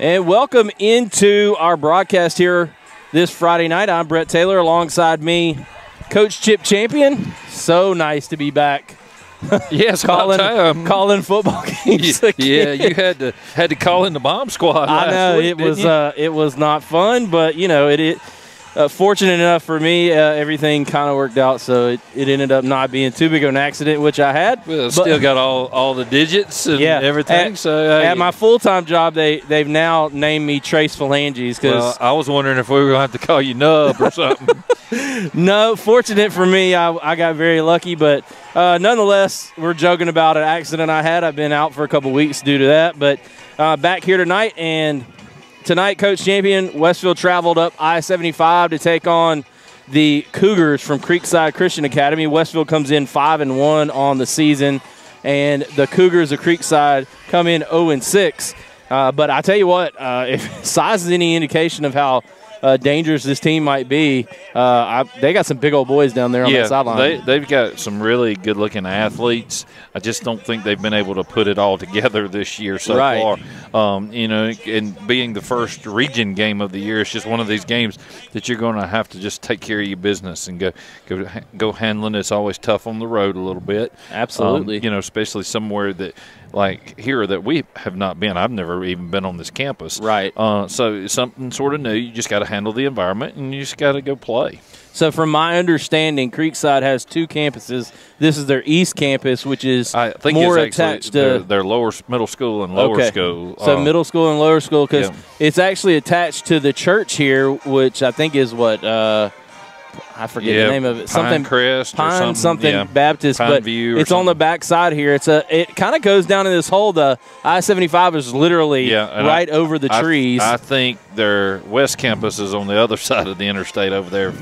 And welcome into our broadcast here this Friday night. I'm Brett Taylor alongside me, Coach Chip Champion. So nice to be back. Yes, calling time. calling football games. yeah, again. you had to had to call in the bomb squad. I know week, it was uh, it was not fun, but you know it. it uh, fortunate enough for me, uh, everything kind of worked out, so it, it ended up not being too big of an accident, which I had. Well, But- still got all, all the digits and yeah, everything. At, so hey, at my full time job, they they've now named me Trace Phalanges because well, I was wondering if we were going to have to call you Nub or something. No, fortunate for me, I, I got very lucky, but uh, nonetheless, we're joking about an accident I had. I've been out for a couple weeks due to that, but uh, back here tonight. And tonight, Coach Champion, Westfield traveled up I 75 to take on the Cougars from Creekside Christian Academy. Westfield comes in 5 and 1 on the season, and the Cougars of Creekside come in 0 and 6. Uh, but I tell you what, uh, if size is any indication of how uh, dangerous this team might be, uh, I, they got some big old boys down there on yeah, that sideline. they, they've got some really good looking athletes. I just don't think they've been able to put it all together this year so Right. far. Um, you know, and being the first region game of the year, it's just one of these games that you're going to have to just take care of your business and go go go handling. It's always tough on the road a little bit. Absolutely. Um, you know, especially somewhere that like here that we have not been. I've never even been on this campus. Right. Uh, so something sort of new. You just got to handle the environment and you just got to go play. so, from my understanding, Creekside has two campuses. This is their east campus, which is I think more attached to their lower middle school and lower Okay. school. So Uh, middle school and lower school because yeah. it's actually attached to the church here, which I think is what uh, I forget yeah, the name of it. Pine Crest or Pine something, something yeah. Baptist, Pine but View it's on the back side here. It's a it kind of goes down in this hole. The I seventy five is literally Yeah, right I- over the trees. I, think their west campus is on the other side of the interstate over there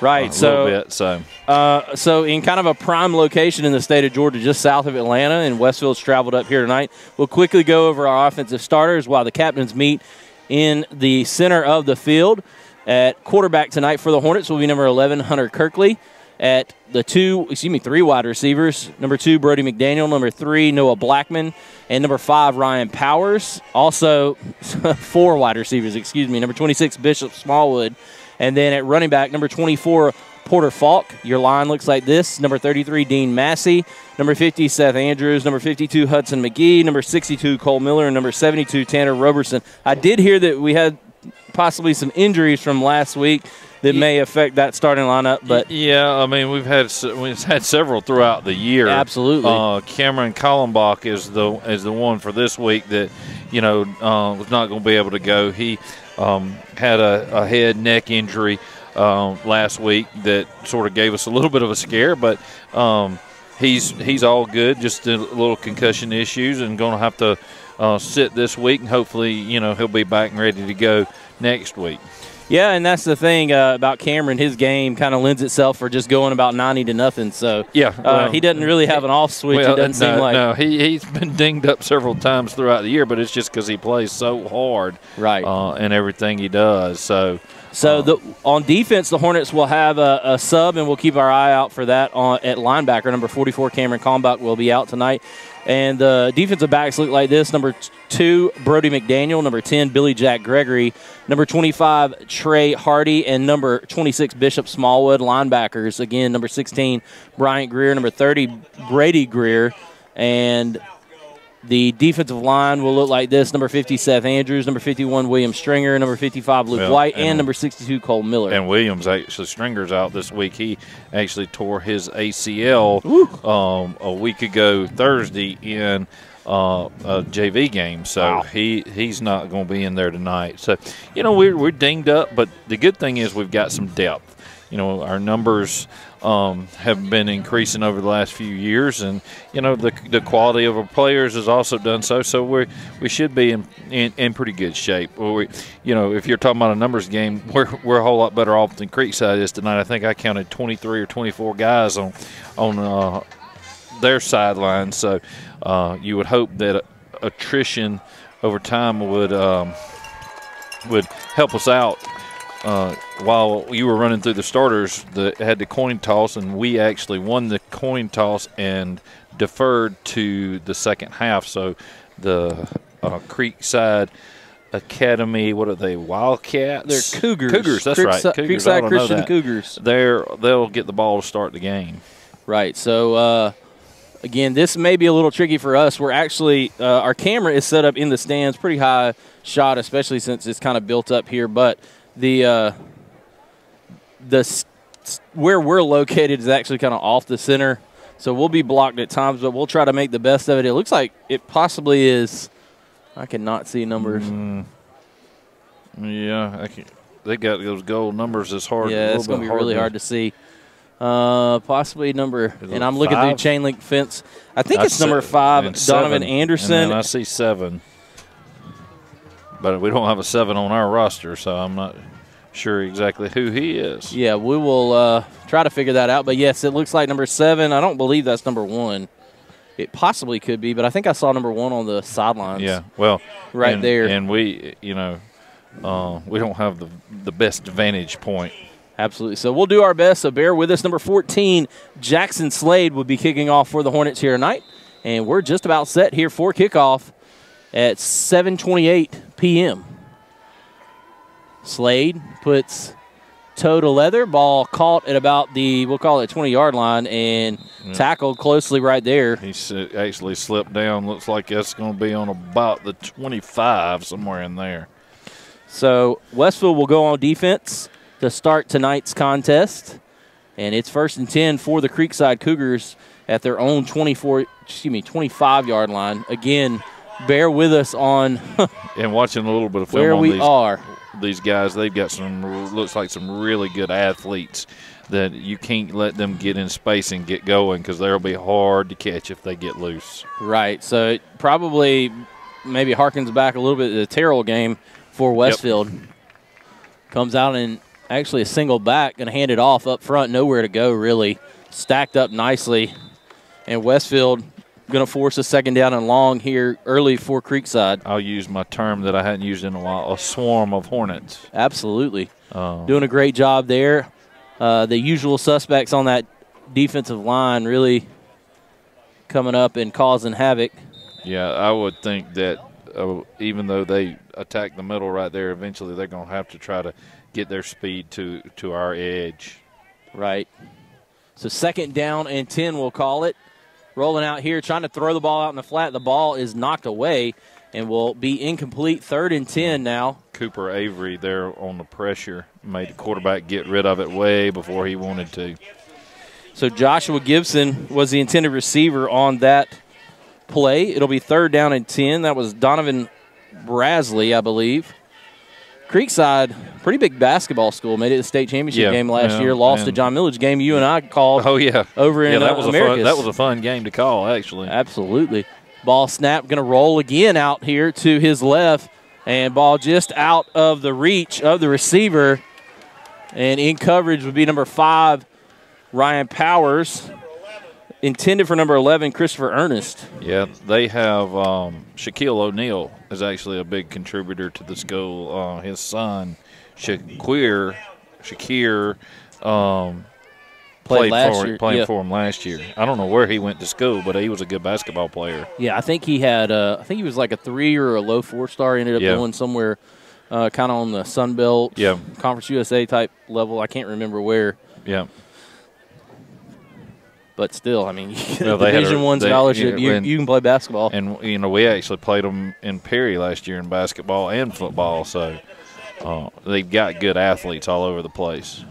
right. a so bit. So Uh, so in kind of a prime location in the state of Georgia, just south of Atlanta, and Westfield's traveled up here tonight. We'll quickly go over our offensive starters while the captains meet in the center of the field. At quarterback tonight for the Hornets will be number 11, Hunter Kirkley. At the two, excuse me, three wide receivers. Number two, Brody McDaniel. Number three, Noah Blackman. And number five, Ryan Powers. Also, four wide receivers, excuse me. Number 26, Bishop Smallwood. And then at running back, number 24, Porter Falk. Your line looks like this. Number 33, Dean Massey. Number 50, Seth Andrews. Number 52, Hudson McGee. Number 62, Cole Miller. And number 72, Tanner Roberson. I did hear that we had possibly some injuries from last week that may affect that starting lineup, but yeah, I mean we've had we've had several throughout the year. Absolutely. Uh, Cameron Kallenbach is the is the one for this week that you know uh, was not going to be able to go. He um, had a, a head neck injury um, last week that sort of gave us a little bit of a scare, but. Um, He's he's all good, just a little concussion issues, and going to have to uh, sit this week, and hopefully, you know, he'll be back and ready to go next week. yeah, and that's the thing uh, about Cameron. His game kind of lends itself for just going about 90 to nothing. So Yeah, uh, he doesn't really have an off switch. Well, it doesn't no, seem like. no, he he's been dinged up several times throughout the year, but it's just because he plays so hard, Right. uh, in everything he does. So, So the, on defense, the Hornets will have a, a sub, and we'll keep our eye out for that on at linebacker. Number 44, Cameron Kalmbach, will be out tonight. And the defensive backs look like this. Number two, Brody McDaniel. Number 10, Billy Jack Gregory. Number 25, Trey Hardy. And number 26, Bishop Smallwood. Linebackers, again, number 16, Bryant Greer. Number 30, Brady Greer. And the defensive line will look like this: number 50, Seth Andrews; number 51, William Stringer; number 55, Luke Well, White; and, and- number 62, Cole Miller. and Williams actually Stringer's out this week. He actually tore his ACL um, a week ago Thursday in uh, a JV game, so Wow. he he's not going to be in there tonight. So, you know, we're we're dinged up, but the good thing is we've got some depth. You know, our numbers um, have been increasing over the last few years, and you know the the quality of our players has also done so. So we we should be in, in, in pretty good shape. We, you know, if you're talking about a numbers game, we're we're a whole lot better off than Creekside is tonight. I think I counted 23 or 24 guys on on uh, their sidelines. So uh, you would hope that attrition over time would um, would help us out. Uh, while you were running through the starters, that had the coin toss, and we actually won the coin toss and deferred to the second half. So the uh, Creekside Academy. What are they? Wildcats. They're Cougars. Cougars. That's Creekside, right. Cougars. Creekside Christian. Cougars. They're they'll get the ball to start the game. Right. So uh, again, this may be a little tricky for us. We're actually uh, our camera is set up in the stands, pretty high shot, especially since it's kind of built up here. But the uh, the where we're located is actually kind of off the center, so we'll be blocked at times. But we'll try to make the best of it. It looks like it possibly is. I cannot see numbers. Mm, yeah, I can, they got those gold numbers. It's hard. Yeah, it's going to be really hard to see. Uh, possibly number, and I'm looking through chain link fence. I think I it's number five, Donovan seven, Anderson. And I see seven, but we don't have a seven on our roster, so I'm not sure exactly who he is. Yeah, we will uh, try to figure that out. But yes, it looks like number seven. I don't believe that's number one. It possibly could be, but I think I saw number one on the sidelines. Yeah, well, Right and- there. and we, you know, uh, we don't have the the best vantage point. Absolutely. So we'll do our best. So bear with us. Number 14, Jackson Slade will be kicking off for the Hornets here tonight. And we're just about set here for kickoff at 7:28 p.m. Slade puts toe to leather. Ball caught at about the we'll call it 20 yard line and tackled closely right there. He actually slipped down. Looks like that's going to be on about the 25, somewhere in there. So Westfield will go on defense to start tonight's contest, and it's first and ten for the Creekside Cougars at their own 24, excuse me, 25 yard line. Again, bear with us on And watching a little bit of film where on we these are. these guys, they've got some looks like some really good athletes that you can't let them get in space and get going because they'll be hard to catch if they get loose. Right. So it probably maybe harkens back a little bit to the Terrell game for Westfield. Comes out and actually a single back, going to hand it off up front, nowhere to go really. Stacked up nicely. And Westfield going to force a second down and long here early for Creekside. I'll use my term that I hadn't used in a while: a swarm of hornets. Absolutely. Uh, Doing a great job there. Uh, the usual suspects on that defensive line really coming up and causing havoc. Yeah, I would think that uh, even though they attack the middle right there, eventually they're going to have to try to get their speed to to our edge. Right. So second down and 10, we'll call it. Rolling out here, trying to throw the ball out in the flat. The ball is knocked away and will be incomplete. Third and 10 now. Cooper Avery there on the pressure made the quarterback get rid of it way before he wanted to. So Joshua Gibson was the intended receiver on that play. It'll be third down and 10. That was Donovan Brasley, I believe. Creekside, pretty big basketball school, made it to state championship Yeah, game last yeah, year. Lost to John Milledge game you and I called Oh yeah, over in yeah. That uh, was a fun, that was a fun game to call actually. Absolutely. Ball snap, going to roll again out here to his left, and ball just out of the reach of the receiver. And in coverage would be number five, Ryan Powers. Intended for number 11, Christopher Ernest. Yeah, they have um, Shaquille O'Neal is actually a big contributor to the school. Uh, his son, Shaqir, Shaqir, um, Played played, last for year, played yeah. for him last year. I don't know where he went to school, but he was a good basketball player. Yeah, I think he had, uh, I think he was like a three or a low four star. Ended up Yeah. going somewhere uh, kind of on the Sun Belt, Yeah. Conference USA type level. I can't remember where. Yeah, But still, I mean, Well, a a- Division One they- scholarship. you, you can play basketball. and you know we actually played them in Perry last year in basketball and football, so uh, they've got good athletes all over the place.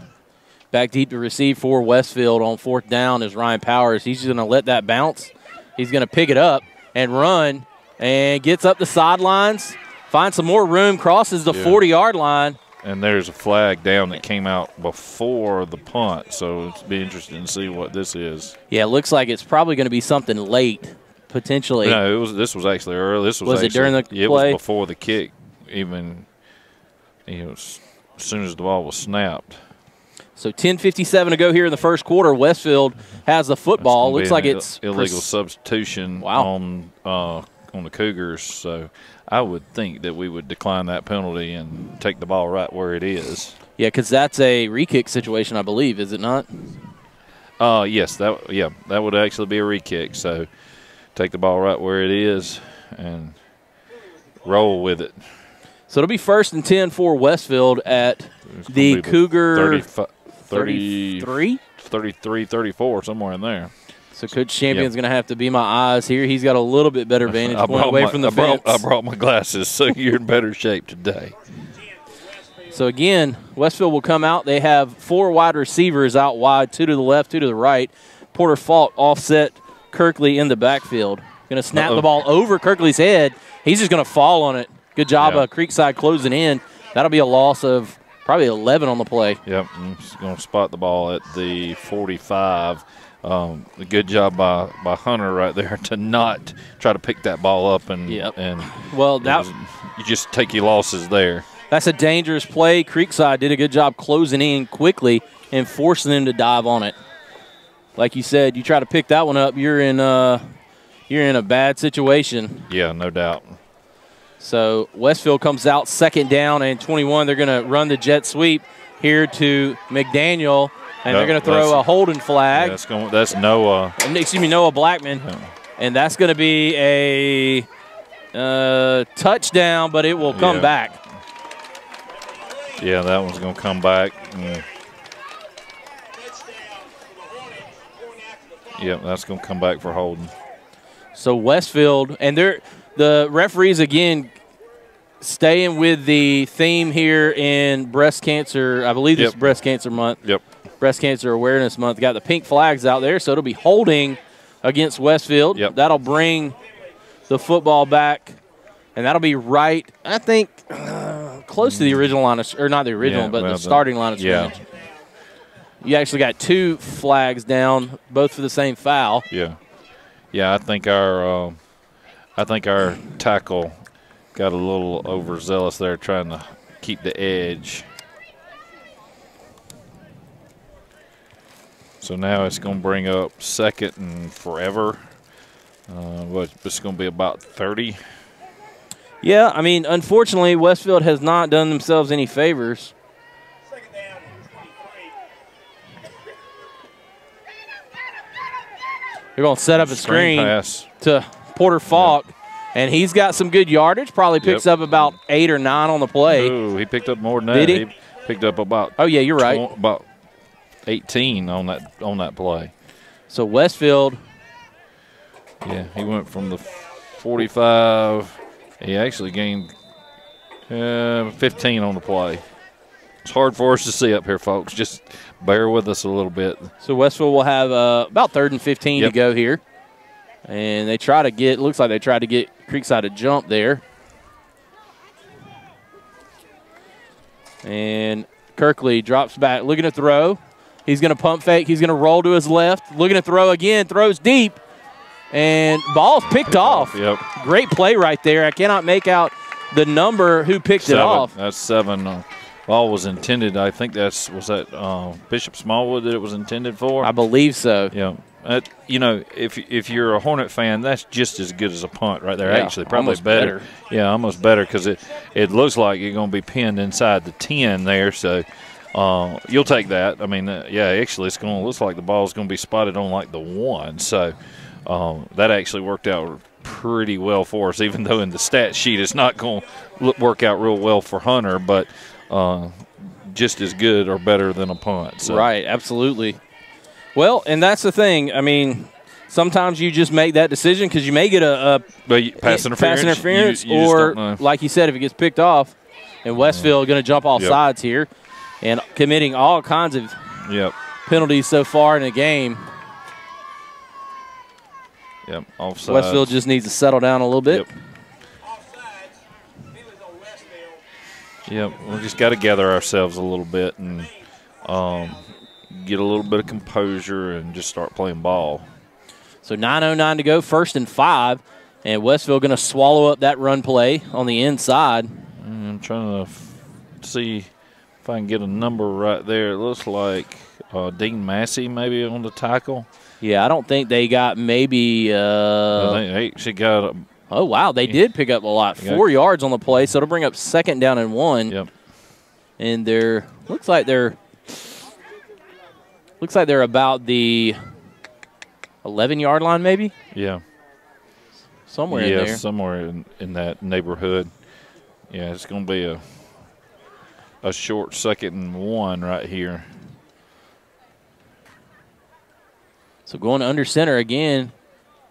Back deep to receive for Westfield on fourth down is Ryan Powers. He's going to let that bounce. He's going to pick it up and run and gets up the sidelines, finds some more room, crosses the Yeah. 40 yard line. And there's a flag down that came out before the punt, so it's be interesting to see what this is. Yeah, it looks like it's probably going to be something late, potentially. No, it was. This was actually early. This was, Was it during the yeah, It was before the kick, even. You know, as soon as the ball was snapped. So 10:57 to go here in the first quarter. Westfield has the football. Looks like it's illegal substitution Wow. on uh, on the Cougars. So I would think that we would decline that penalty and take the ball right where it is. Yeah, because that's a re-kick situation, I believe, is it not? Uh, yes, that yeah, that would actually be a re-kick. So take the ball right where it is and roll with it. So it'll be first and 10 for Westfield at the Cougar 30, 30, 33. 33, 34, somewhere in there. So Coach Champion's going to have to be my eyes here. He's got a little bit better vantage point away my, from the I brought, fence. I brought my glasses, so you're in better shape today. So again, Westfield will come out. They have four wide receivers out wide, two to the left, two to the right. Porter Falk offset Kirkley in the backfield. Going to snap Uh-oh. the ball over Kirkley's head. He's just going to fall on it. Good job, Yeah. uh, Creekside closing in. That'll be a loss of probably 11 on the play. Yep, I'm going to spot the ball at the 45. Um, a good job by, by Hunter right there to not try to pick that ball up and Yep. and Well, that was- you just take your losses there. That's a dangerous play. Creekside did a good job closing in quickly and forcing them to dive on it. Like you said, you try to pick that one up, you're in uh, you're in a bad situation. Yeah, no doubt. So Westfield comes out second down and 21. They're going to run the jet sweep here to McDaniel, and they're going to throw a holding flag. That's going. That's Noah. And, excuse me, Noah Blackman, and that's going to be a uh, touchdown, but it will come Yeah. back. Yeah, that one's going to come back. Mm. Yep, that's going to come back for holding. So Westfield, and they're the referees again staying with the theme here in breast cancer. I believe this Yep. is breast cancer month, Yep. Breast cancer awareness month. Got the pink flags out there, so it'll be holding against Westfield. Yep. That'll bring the football back, and that'll be right. I think uh, close to the original line of, or not the original, Yeah, but well, the starting line of yeah. You actually got two flags down, both for the same foul. Yeah, yeah. I think our, uh, I think our tackle got a little overzealous there, trying to keep the edge. So now it's going to bring up second and forever. Uh, what it's going to be about thirty. Yeah, I mean, unfortunately, Westfield has not done themselves any favors. They're going to set up a screen pass. to Porter Falk, and he's got some good yardage. Probably picks Yep. up about eight or nine on the play. Ooh, he picked up more than that. Did he? picked up about Oh yeah, you're right. about eighteen on that on that play. So Westfield, Yeah, he went from the 45. He actually gained uh, 15 on the play. It's hard for us to see up here, folks. Just bear with us a little bit. so Westfield will have uh, about third and 15 Yep. to go here, and they try to get. Looks like they tried to get Creekside to jump there, and Kirkley drops back, looking to throw. He's going to pump fake. He's going to roll to his left, looking to throw again. Throws deep, and ball's picked off. Yep. Great play right there. I cannot make out the number who picked Seven. it off. That's seven. Uh, ball was intended. I think that's was that uh, Bishop Smallwood that it was intended for. I believe so. Yeah. That, you know, if if you're a Hornet fan, that's just as good as a punt right there. Yeah, actually, probably better. better. Yeah, almost better because it it looks like you're going to be pinned inside the ten there. So uh, you'll take that. I mean, uh, yeah, actually, it's going to looks like the ball's going to be spotted on like the one. So um, that actually worked out pretty well for us. Even though in the stat sheet it's not going to work out real well for Hunter, but uh, just as good or better than a punt. So. Right, absolutely. Well, and that's the thing. I mean, sometimes you just make that decision because you may get a, a you- pass interference, pass interference, you- you or like you said, if it gets picked off, and Westfield going to jump all Yep. sides here, and committing all kinds of Yep. penalties so far in the game. Yep. Offside. Westfield just needs to settle down a little bit. Yep. Yep. We just got to gather ourselves a little bit and um, get a little bit of composure and just start playing ball. So 9:09 to go, first and five, and Westfield going to swallow up that run play on the inside. I'm trying to see I can get a number right there. It looks like uh, Dean Massey maybe on the tackle. Yeah, I don't think they got maybe. I Uh, think they actually got a, oh wow, they did pick up a lot, They got- four yards on the play, so it'll bring up second down and one. yep. And they're looks like they're looks like they're about the 11 yard line, maybe Yeah. somewhere yeah, in there. somewhere in, in that neighborhood. Yeah, it's going to be a a short second and one right here. So going under center again.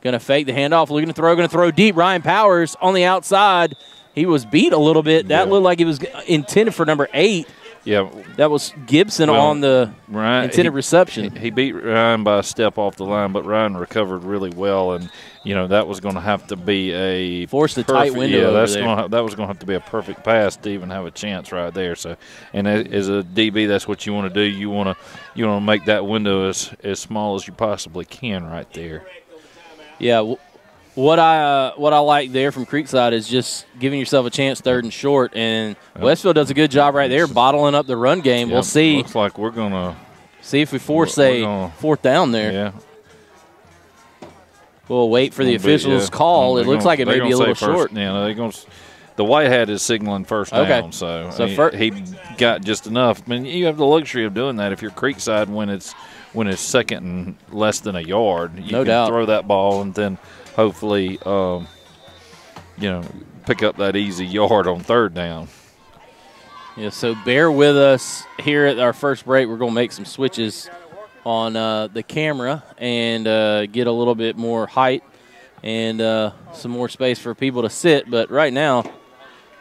Going to fake the handoff, looking to throw, going to throw deep. Ryan Powers on the outside. He was beat a little bit. That Yeah. looked like it was intended for number eight. Yeah, That was Gibson Well, on the Ryan intended he- reception. He beat Ryan by a step off the line, but Ryan recovered really well, and you know that was going to have to be a Forced a tight window Yeah, that's. Gonna, that was going to have to be a perfect pass to even have a chance right there. So, and as a DB, that's what you want to do. You want to you want to make that window as as small as you possibly can right there. Yeah, what I uh, what I like there from Creekside is just giving yourself a chance third and short, and Westfield does a good job right there bottling up the run game. we'll see Looks like we're gonna. see if we force a gonna- fourth down there. Yeah. We'll wait for the Gonna be- officials' yeah. call. They're It looks gonna- like it may be a gonna little first- short. Yeah, they're going. to The white hat is signaling first Okay. down, so, So he, fir- he got just enough. I mean, you have the luxury of doing that if you're Creekside when it's when it's second and less than a yard. You No can doubt. throw that ball and then hopefully, um, you know, pick up that easy yard on third down. Yeah, so bear with us here at our first break. We're going to make some switches on uh, the camera and uh, get a little bit more height and uh, some more space for people to sit. But right now,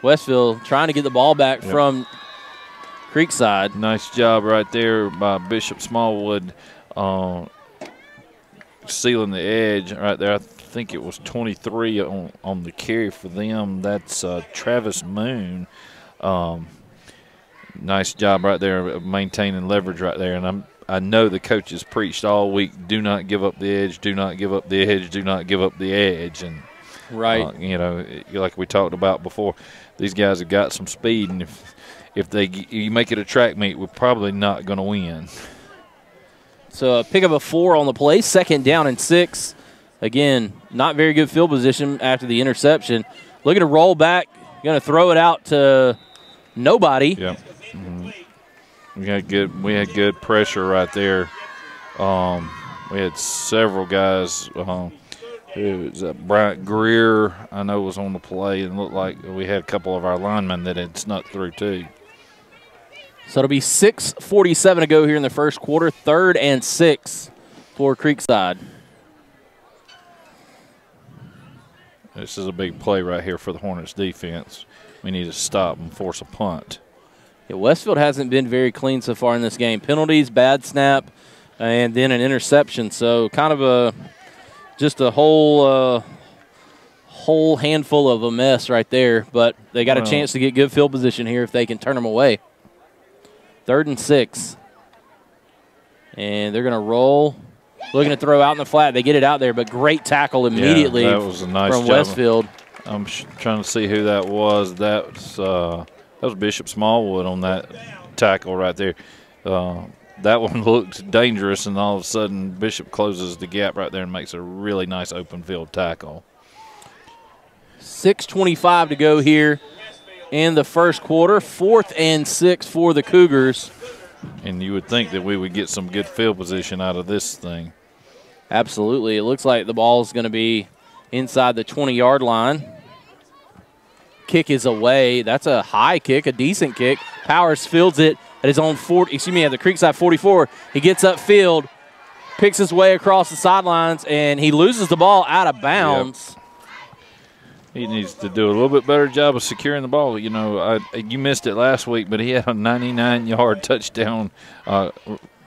Westfield trying to get the ball back Yep. from Creekside. Nice job right there by Bishop Smallwood, uh, sealing the edge right there. I think it was 23 on, on the carry for them. That's uh, Travis Moon. Um, nice job right there of maintaining leverage right there. And I'm I know the coaches preached all week: do not give up the edge, do not give up the edge, do not give up the edge. And Right. uh, you know, like we talked about before, these guys have got some speed, and if if they you make it a track meet, we're probably not going to win. So pick up a four on the play, second down and six. Again, not very good field position after the interception. Looking to roll back, going to throw it out to nobody. Yeah, Mhm. we had good we had good pressure right there. Um, we had several guys. Um, who was that? Bryant Greer, I know was on the play, and looked like we had a couple of our linemen that had snuck through too. So it'll be 6.47 to go here in the first quarter, third and six for Creekside. This is a big play right here for the Hornets defense. We need to stop and force a punt. Yeah, Westfield hasn't been very clean so far in this game. Penalties, bad snap, and then an interception. So kind of a just a whole uh, whole handful of a mess right there. But they got a chance to get good field position here if they can turn them away. Third and six, and they're going to roll. Looking to throw out in the flat. They get it out there, but great tackle immediately that was a nice from job. Westfield. I'm sh- trying to see who that was. That was uh, that was Bishop Smallwood on that tackle right there. Uh, that one looked dangerous, and all of a sudden Bishop closes the gap right there and makes a really nice open field tackle. 6.25 to go here in the first quarter. Fourth and six for the Cougars. And you would think that we would get some good field position out of this thing. Absolutely. It looks like the ball is going to be inside the 20 yard line. Kick is away. That's a high kick, a decent kick. Powers fields it at his own 40, excuse me, at the Creekside 44. He gets upfield, picks his way across the sidelines, and he loses the ball out of bounds. He needs to do a little bit better job of securing the ball. You know, I, you missed it last week, but he had a 99-yard touchdown uh,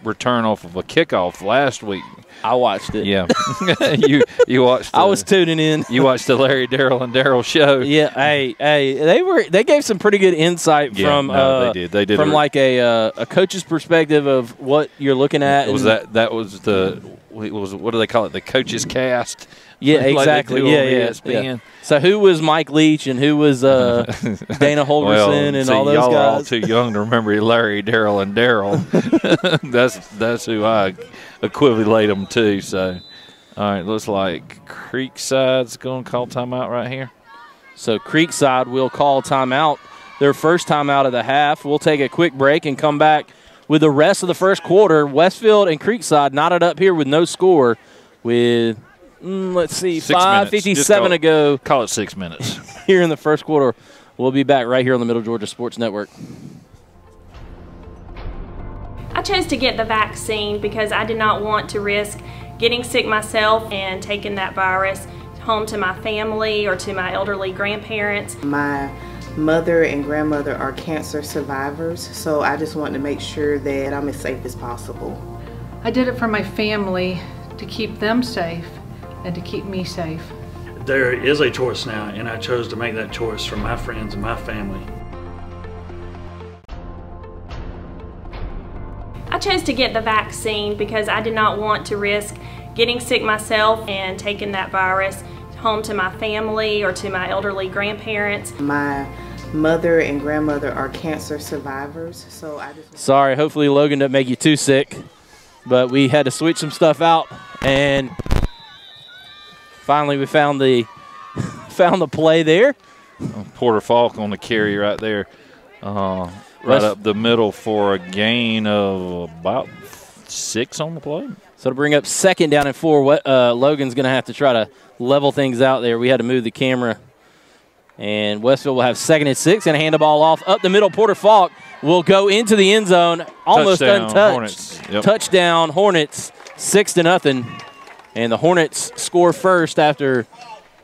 return off of a kickoff last week. I watched it. Yeah, you you watched. The, I was tuning in. you watched the Larry Daryl and Daryl show. Yeah, hey, hey, they were they gave some pretty good insight Yeah, from no, uh, they did. They did from a- like a uh, a coach's perspective of what you're looking at. was that that was the was what do they call it the coaches cast? Yeah, exactly. yeah, yeah, yeah. So who was Mike Leach and who was uh, Dana Holgorsen Well, and see, all those y'all are all guys? too young to remember Larry Daryl, and Daryl. that's that's who I equivalate them to. So, all right, looks like Creekside's going to call timeout right here. So Creekside will call timeout, their first timeout of the half. We'll take a quick break and come back with the rest of the first quarter. Westfield and Creekside knotted up here with no score. With mm, let's see, Six five minutes. Just fifty-seven call to go Call it six minutes. here in the first quarter. We'll be back right here on the Middle Georgia Sports Network. I chose to get the vaccine because I did not want to risk getting sick myself and taking that virus home to my family or to my elderly grandparents. My mother and grandmother are cancer survivors, so I just wanted to make sure that I'm as safe as possible. I did it for my family to keep them safe and to keep me safe. There is a choice now, and I chose to make that choice for my friends and my family. I chose to get the vaccine because I did not want to risk getting sick myself and taking that virus home to my family or to my elderly grandparents. My mother and grandmother are cancer survivors, so I just. Sorry, hopefully Logan doesn't make you too sick, but we had to switch some stuff out, and finally we found the found the play there. Porter Falk on the carry right there, uh, right up the middle for a gain of about six on the play. So to bring up second down and four, what uh, Logan's going to have to try to level things out there. We had to move the camera. And Westfield will have second and six and hand the ball off up the middle. Porter Falk will go into the end zone, almost Touchdown, untouched. Hornets. Yep. Touchdown, Hornets, six to nothing. And the Hornets score first after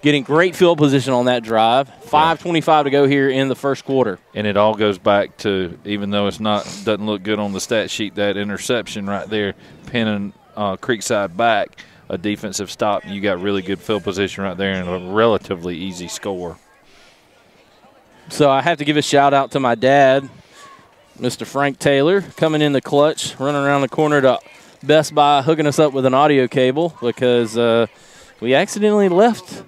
getting great field position on that drive. 5.25 to go here in the first quarter. And it all goes back to even though it's not doesn't look good on the stat sheet, that interception right there, pinning uh, Creekside back, a defensive stop. You got really good field position right there and a relatively easy score. So I have to give a shout out to my dad, Mr. Frank Taylor, coming in the clutch, running around the corner to Best Buy, hooking us up with an audio cable because uh, we accidentally left.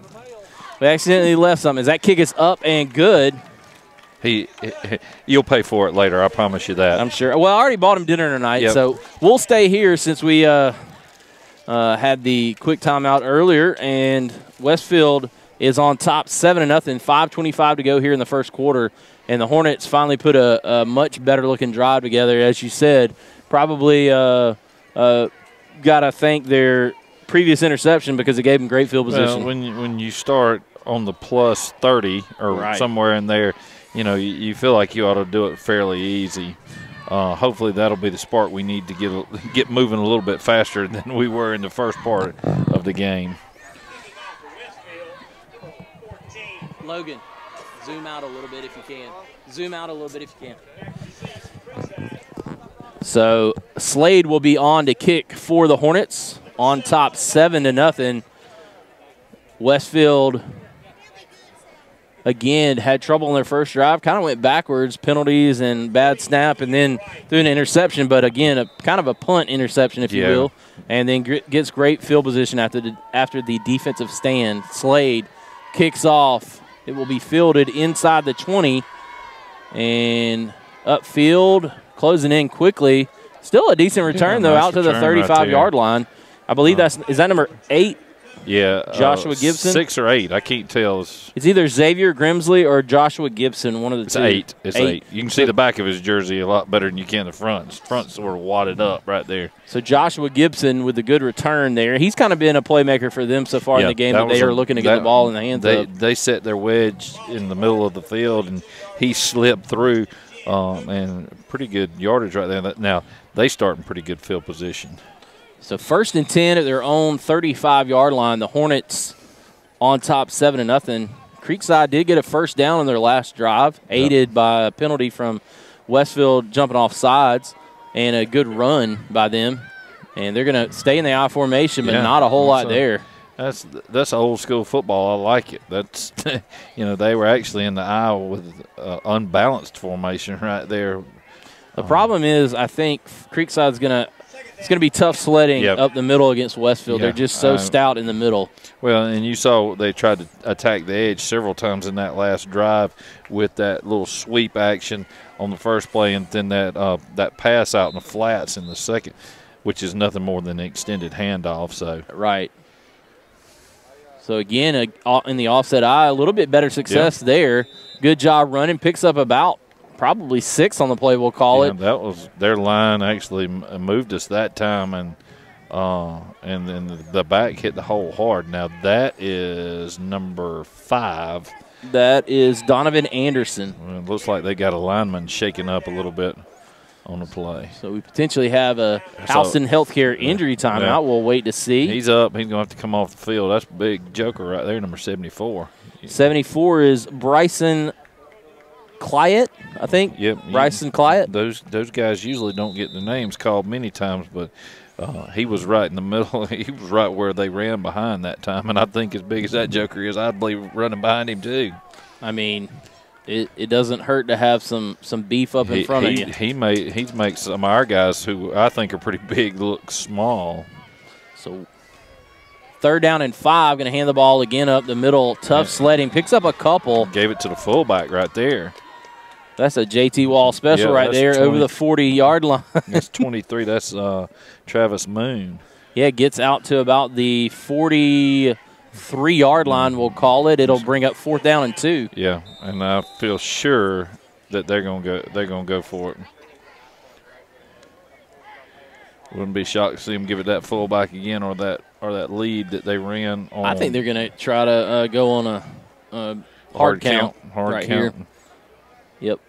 We accidentally left something. As that kick is up and good, He, you'll pay for it later. I promise you that. I'm sure. Well, I already bought him dinner tonight, Yep. so we'll stay here since we uh, uh, had the quick timeout earlier, and Westfield is on top seven to nothing. Five twenty-five to go here in the first quarter, and the Hornets finally put a, a much better looking drive together, as you said. Probably uh, uh, got to thank their previous interception because it gave them great field position. Well, when when you start on the plus thirty or Right. somewhere in there, you know you, you feel like you ought to do it fairly easy. Uh, hopefully that'll be the spark we need to get get moving a little bit faster than we were in the first part of the game. Logan, zoom out a little bit if you can. Zoom out a little bit if you can. So Slade will be on to kick for the Hornets on top seven to nothing. Westfield again had trouble in their first drive, kind of went backwards, penalties and bad snap, and then threw an interception. But again, a kind of a punt interception, if you will, and then gets great field position after the after the defensive stand. Slade kicks off. It will be fielded inside the 20 and upfield, closing in quickly. Still a decent return though, nice out to the return right 35 there. yard line. I believe that's is that number eight. Yeah, uh, Joshua Gibson? six or eight. I can't tell. It's, It's either Xavier Grimsley or Joshua Gibson, one of the it's two. eight. It's eight. You can see the back of his jersey a lot better than you can the front. His front's sort of wadded up right there. So Joshua Gibson with a good return there. He's kind of been a playmaker for them so far in the game, that but they are a- looking to get the ball in the hands they, of. They set their wedge in the middle of the field, and he slipped through, um, and pretty good yardage right there. Now they start in pretty good field position. So first and ten at their own 35 yard line. The Hornets on top seven to nothing. Creekside did get a first down on their last drive, aided by a penalty from Westfield jumping off sides and a good run by them. And they're going to stay in the I formation, but Yeah, not a whole lot a- there. That's that's old school football. I like it. That's you know they were actually in the I with uh, unbalanced formation right there. The problem is, I think Creekside's going to. It's going to be tough sledding Yep. up the middle against Westfield. Yeah, They're just so stout in the middle. Well, and you saw they tried to attack the edge several times in that last drive with that little sweep action on the first play, and then that uh, that pass out in the flats in the second, which is nothing more than an extended handoff. So Right. So again, in the offset I, a little bit better success there. Good job running. Picks up about probably six on the play. We'll call yeah, it. that was their line actually moved us that time, and uh, and then the back hit the hole hard. Now that is number five That is Donovan Anderson. Well, it looks like they got a lineman shaking up a little bit on the play. So we potentially have a Houston Healthcare injury timeout. Yeah. We'll wait to see. He's up. He's going to have to come off the field. That's a big joker right there, number 74. 74 is Bryson Clyett, I think. Yep. Bryson Clyett. Those those guys usually don't get their names called many times, but uh, he was right in the middle. he was right where they ran behind that time, and I think as big as that joker is, I'd be running behind him too. I mean, it, it doesn't hurt to have some some beef up in he, front he, of you. He made he makes some of our guys who I think are pretty big look small. So third down and five, going to hand the ball again up the middle. Tough Yeah. sledding, picks up a couple. Gave it to the fullback right there. That's a JT Wall special Yeah, right there over the 40 yard line. That's 23. That's uh, Travis Moon. yeah, gets out to about the 43 yard line, we'll call it. It'll bring up fourth down and two. Yeah, and I feel sure that they're gonna go. They're gonna go for it. Wouldn't be shocked to see them give it that fullback again, or that or that lead that they ran on. I think they're going to try to uh, go on a, a hard, count, Hard right count. here. Yep.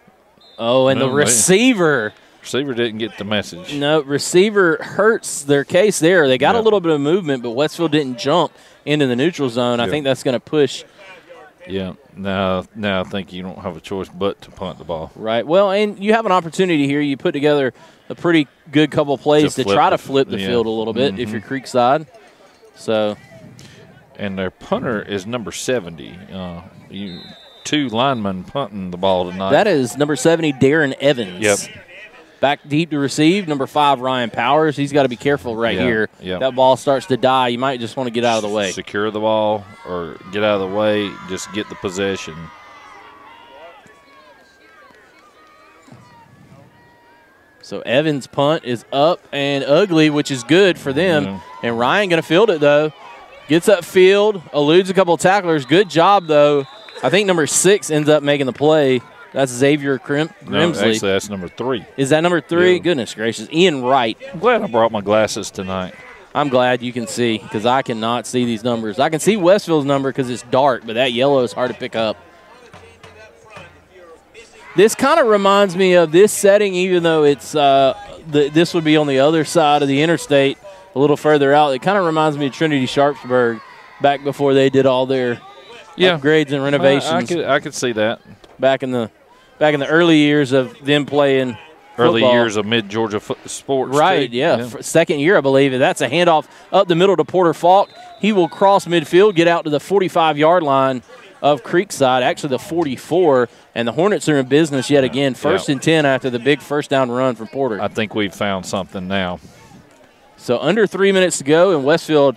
Oh, and No, the they- receiver. Receiver didn't get the message. No, receiver hurts their case there. They got a little bit of movement, but Westfield didn't jump into the neutral zone. I think that's going to push Yeah. Now, now I think you don't have a choice but to punt the ball. right. Well, and you have an opportunity here. You put together a pretty good couple plays to, flip try to flip the yeah. field a little bit if Mhm. you're Creekside. So And their punter is number 70. Uh, you two linemen punting the ball tonight. that is number 70, Darren Evans. Yep. Back deep to receive. Number five, Ryan Powers. He's got to be careful right Yeah, here. yeah. That ball starts to die. You might just want to get out of the way. Secure the ball or get out of the way. Just get the possession. So Evans' punt is up and ugly, which is good for them. Yeah. And Ryan going to field it though. Gets up field, eludes a couple of tacklers. Good job though. I think number six ends up making the play. That's Xavier Grim- No, Grimsley. actually, that's number three. is that number three? Yeah. Goodness gracious. Ian Wright. I'm glad I brought my glasses tonight. I'm glad you can see because I cannot see these numbers. I can see Westfield's number because it's dark, but that yellow is hard to pick up. This kind of reminds me of this setting, even though it's uh, the, this would be on the other side of the interstate, a little further out. It kind of reminds me of Trinity Sharpsburg back before they did all their Yeah. upgrades and renovations I, I could I could see that. back in the back in the early years of them playing Early football. years of mid Georgia sports. Right, too. yeah. Second year, I believe. That's a handoff up the middle to Porter Falk. He will cross midfield, get out to the 45 yard line of Creekside, actually the 44. And the Hornets are in business yet again. First Yeah. and 10 after the big first down run from Porter. I think we've found something now. So under three minutes to go, and Westfield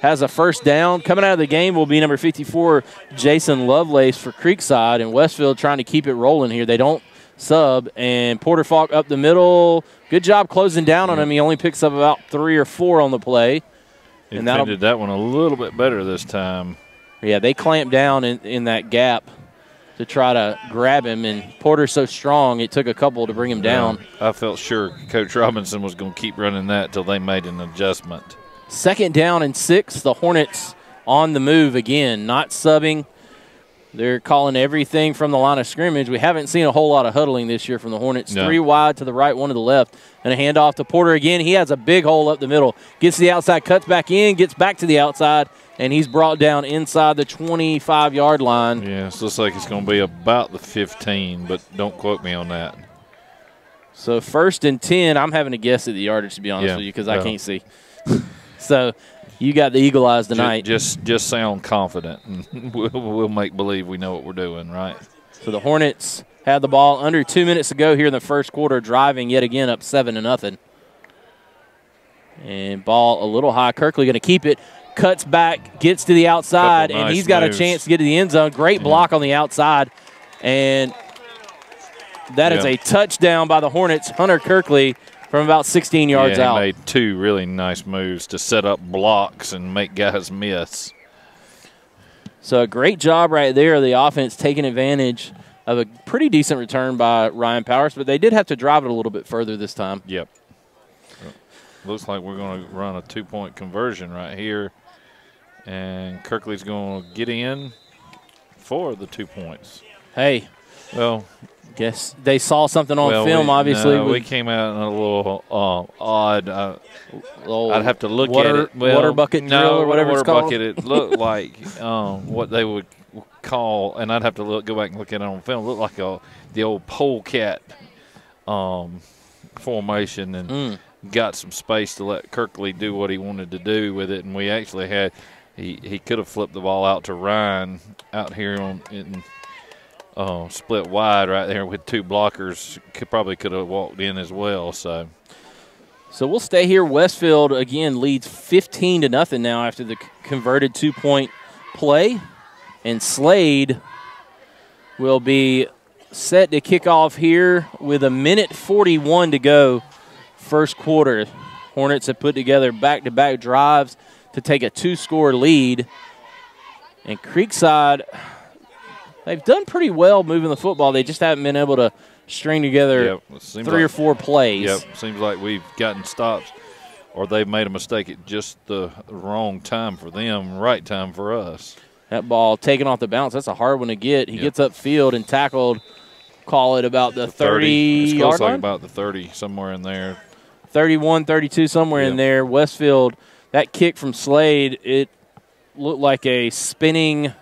has a first down. Coming out of the game will be number 54, Jason Lovelace for Creekside, and Westfield trying to keep it rolling here. They don't sub, and Porter Falk up the middle. Good job closing down on him. He only picks up about three or four on the play. He And defended that one a little bit better this time. Yeah, they clamped down in, in that gap to try to grab him, and Porter's so strong it took a couple to bring him down. I felt sure Coach Robinson was going to keep running that till they made an adjustment. Second down and six. The Hornets on the move again, not subbing. They're calling everything from the line of scrimmage. We haven't seen a whole lot of huddling this year from the Hornets. No. Three wide to the right, one to the left. And a handoff to Porter again. He has a big hole up the middle. Gets to the outside, cuts back in, gets back to the outside, and he's brought down inside the 25 yard line. Yeah, it looks like it's going to be about the 15, but don't quote me on that. So first and 10, I'm having to guess at the yardage, to be honest Yeah, with you, because I can't see. So you got the eagle eyes tonight. Just, just sound confident, and we'll, we'll make believe we know what we're doing, right? So the Hornets had the ball under two minutes to go here in the first quarter, driving yet again up seven to nothing. And ball a little high. Kirkley going to keep it. Cuts back, gets to the outside, Couple and he's got moves. a chance to get to the end zone. Great block on the outside, and that is Yeah. a touchdown by the Hornets. Hunter Kirkley from about 16 yards yeah, he out. made two really nice moves to set up blocks and make guys miss. So a great job right there. The offense taking advantage of a pretty decent return by Ryan Powers, but they did have to drive it a little bit further this time. Yep. Looks like we're going to run a two point conversion right here. And Kirkley's going to get in, for the two points. Hey, Well, guess they saw something on well, film. we, obviously, no, we came out in a little uh, odd. Uh, old I'd have to look water, at it. Well, water bucket no, drill or whatever water it's called. bucket. It looked like um, what they would call, and I'd have to look, go back and look at it on film. It looked like a the old polecat um, formation, and Mm. got some space to let Kirkley do what he wanted to do with it. And we actually had he he could have flipped the ball out to Ryan out here on in. Uh, split wide right there with two blockers. Could probably could have walked in as well. So So we'll stay here. Westfield again leads 15 to nothing now after the converted two point play, and Slade will be set to kick off here with a minute 41 to go, first quarter. Hornets have put together back to back drives to take a two score lead, and Creekside. They've done pretty well moving the football. They just haven't been able to string together Yep, three or four plays. Yep, seems like we've gotten stops, or they've made a mistake at just the wrong time for them, right time for us. That ball taken off the bounce. That's a hard one to get. He Yep. gets upfield and tackled. Call it about the 30, it's close yard like line. about the thirty, somewhere in there. 31, 32, somewhere in there. Westfield, that kick from Slade, it looked like a spinning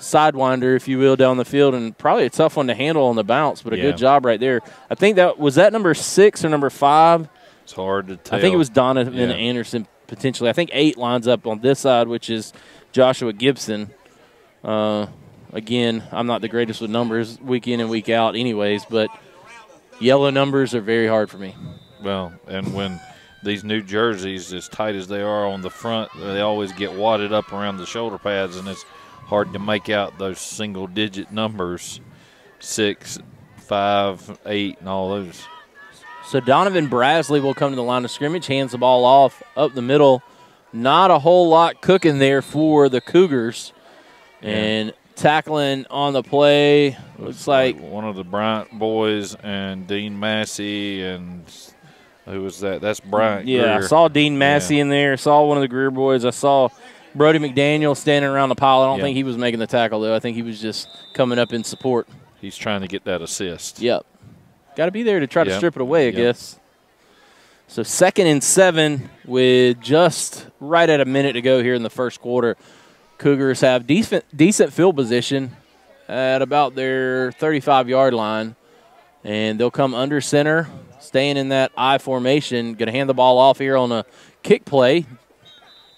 sidewinder, if you will, down the field, and probably a tough one to handle on the bounce, but a Yeah. good job right there. I think that was that number six or number five. It's hard to tell. I think it was Donovan Yeah. Anderson potentially. I think eight lines up on this side, which is Joshua Gibson. Uh, again, I'm not the greatest with numbers week in and week out, anyways, but yellow numbers are very hard for me. Well, and when these new jerseys, as tight as they are on the front, they always get wadded up around the shoulder pads, and it's hard to make out those single-digit numbers, six, five, eight, and all those. So Donovan Brasley will come to the line of scrimmage, hands the ball off up the middle. Not a whole lot cooking there for the Cougars. And tackling on the play looks like one of the Bryant boys and Dean Massey and who was that? That's Bryant. Yeah, I saw Dean Massey in there. Saw one of the Greer boys. I saw Brody McDaniel standing around the pile. I don't think he was making the tackle though. I think he was just coming up in support. He's trying to get that assist. Yep. Got to be there to try to strip it away, I Yep. guess. So second and seven with just right at a minute to go here in the first quarter. Cougars have decent decent field position at about their 35 yard line, and they'll come under center, staying in that I formation. Going to hand the ball off here on a kick play.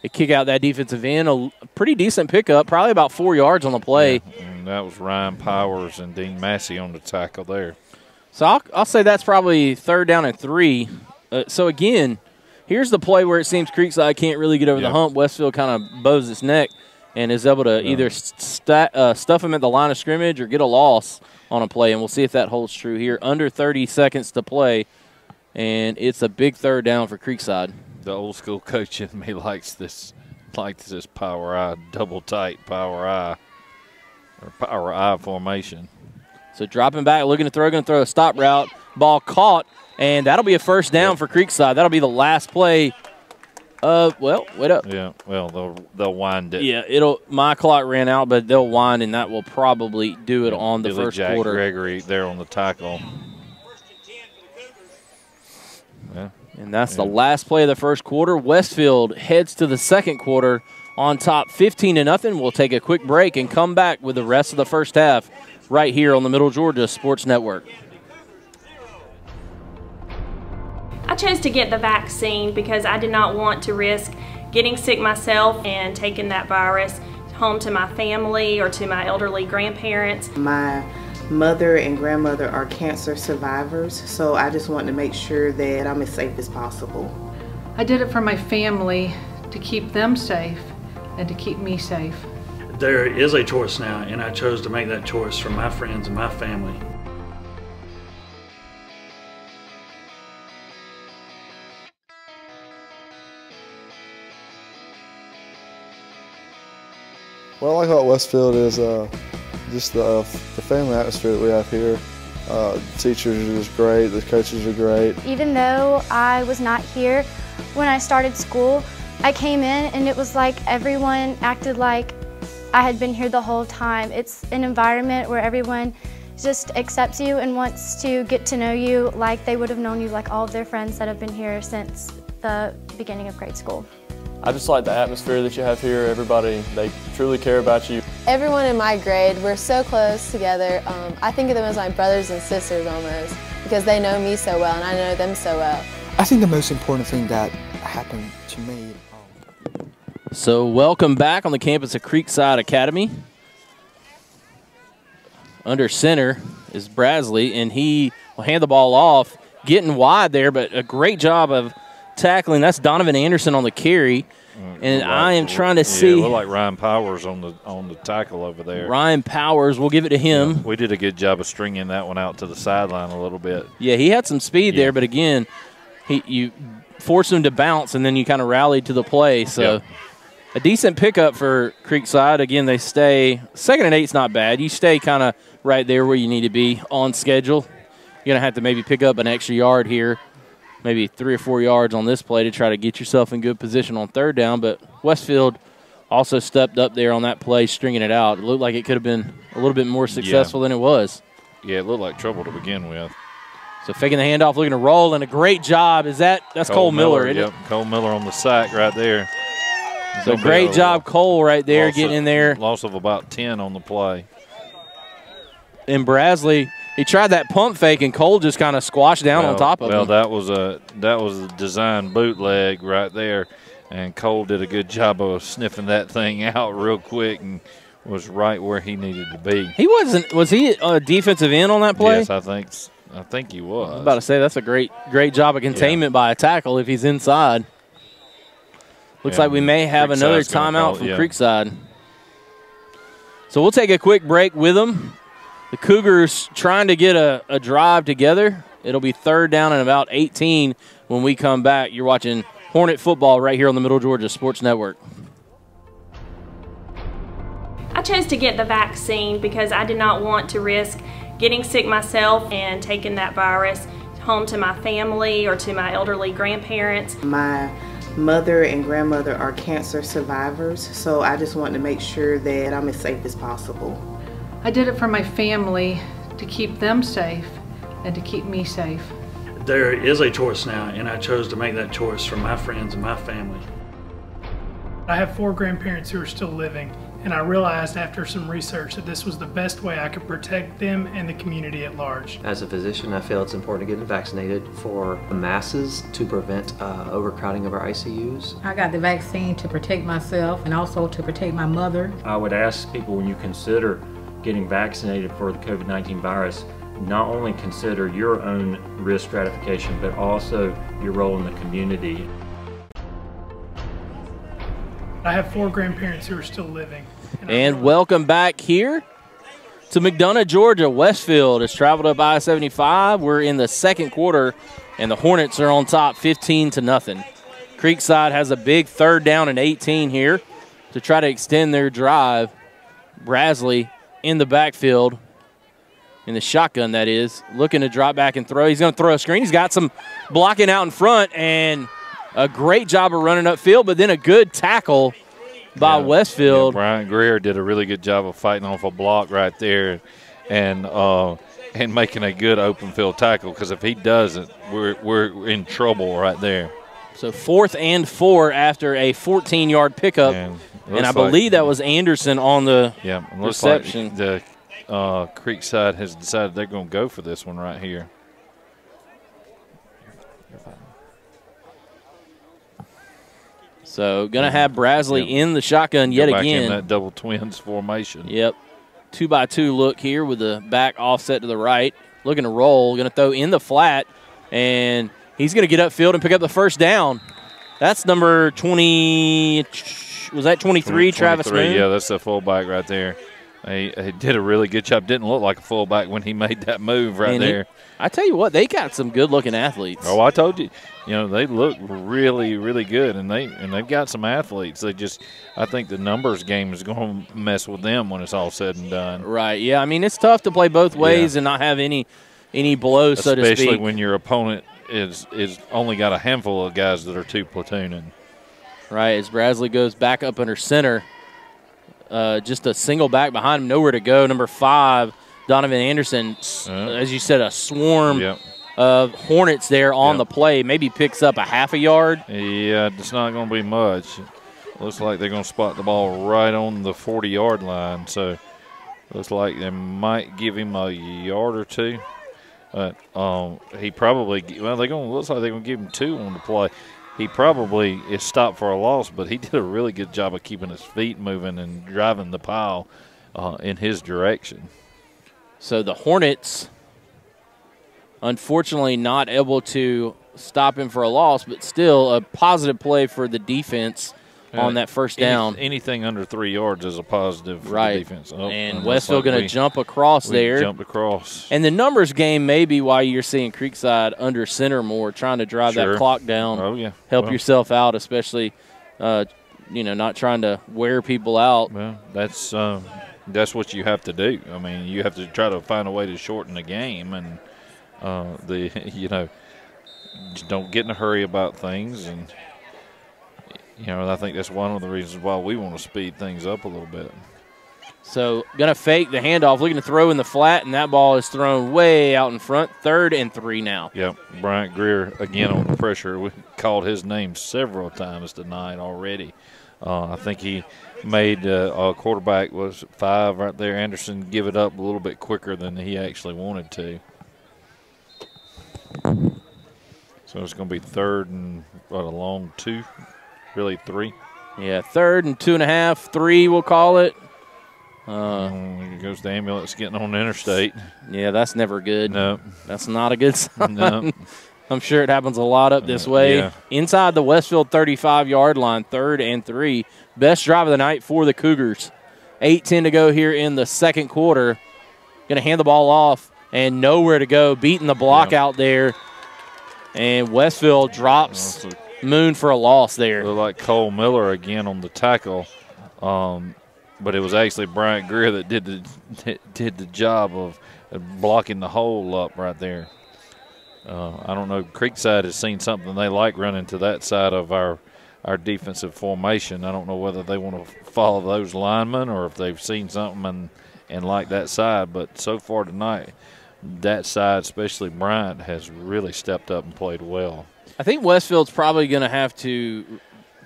They kick out that defensive end, a pretty decent pickup, probably about four yards on the play. And that was Ryan Powers and Dean Massey on the tackle there. So I'll, I'll say that's probably third down and three. Uh, so again, here's the play where it seems Creekside can't really get over Yeah. the hump. Westfield kind of bows its neck and is able to either sta uh, stuff him at the line of scrimmage or get a loss on a play. And we'll see if that holds true here. Under 30 seconds to play, and it's a big third down for Creekside. The old school coach in me likes this, likes this power I, double tight power I, or power I formation. So dropping back, looking to throw, going to throw a stop route. Ball caught, and that'll be a first down for Creekside. That'll be the last play. Uh, well, wait up. Yeah, well they'll they'll wind it. Yeah, it'll. My clock ran out, but they'll wind, and that will probably do it on the Billy first Jack quarter. Gregory there on the tackle. Yeah, And that's the last play of the first quarter. Westfield heads to the second quarter on top, 15 to nothing. We'll take a quick break and come back with the rest of the first half right here on the Middle Georgia Sports Network. I chose to get the vaccine because I did not want to risk getting sick myself and taking that virus home to my family or to my elderly grandparents. My mother and grandmother are cancer survivors, so I just want to make sure that I'm as safe as possible. I did it for my family to keep them safe and to keep me safe. There is a choice now, and I chose to make that choice for my friends and my family. What I like about Westfield is uh, just the, uh, the family atmosphere that we have here. Uh, teachers are just great, the coaches are great. Even though I was not here when I started school, I came in and it was like everyone acted like I had been here the whole time. It's an environment where everyone just accepts you and wants to get to know you like they would have known you like all of their friends that have been here since the beginning of grade school. I just like the atmosphere that you have here. Everybody, they truly care about you. Everyone in my grade, we're so close together. Um, I think of them as my brothers and sisters almost because they know me so well and I know them so well. I think the most important thing that happened to me. So, welcome back on the campus of Creekside Academy. Under center is Brasley, and he will hand the ball off, getting wide there, but a great job of tackling. That's Donovan Anderson on the carry. Mm, and Look I am trying to yeah, see look like Ryan Powers on the on the tackle over there. Ryan Powers. We'll give it to him. We did a good job of stringing that one out to the sideline a little bit. Yeah, he had some speed there, but again, he you forced him to bounce, and then you kind of rallied to the play. So Yep. a decent pickup for Creekside. Again, they stay second and eight's not bad. You stay kind of right there where you need to be on schedule. You're gonna have to maybe pick up an extra yard here, maybe three or four yards on this play to try to get yourself in good position on third down. But Westfield also stepped up there on that play, stringing it out. It looked like it could have been a little bit more successful than it was. Yeah, it looked like trouble to begin with. So faking the handoff, looking to roll, and a great job. Is that that's Cole, Miller? isn't it? Yep, Cole Miller on the sack right there. So great job, Cole, right there, getting of- in there. Loss of about ten on the play. And Brasley, he tried that pump fake, and Cole just kind of squashed down on top of it. well, him. that was a that was a design bootleg right there, and Cole did a good job of sniffing that thing out real quick and was right where he needed to be. he wasn't. Was he a defensive end on that play? Yes, I think I think he was. I was about to say that's a great, great job of containment by a tackle if he's inside. Looks Yeah, like we may have Creekside's another timeout from yeah. Creekside. So we'll take a quick break with them. The Cougars trying to get a, a drive together. It'll be third down and about 18 when we come back. You're watching Hornet football right here on the Middle Georgia Sports Network. I chose to get the vaccine because I did not want to risk getting sick myself and taking that virus home to my family or to my elderly grandparents. My mother and grandmother are cancer survivors, so I just wanted to make sure that I'm as safe as possible. I did it for my family to keep them safe and to keep me safe. There is a choice now, and I chose to make that choice for my friends and my family. I have four grandparents who are still living, and I realized after some research that this was the best way I could protect them and the community at large. As a physician, I feel it's important to get vaccinated for the masses to prevent uh, overcrowding of our ICUs. I got the vaccine to protect myself and also to protect my mother. I would ask people when you consider getting vaccinated for the COVID 19 virus, not only consider your own risk stratification, but also your role in the community. I have four grandparents who are still living. And welcome back here to McDonough, Georgia. Westfield has traveled up I 75. We're in the second quarter, and the Hornets are on top 15 to nothing. Creekside has a big third down and 18 here to try to extend their drive. Brasley in the backfield, in the shotgun, that is, looking to drop back and throw. He's going to throw a screen. He's got some blocking out in front, and a great job of running upfield, but then a good tackle by Westfield. Yeah, Brian Greer did a really good job of fighting off a block right there, and uh, and making a good open field tackle. Because if he doesn't, we're we're in trouble right there. So fourth and four after a 14-yard pickup, and, I like- believe that was Anderson on the Yeah, reception. like the uh, Creekside has decided they're going to go for this one right here. so gonna have Brasley in the shotgun yet again. in that double twins formation. Yep. Two by two look here with the back offset to the right. Looking to roll. Going to throw in the flat. And he's going to get upfield and pick up the first down. That's number 20. Was that 23, Travis 23, Moon? Yeah, that's the fullback right there. He, he did a really good job. Didn't look like a fullback when he made that move right And he- there. I tell you what, they got some good looking athletes. Oh, I told you. You know, they look really, really good, and they and they've got some athletes. They just, I think the numbers game is going to mess with them when it's all said and done. Right. Yeah. I mean, it's tough to play both ways and not have any any blows, so to Especially speak. when your opponent is is only got a handful of guys that are two platooning. Right, as Brasley goes back up under center. uh, just a single back behind him, nowhere to go. Number five, Donovan Anderson, as you said, a swarm Yep. of Hornets there on Yep. the play. Maybe picks up a half a yard. Yeah, it's not going to be much. Looks like they're going to spot the ball right on the 40 yard line. So looks like they might give him a yard or two. But um, he probably well they're going to looks like they're going to give him two on the play. He probably is stopped for a loss, but he did a really good job of keeping his feet moving and driving the pile uh, in his direction. So the Hornets, unfortunately, not able to stop him for a loss, but still a positive play for the defense on that first Any- down. anything under three yards is a positive for Right. the defense. Oh, and Westfield like going to jump across there. Jumped across. And the numbers game may be why you're seeing Creekside under center more, trying to drive Sure. that clock down. Oh, yeah. Help Well- yourself out, especially, uh, you know, not trying to wear people out. Well, that's um, that's what you have to do. I mean, you have to try to find a way to shorten the game, and uh, the you know, just don't get in a hurry about things, and you know, I think that's one of the reasons why we want to speed things up a little bit. So going to fake the handoff, looking to throw in the flat, and that ball is thrown way out in front. Third and three now. Yep, Bryant Greer again on the pressure. We called his name several times tonight already. Uh, I think he made uh, a quarterback was five right there. Anderson give it up a little bit quicker than he actually wanted to. So it's going to be third and what a long two, really three. Yeah, third and two and a half, three we'll call it. Uh, Here goes the ambulance getting on the interstate. Yeah, that's never good. No, that's not a good sign. No. I'm sure it happens a lot up this way. yeah. Inside the Westfield 35 yard line, third and three. Best drive of the night for the Cougars. 8 10 to go here in the second quarter. Going to hand the ball off and nowhere to go. Beating the block out there. And Westfield drops Moon for a loss there. Looked like Cole Miller again on the tackle, um, but it was actually Bryant Greer that did the did the job of blocking the hole up right there. Uh, I don't know. Creekside has seen something they like running to that side of our our defensive formation. I don't know whether they want to follow those linemen or if they've seen something and and like that side. But so far tonight, that side, especially Bryant, has really stepped up and played well. I think Westfield's probably going to have to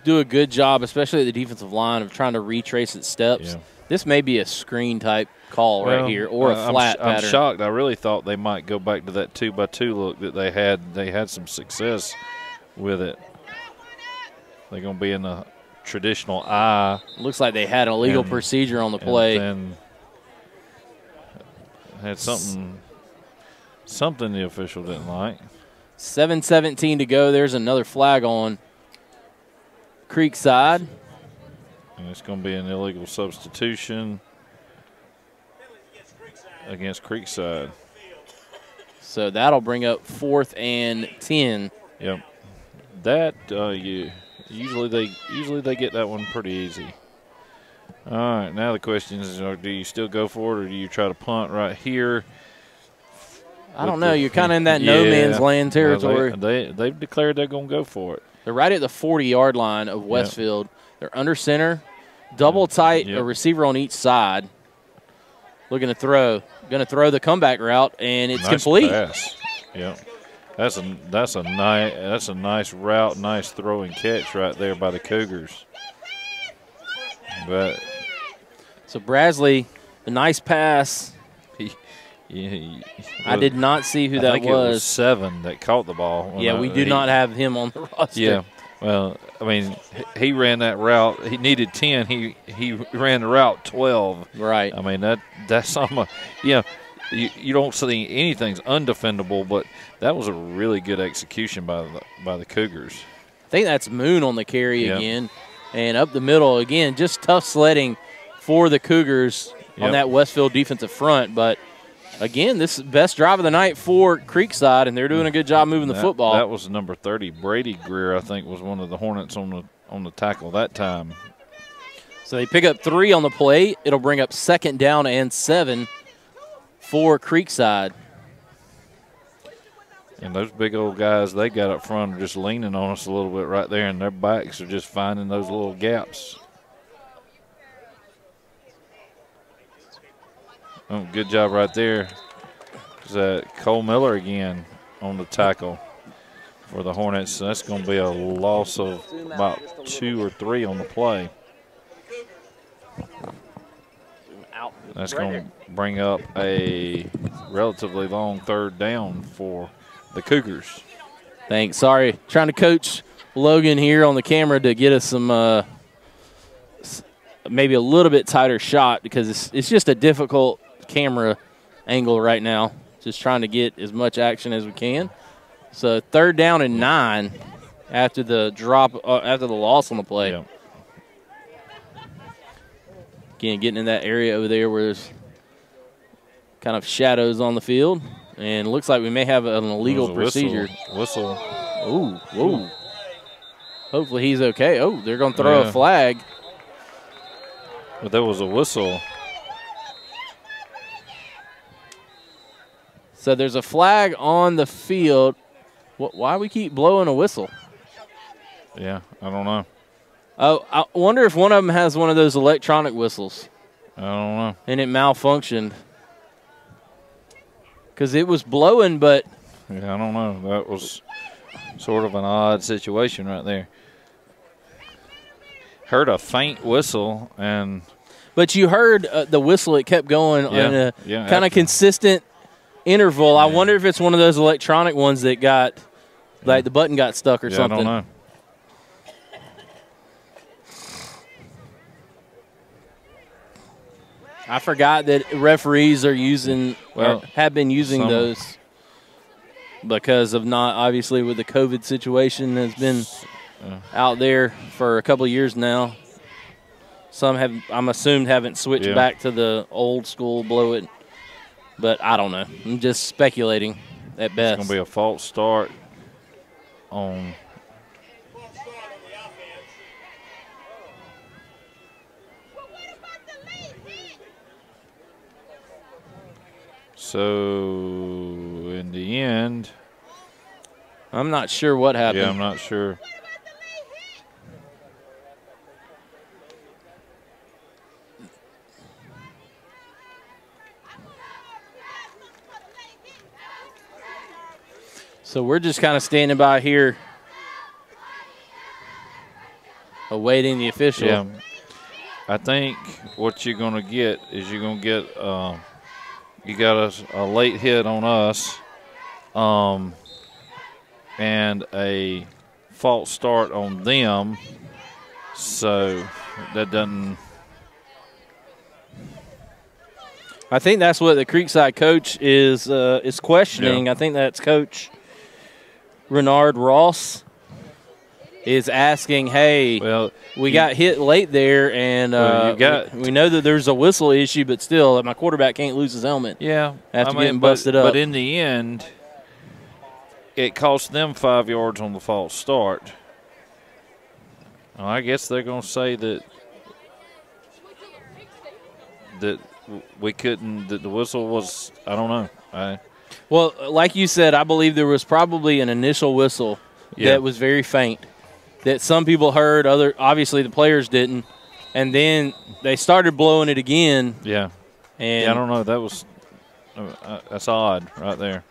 do a good job, especially at the defensive line, of trying to retrace its steps. Yeah. This may be a screen type call right here, or uh, a I'm flat sh- I'm, shocked. I really thought they might go back to that two by two look that they had. They had some success with it. They're going to be in the traditional I. Looks like they had an illegal And- procedure on the and play. then had something, something the official didn't like. 7-17 to go. There's another flag on Creekside. And it's going to be an illegal substitution against Creekside. So that'll bring up fourth and 10. Yep. That uh, you usually they usually they get that one pretty easy. All right, now the question is: uh, Do you still go for it, or do you try to punt right here? I don't know. the- You're kind of in that no man's land territory. they, they they've declared they're going to go for it. They're right at the 40 yard line of Westfield. They're under center, double tight, a receiver on each side. Looking to throw. Going to throw the comeback route, and it's Nice complete. Pass. Yep. That's a that's a nice that's a nice route, nice throw and catch right there by the Cougars. But So Brasley, a nice pass. Yeah, I did not see who I that was. was seven that caught the ball. Yeah, I- we do he- not have him on the roster. Yeah. Well, I mean, he- he ran that route. He needed ten. He he ran the route twelve. Right. I mean that that's some. Yeah. You, you don't see anything's undefendable, but that was a really good execution by the by the Cougars. I think that's Moon on the carry Yep. again. And up the middle, again, just tough sledding for the Cougars Yep. on that Westfield defensive front. But again, this is best drive of the night for Creekside, and they're doing a good job moving the That- football. That was number thirty. Brady Greer, I think, was one of the Hornets on the on the tackle that time. So they pick up three on the play. It'll bring up second down and seven for Creekside. And those big old guys they got up front are just leaning on us a little bit right there, and their backs are just finding those little gaps. Oh, good job right there. Is that Cole Miller again on the tackle for the Hornets? So that's going to be a loss of about two or three on the play. That's going to bring up a relatively long third down for the Cougars. Thanks. Sorry, trying to coach Logan here on the camera to get us some uh, maybe a little bit tighter shot because it's, it's just a difficult camera angle right now. Just trying to get as much action as we can. So third down and nine after the drop uh, after the loss on the play. Again, getting in that area over there where there's kind of shadows on the field, and looks like we may have an illegal There was a procedure. Whistle. whistle. Ooh, whoa. Hopefully he's okay. Oh, they're going to throw Yeah. a flag. But there was a whistle. So there's a flag on the field. Wh- Why we keep blowing a whistle? Yeah, I don't know. Oh, I wonder if one of them has one of those electronic whistles. I don't know. And it malfunctioned. Because it was blowing, but Yeah, I don't know. That was sort of an odd situation right there. Heard a faint whistle and but you heard uh, the whistle. It kept going Yeah, in a yeah, kind of consistent interval. I wonder if it's one of those electronic ones that got, like the button got stuck or yeah, I something. don't know. I forgot that referees are using Well, or have been using some- those because of not obviously with the COVID situation has been Yeah. out there for a couple of years now. Some have, I'm assumed, haven't switched Yeah. back to the old school blow it, but I don't know. I'm just speculating at best. It's going to be a false start on So in the end, I'm not sure what happened. Yeah, I'm not sure. So we're just kind of standing by here, awaiting the official. Yeah. I think what you're going to get is you're going to get uh, you got a, a late hit on us, um, and a false start on them. So that doesn't. I think that's what the Creekside coach is uh, is questioning. Yeah. I think that's Coach Renard Ross is asking, "Hey, well, we you- got hit late there, and uh, you got- we, we know that there's a whistle issue, but still, my quarterback can't lose his helmet. Yeah, after I mean, getting but- busted up. But in the end, it cost them five yards on the false start. Well, I guess they're going to say that that we couldn't. That the whistle was. I don't know. I, Well, like you said, I believe there was probably an initial whistle Yeah. that was very faint, that some people heard, other obviously the players didn't, and then they started blowing it again. yeah. And yeah, I don't know. That was uh, uh, that's odd right there.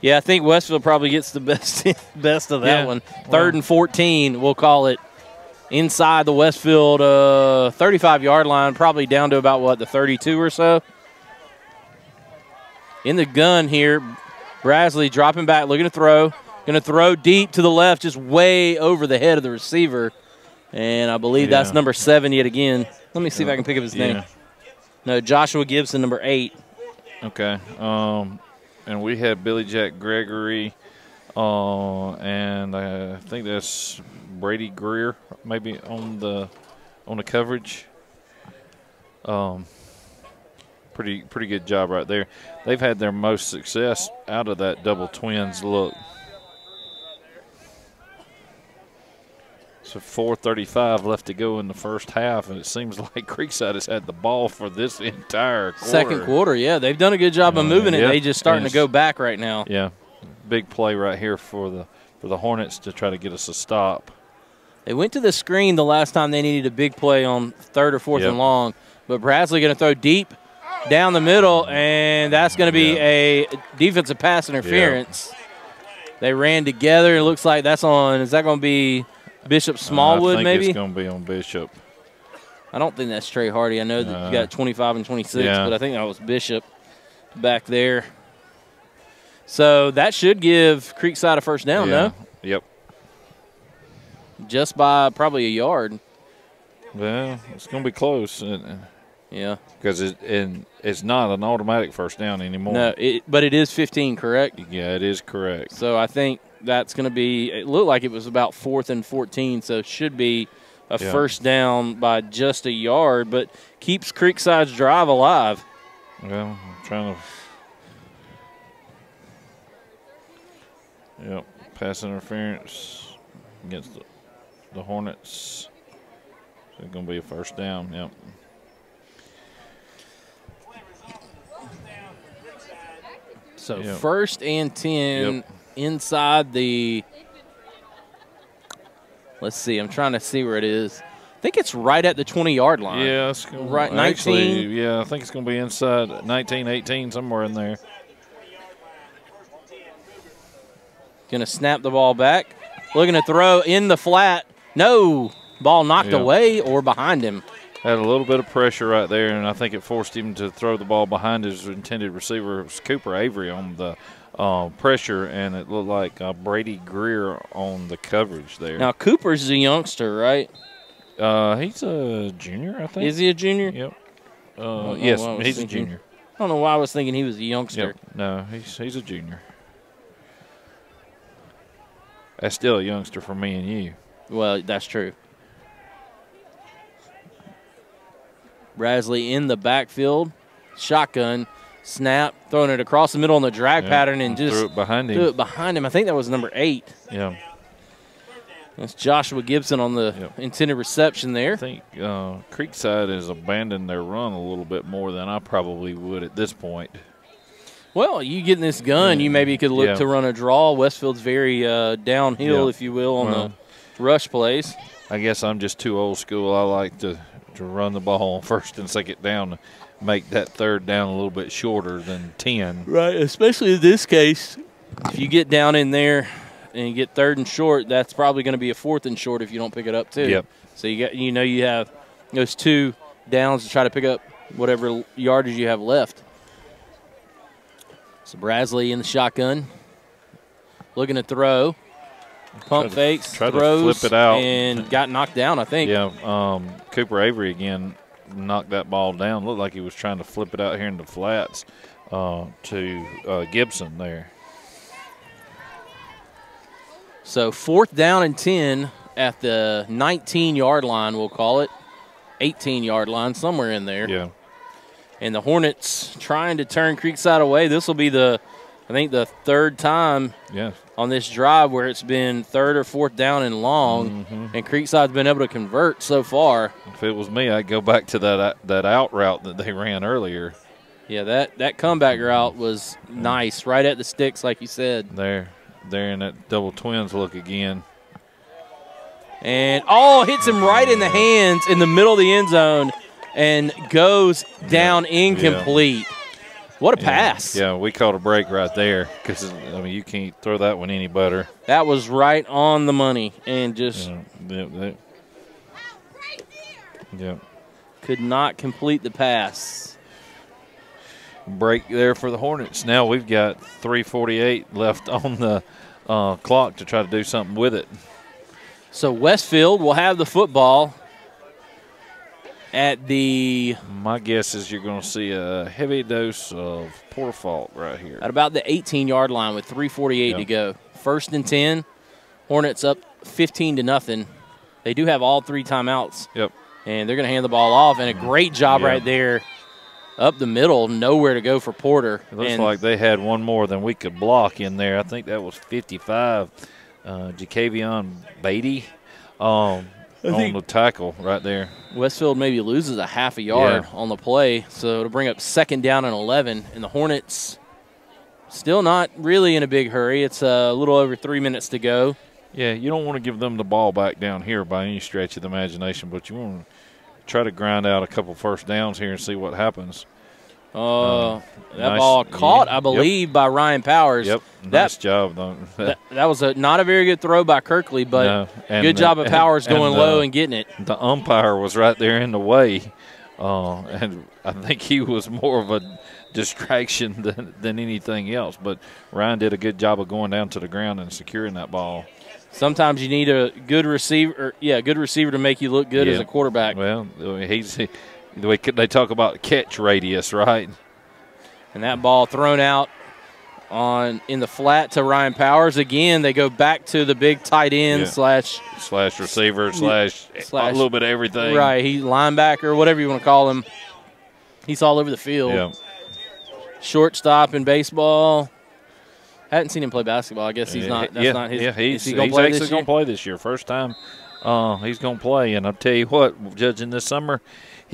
Yeah, I think Westfield probably gets the best best of that Yeah, one. Third and 14, we'll call it inside the Westfield uh, 35 yard line, probably down to about what the 32 or so. In the gun here, Brasley dropping back, looking to throw, going to throw deep to the left, just way over the head of the receiver, and I believe that's number seven yet again. Let me see if I can pick up his name. Yeah. No, Joshua Gibson, number eight. Okay. Um, and we had Billy Jack Gregory, uh, and I think that's Brady Greer, maybe on the on the coverage. Um, pretty pretty good job right there. They've had their most success out of that double twins look. So 4:35 left to go in the first half, and it seems like Creekside has had the ball for this entire quarter. Second quarter, yeah, they've done a good job of Uh, moving it. They just starting to go back right now. Yeah, big play right here for the for the Hornets to try to get us a stop. They went to the screen the last time they needed a big play on third or fourth Yep. and long, but Brasley going to throw deep down the middle, and that's going to be a defensive pass interference. They ran together. It looks like that's on. Is that going to be Bishop Smallwood? I think maybe it's going to be on Bishop. I don't think that's Trey Hardy. I know that Uh, you got 25 and 26, yeah. but I think that was Bishop back there. So that should give Creekside a first down, Yeah. no? Yep. Just by probably a yard. Well, it's going to be close. uh, Yeah. Because it, and it's not an automatic first down anymore. No, it, but it is 15, correct? Yeah, it is correct. So I think that's going to be. It looked like it was about fourth and 14, so it should be a Yeah. first down by just a yard, but keeps Creekside's drive alive. Well, I'm trying to. Yep, pass interference against the, the Hornets. So it's going to be a first down. Yep. So Yep. first and 10 Yep. inside the. Let's see. I'm trying to see where it is. I think it's right at the 20 yard line. Yeah, it's gonna, right. 19. Actually, yeah, I think it's going to be inside 19, 18, somewhere in there. Gonna snap the ball back. Looking to throw in the flat. No. Ball knocked Yeah. away or behind him. Had a little bit of pressure right there, and I think it forced him to throw the ball behind his intended receiver. It was Cooper Avery on the uh, pressure, and it looked like uh, Brady Greer on the coverage there. Now Cooper's a youngster, right? Uh, he's a junior, I think. Is he a junior? Yep. Uh, yes, why I was he's a junior. I don't know why I was thinking he was a youngster. Yep. No, he's he's a junior. That's still a youngster for me and you. Well, that's true. Brasley in the backfield, shotgun, snap, throwing it across the middle on the drag Yeah, pattern, and just threw it behind him. threw it behind him. I think that was number eight. Yeah. That's Joshua Gibson on the intended reception there. I think uh, Creekside has abandoned their run a little bit more than I probably would at this point. Well, you getting this gun, you maybe could look Yeah. to run a draw. Westfield's very uh, downhill, Yeah. if you will, on Well, the rush plays. I guess I'm just too old school. I like to, to run the ball on first and second down to make that third down a little bit shorter than 10. Right, especially in this case. If you get down in there and you get third and short, that's probably going to be a fourth and short if you don't pick it up too. Yep. So you got you know you have those two downs to try to pick up whatever yardage you have left. So Brasley in the shotgun, looking to throw, pump Tried to- fakes, tried to throws, flip it out. and got knocked down. I think. Yeah, um, Cooper Avery again knocked that ball down. Looked like he was trying to flip it out here in the flats uh, to uh, Gibson there. So fourth down and 10 at the 19 yard line, we'll call it. 18 yard line, somewhere in there. Yeah. And the Hornets trying to turn Creekside away. This will be the, I think, the third time Yeah. on this drive where it's been third or fourth down and long, Mhm. and Creekside's been able to convert so far. If it was me, I'd go back to that that out route that they ran earlier. Yeah, that, that comeback route was nice, right at the sticks, like you said. There, there in that double twins look again. And oh, hits him right in the hands in the middle of the end zone and goes down incomplete. What a Yeah. pass. Yeah, we caught a break right there because I mean you can't throw that one any better. That was right on the money and just Yeah, yeah, yeah. could not complete the pass. break there for the Hornets. Now we've got 3:48 left on the uh, clock to try to do something with it. So Westfield will have the football at the My guess is you're going to see a heavy dose of Porter Falk right here. at about the 18 yard line with 348 to go. First and 10. Hornets up 15 to nothing. They do have all three timeouts. Yep. And they're going to hand the ball off and a great job Yeah. right there up the middle, nowhere to go for Porter. It looks And like they had one more than we could block in there. I think that was 55. Uh, Jacavion Beatty um, on the tackle right there. Westfield maybe loses a half a yard Yeah. on the play, so it'll bring up second down and 11. And the Hornets still not really in a big hurry. It's a little over three minutes to go. Yeah, you don't want to give them the ball back down here by any stretch of the imagination, but you want to try to grind out a couple first downs here and see what happens. Uh, Um, that nice- ball caught, yeah, I yep. believe, by Ryan Powers. Yep, That, nice job. though. that, that was a not a very good throw by Kirkley, but No, and good the- job of Powers and going the- low and getting it. The umpire was right there in the way, uh, and I think he was more of a distraction than, than anything else. But Ryan did a good job of going down to the ground and securing that ball. Sometimes you need a good receiver, or, yeah, a good receiver to make you look good as a quarterback. Well, he's he, the way they talk about catch radius, right? And that ball thrown out on in the flat to Ryan Powers again. They go back to the big tight end Yeah. slash slash receiver slash, slash- a little bit of everything. Right, he linebacker, whatever you want to call him. He's all over the field. Yeah. Shortstop in baseball. Hadn't seen him play basketball. I guess he's not. That's yeah, not his. yeah. He's, he gonna he's play actually going to play this year. First time uh, he's going to play, and I'll tell you what, judging this summer,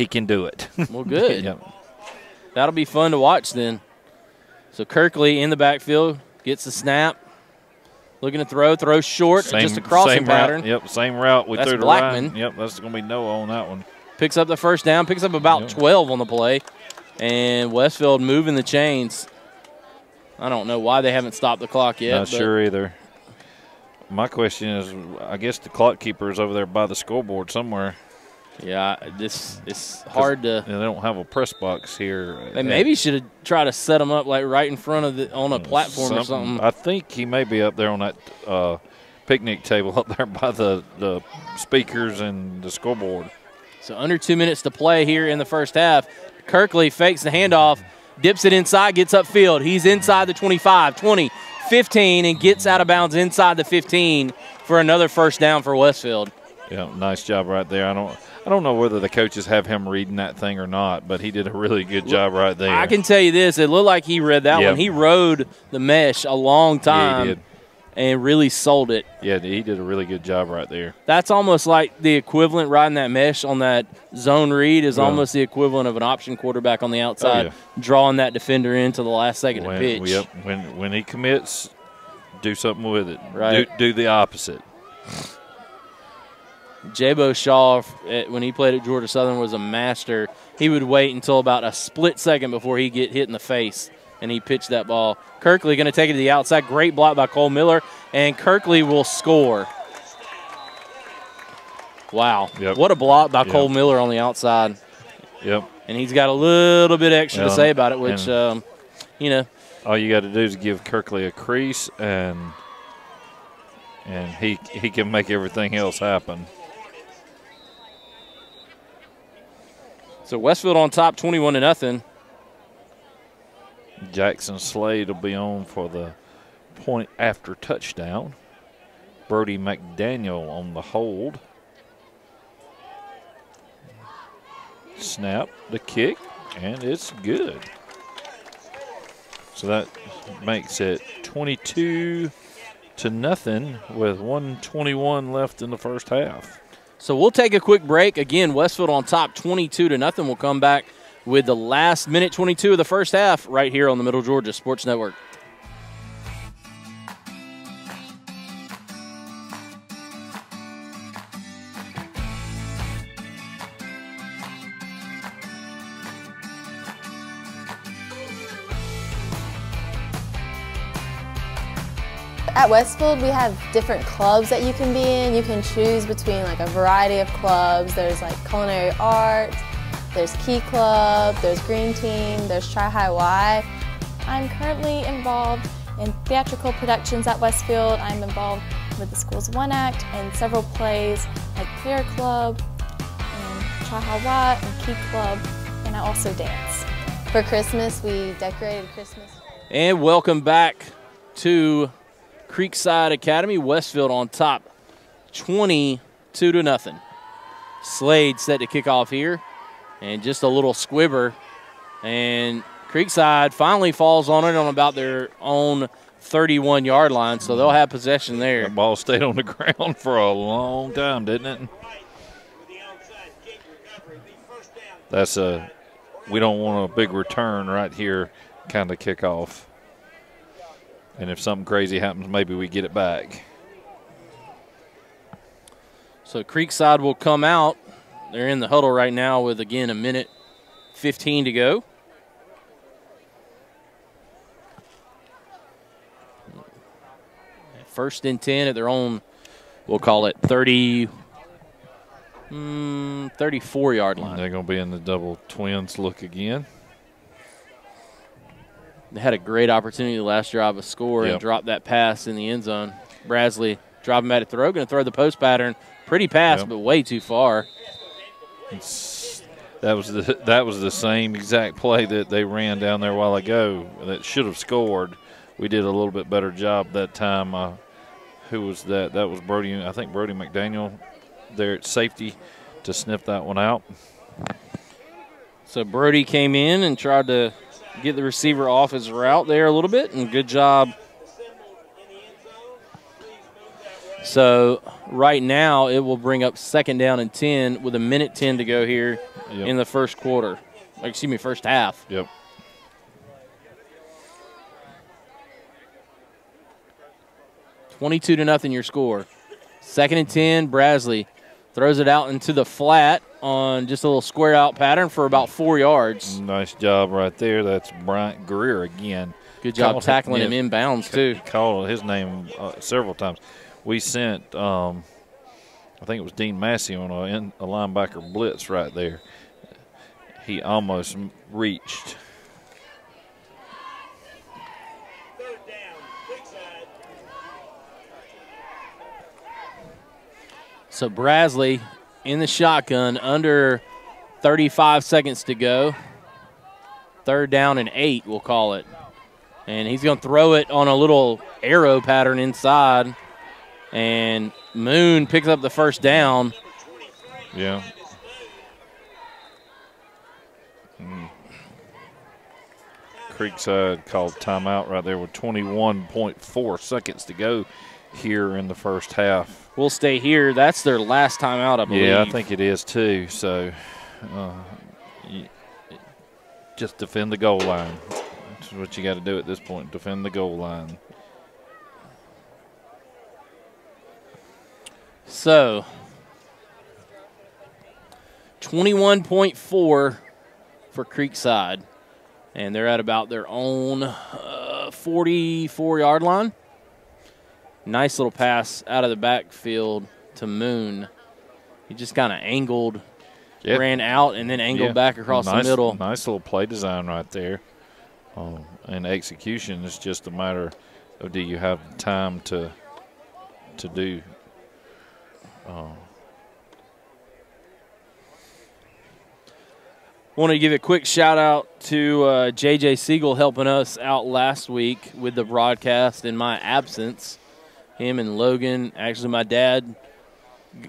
he can do it. Well, good. Yep. That'll be fun to watch then. So Kirkley in the backfield gets the snap, looking to throw, throws short, just a crossing same pattern. Route. Yep, same route we That's threw to Blackman. Ryan. Yep, that's going to be Noah on that one. Picks up the first down, picks up about 12 on the play, and Westfield moving the chains. I don't know why they haven't stopped the clock yet. Not sure either. My question is, I guess the clock keeper is over there by the scoreboard somewhere. Yeah, this it's hard to. They don't have a press box here. They maybe should have tried to set them up like right in front of the on a platform or something. I think he may be up there on that uh, picnic table up there by the, the speakers and the scoreboard. So under two minutes to play here in the first half. Kirkley fakes the handoff, dips it inside, gets upfield. He's inside the 25, 20, 15, and gets out of bounds inside the 15 for another first down for Westfield. Yeah, nice job right there. I don't I don't know whether the coaches have him reading that thing or not, but he did a really good job right there. I can tell you this: it looked like he read that Yeah. one. He rode the mesh a long time did. and really sold it. Yeah, he did a really good job right there. That's almost like the equivalent riding that mesh on that zone read is Yeah. almost the equivalent of an option quarterback on the oh, outside, yeah. drawing that defender into the last second When, to pitch. Yep, when when he commits, do something with it. Right. Do, do the opposite. Jaybo Shaw, eh, when he played at Georgia Southern, was a master. He would wait until about a split second before he get hit in the face, and he pitched that ball. Kirkley going to take it to the outside. Great block by Cole Miller, and Kirkley will score. Wow. Yep. What a block by Yep. Cole Miller on the outside. Yep. And he's got a little bit extra to say about it, which, um, you know, All you got to do is give Kirkley a crease, and and he he can make everything else happen. So Westfield on top 21 to nothing. Jackson Slade will be on for the point after touchdown. Brody McDaniel on the hold. Snap the kick, and it's good. So that makes it 22 to nothing with 121 left in the first half. So we'll take a quick break. Again, Westfield on top 22 to nothing. We'll come back with the last minute 22 of the first half right here on the Middle Georgia Sports Network. At Westfield, we have different clubs that you can be in. You can choose between like a variety of clubs. There's like culinary arts, there's Key Club, there's Green Team, there's Tri High Y. I'm currently involved in theatrical productions at Westfield. I'm involved with the school's One Act and several plays like Prayer Club um, and Tri High Y, and Key Club, and I also dance. For Christmas, we decorated Christmas. And welcome back to Creekside Academy. Westfield on top 22 to nothing. Slade set to kick off here. And just a little squibber. And Creekside finally falls on it on about their own 31 yard line, so they'll have possession there. Ball stayed on the ground for a long time, didn't it? That's a. We don't want a big return right here, kind of kickoff. And if something crazy happens, maybe we get it back. So Creekside will come out. They're in the huddle right now with, again, a minute 15 to go. First and 10 at their own, we'll call it 30, mm, 34 yard line. They're going to be in the double twins look again. They had a great opportunity last drive to score Yep. and drop that pass in the end zone. Brasley driving back to throw, going to throw the post pattern. Pretty pass, Yep. but way too far. It's, that was the that was the same exact play that they ran down there a while ago that should have scored. We did a little bit better job that time. Uh, who was that? That was Brody. I think Brody McDaniel there at safety to sniff that one out. So Brody came in and tried to get the receiver off his route there a little bit, and good job. So right now it will bring up second down and 10 with a minute 10 to go here Yep. in the first quarter. Excuse me, first half. Yep. Twenty-two to nothing. Your score. Second and ten. Brasley throws it out into the flat on just a little square out pattern for about four yards. Nice job right there. That's Bryant Greer again. Good job Called- tackling him yeah, inbounds, too. Called his name uh, several times. We sent, um, I think it was Dean Massey on a, in, a linebacker blitz right there. He almost reached. So Brasley in the shotgun, under 35 seconds to go. Third down and eight, we'll call it. And he's going to throw it on a little arrow pattern inside. And Moon picks up the first down. Yeah. Mm. Creekside called timeout right there with 21.4 seconds to go here in the first half. We'll stay here. That's their last time out, I believe. Yeah, I think it is too. So uh, just defend the goal line. That's what you got to do at this point. Defend the goal line. So, 21.4 for Creekside. And they're at about their own uh, 44 yard line. Nice little pass out of the backfield to Moon. He just kind of angled, Yeah. ran out, and then angled Yeah. back across nice, the middle. Nice little play design right there. Um, and execution is just a matter of do you have time to to do. Uh, Want to give a quick shout out to uh, JJ Siegel helping us out last week with the broadcast in my absence. Him and Logan. Actually, my dad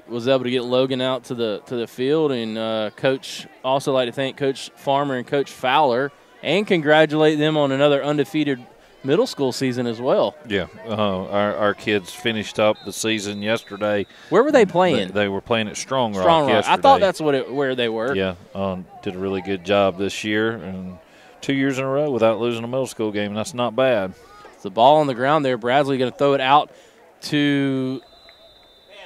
was able to get Logan out to the to the field, and uh, Coach also like to thank Coach Farmer and Coach Fowler, and congratulate them on another undefeated middle school season as well. yeah, uh, our, our kids finished up the season yesterday. Where were they playing? They, they were playing at Strong Rock Strong Rock. yesterday. I thought that's what it, where they were. Yeah, um, did a really good job this year and two years in a row without losing a middle school game. and That's not bad. The ball on the ground there. Brasley going to throw it out to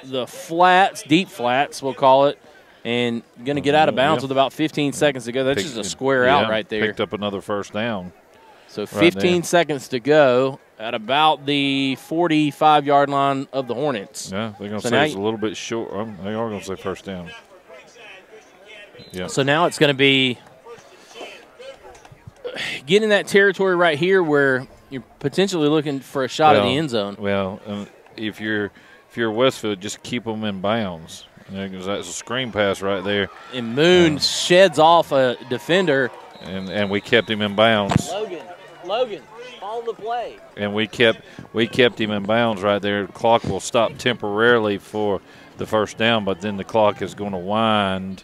the flats, deep flats, we'll call it, and going to get out of bounds Yeah. with about 15 seconds to go. That's just a square yeah, out right there. Picked up another first down. So 15 there. seconds to go at about the 45 yard line of the Hornets. Yeah, they're going to So say it's a little bit short. Um, they are going to say first down. Yeah. So now it's going to be getting that territory right here where you're potentially looking for a shot at the end zone. Well, um, if you're if you're Westfield, just keep them in bounds. Because that's a screen pass right there. And Moon sheds off a defender. And and we kept him in bounds. Logan, Logan, follow the play. and we kept we kept him in bounds right there. Clock will stop temporarily for the first down, but then the clock is going to wind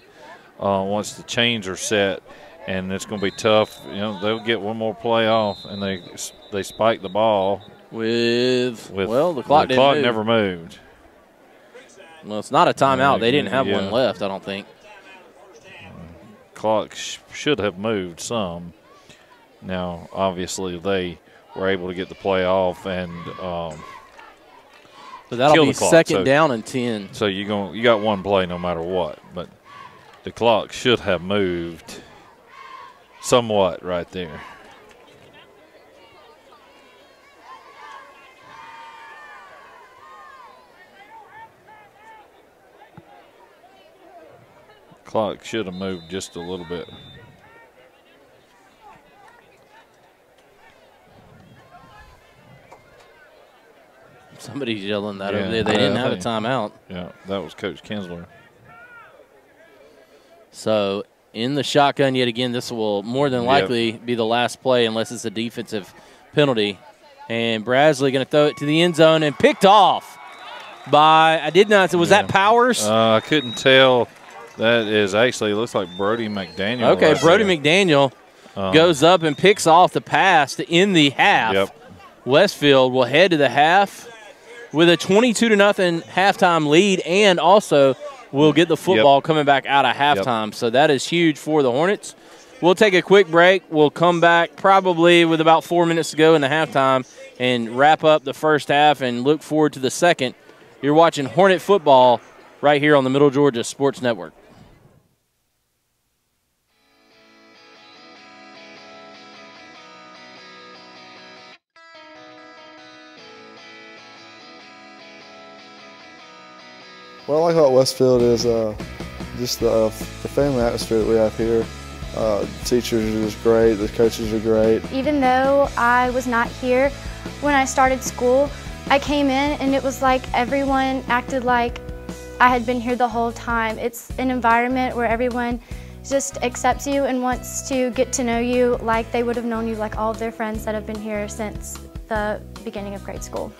uh, once the chains are set, and it's going to be tough. You know, they'll get one more play off, and they they spike the ball with, with well, the clock the clock move. never moved. Well, it's not a timeout. They didn't have Yeah. one left, I don't think. Clock sh- should have moved some. Now, obviously, they were able to get the play off and. Um, So that'll be clock. second So- down and 10. So you going you got one play no matter what, but the clock should have moved somewhat right there. Clock should have moved just a little bit. Somebody's yelling that Yeah, over there. They yeah, didn't I have a timeout. Yeah, that was Coach Kinsler. So in the shotgun yet again, this will more than Yep. likely be the last play unless it's a defensive penalty. And Brasley going to throw it to the end zone and picked off by I did not. Was that Powers? Uh, I couldn't tell. That is actually looks like Brody McDaniel. Okay, right Brody there. McDaniel Um, goes up and picks off the pass to end the half. Yep. Westfield will head to the half with a 22 to nothing halftime lead, and also will get the football coming back out of halftime. So that is huge for the Hornets. We'll take a quick break. We'll come back probably with about four minutes to go in the halftime and wrap up the first half and look forward to the second. You're watching Hornet football right here on the Middle Georgia Sports Network. What I like about Westfield is uh, just the, uh, the family atmosphere that we have here. Uh, teachers are just great, the coaches are great. Even though I was not here when I started school, I came in and it was like everyone acted like I had been here the whole time. It's an environment where everyone just accepts you and wants to get to know you like they would have known you like all of their friends that have been here since the beginning of grade school.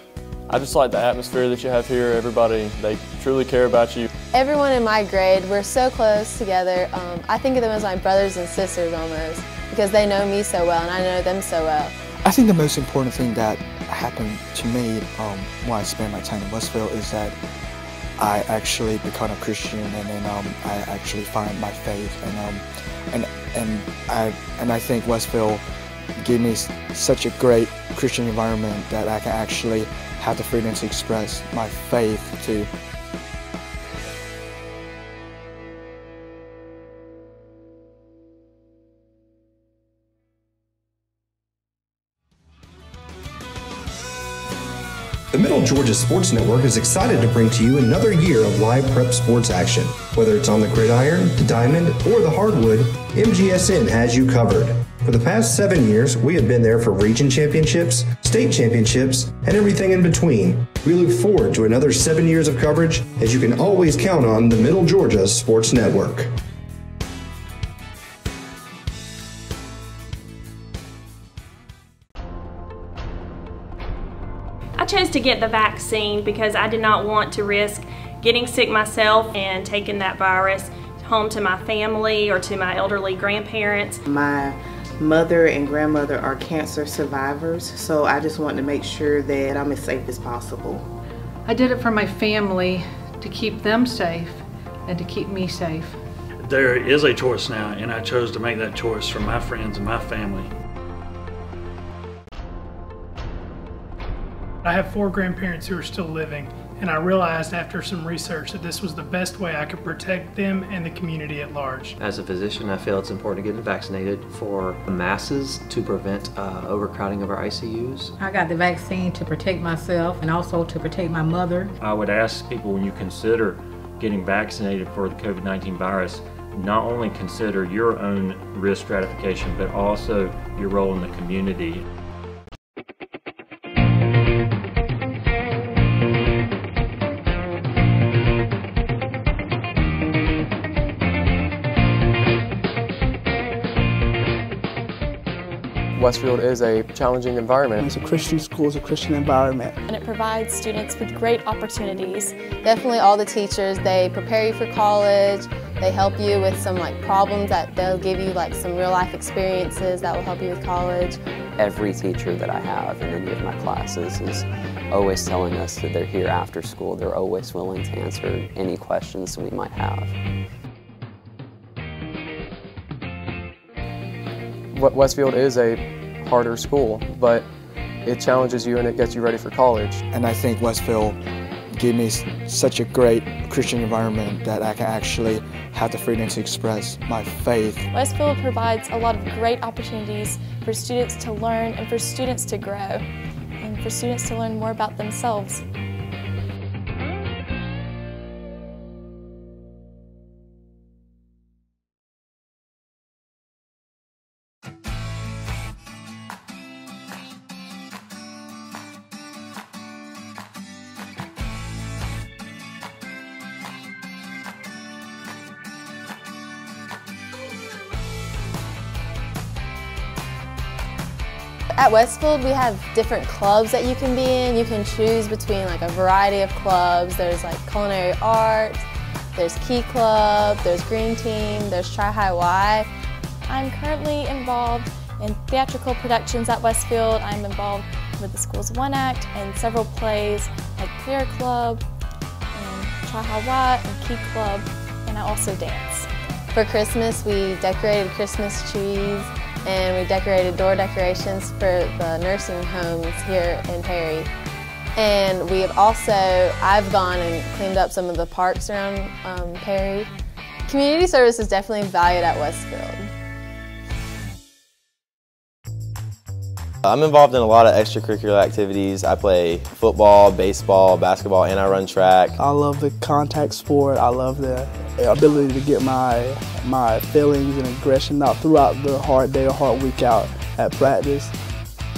I just like the atmosphere that you have here. Everybody, they truly care about you. Everyone in my grade, we're so close together. Um, I think of them as my brothers and sisters almost because they know me so well and I know them so well. I think the most important thing that happened to me um, when I spent my time in Westfield is that I actually become a Christian and then um, I actually find my faith and um, and and I and I think Westfield gave me such a great Christian environment that I can actually have the freedom to express my faith too. The Middle Georgia Sports Network is excited to bring to you another year of live prep sports action. Whether it's on the gridiron, the diamond, or the hardwood, MGSN has you covered. For the past seven years, we have been there for region championships, state championships, and everything in between. We look forward to another seven years of coverage, as you can always count on the Middle Georgia Sports Network. I chose to get the vaccine because I did not want to risk getting sick myself and taking that virus home to my family or to my elderly grandparents. My mother and grandmother are cancer survivors, so I just want to make sure that I'm as safe as possible. I did it for my family to keep them safe and to keep me safe. There is a choice now, and I chose to make that choice for my friends and my family. I have four grandparents who are still living, and I realized after some research that this was the best way I could protect them and the community at large. As a physician, I feel it's important to get vaccinated for the masses to prevent uh, overcrowding of our ICUs. I got the vaccine to protect myself and also to protect my mother. I would ask people when you consider getting vaccinated for the COVID 19 virus, not only consider your own risk stratification, but also your role in the community. Westfield is a challenging environment. It's a Christian school, it's a Christian environment. And it provides students with great opportunities. Definitely all the teachers, they prepare you for college, they help you with some like problems that they'll give you like some real life experiences that will help you with college. Every teacher that I have in any of my classes is always telling us that they're here after school. They're always willing to answer any questions we might have. Westfield is a harder school, but it challenges you and it gets you ready for college. And I think Westfield gave me such a great Christian environment that I can actually have the freedom to express my faith. Westfield provides a lot of great opportunities for students to learn and for students to grow and for students to learn more about themselves. At Westfield, we have different clubs that you can be in. You can choose between like a variety of clubs. There's like culinary arts, there's Key Club, there's Green Team, there's Tri High Y. I'm currently involved in theatrical productions at Westfield. I'm involved with the Schools One Act and several plays like Prayer Club, and Tri High Y, and Key Club, and I also dance. For Christmas, we decorated Christmas trees and we decorated door decorations for the nursing homes here in Perry. And we have also, I've gone and cleaned up some of the parks around um, Perry. Community service is definitely valued at Westfield. I'm involved in a lot of extracurricular activities. I play football, baseball, basketball, and I run track. I love the contact sport. I love the ability to get my my feelings and aggression out throughout the hard day or hard week out at practice.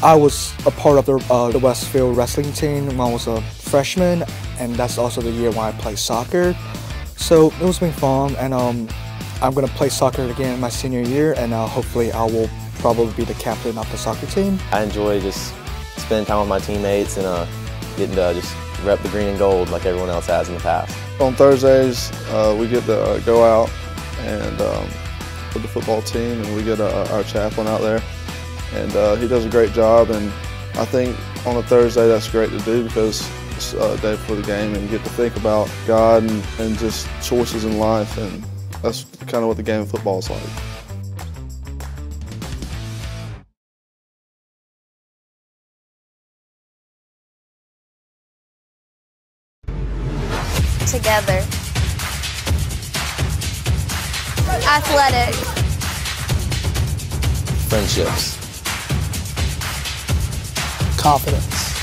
I was a part of the, uh, the Westfield wrestling team when I was a freshman, and that's also the year when I played soccer. So it was been fun, and um, I'm gonna play soccer again my senior year, and uh, hopefully I will probably be the captain of the soccer team. I enjoy just spending time with my teammates and uh, getting to just rep the green and gold like everyone else has in the past. On Thursdays, uh, we get to uh, go out and um, with the football team, and we get uh, our chaplain out there, and uh, he does a great job. And I think on a Thursday that's great to do because it's a day before the game, and you get to think about God and, and just choices in life, and that's kind of what the game of football is like. Together. Athletic. Friendships. Confidence.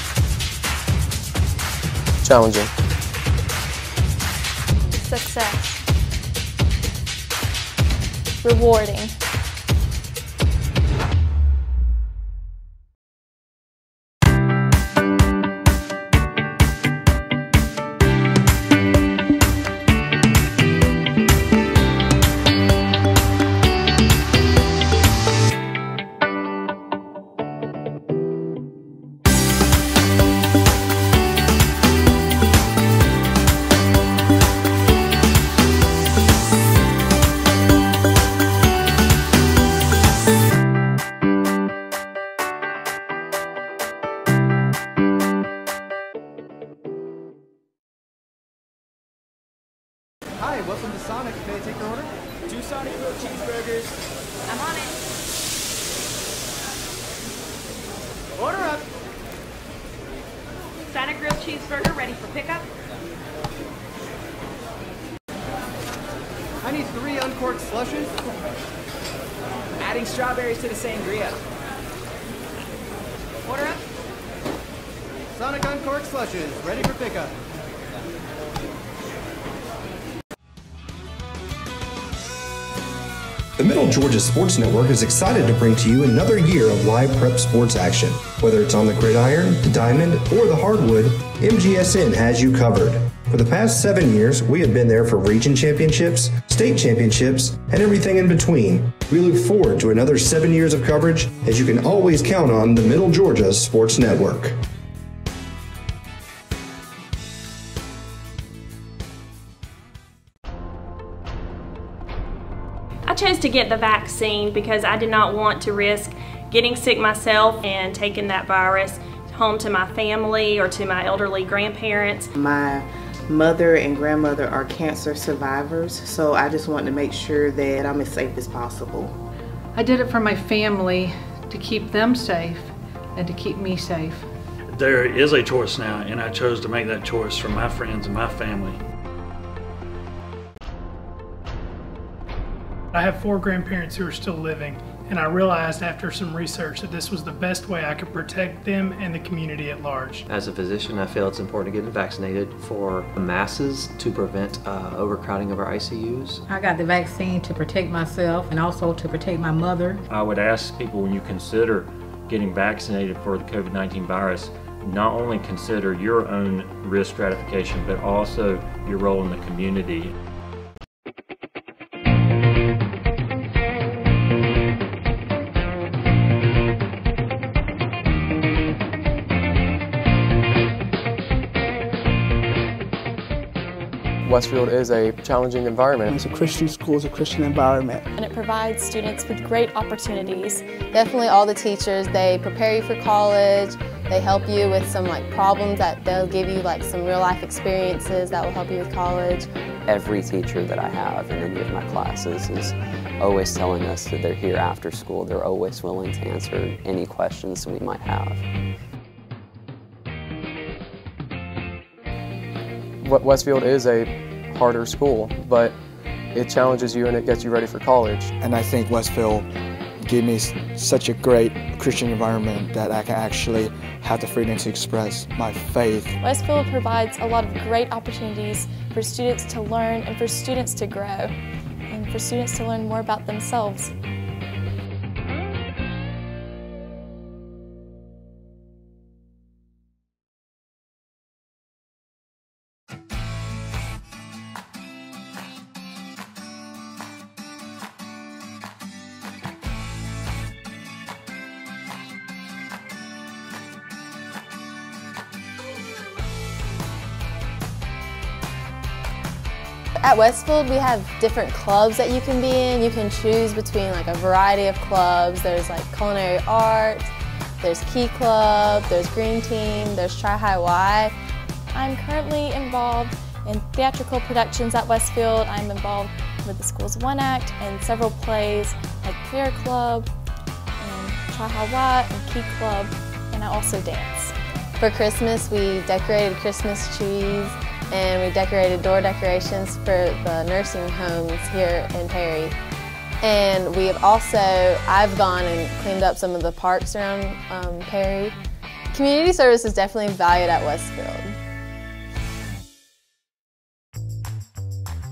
Challenging. Success. Rewarding. Georgia Sports Network is excited to bring to you another year of live prep sports action. Whether it's on the gridiron, the diamond, or the hardwood, MGSN has you covered. For the past seven years, we have been there for region championships, state championships, and everything in between. We look forward to another seven years of coverage, as you can always count on the Middle Georgia Sports Network. Chose to get the vaccine because I did not want to risk getting sick myself and taking that virus home to my family or to my elderly grandparents. My mother and grandmother are cancer survivors, so I just wanted to make sure that I'm as safe as possible. I did it for my family to keep them safe and to keep me safe. There is a choice now, and I chose to make that choice for my friends and my family. I have four grandparents who are still living, and I realized after some research that this was the best way I could protect them and the community at large. As a physician, I feel it's important to get vaccinated for the masses to prevent uh, overcrowding of our ICUs. I got the vaccine to protect myself and also to protect my mother. I would ask people when you consider getting vaccinated for the COVID 19 virus, not only consider your own risk stratification, but also your role in the community. Westfield is a challenging environment. It's a Christian school, it's a Christian environment. And it provides students with great opportunities. Definitely all the teachers, they prepare you for college, they help you with some like problems that they'll give you like some real life experiences that will help you with college. Every teacher that I have in any of my classes is always telling us that they're here after school. They're always willing to answer any questions that we might have. Westfield is a harder school, but it challenges you and it gets you ready for college. And I think Westfield gave me such a great Christian environment that I can actually have the freedom to express my faith. Westfield provides a lot of great opportunities for students to learn and for students to grow and for students to learn more about themselves. At Westfield, we have different clubs that you can be in. You can choose between like a variety of clubs. There's like culinary arts, there's Key Club, there's Green Team, there's Tri High Y. I'm currently involved in theatrical productions at Westfield. I'm involved with the Schools One Act and several plays like Prayer Club, and Tri High Y, and Key Club, and I also dance. For Christmas, we decorated Christmas trees and we decorated door decorations for the nursing homes here in Perry. And we have also, I've gone and cleaned up some of the parks around um, Perry. Community service is definitely valued at Westfield.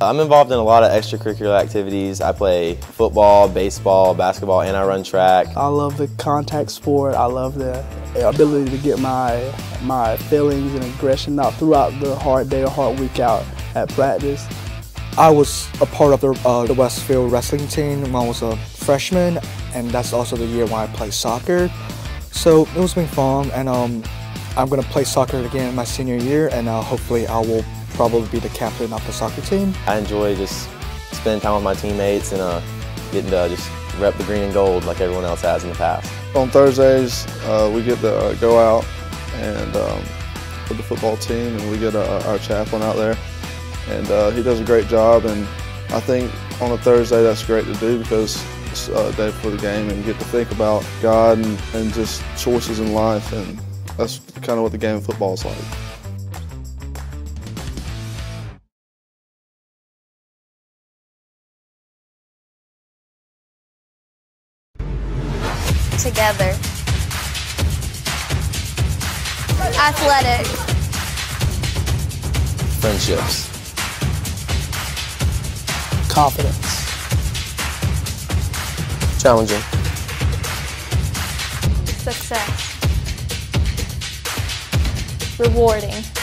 I'm involved in a lot of extracurricular activities. I play football, baseball, basketball, and I run track. I love the contact sport. I love the ability to get my my feelings and aggression out throughout the hard day or hard week out at practice. I was a part of the, uh, the Westfield wrestling team when I was a freshman, and that's also the year when I played soccer. So it was been fun, and um, I'm gonna play soccer again my senior year, and uh, hopefully I will probably be the captain of the soccer team. I enjoy just spending time with my teammates and uh, getting to just rep the green and gold like everyone else has in the past. On Thursdays, uh, we get to uh, go out and um, with the football team, and we get uh, our chaplain out there, and uh, he does a great job. And I think on a Thursday that's great to do because it's a day before the game, and you get to think about God and, and just choices in life, and that's kind of what the game of football is like. Together. Athletic. Friendships. Confidence. Challenging. Success. Rewarding.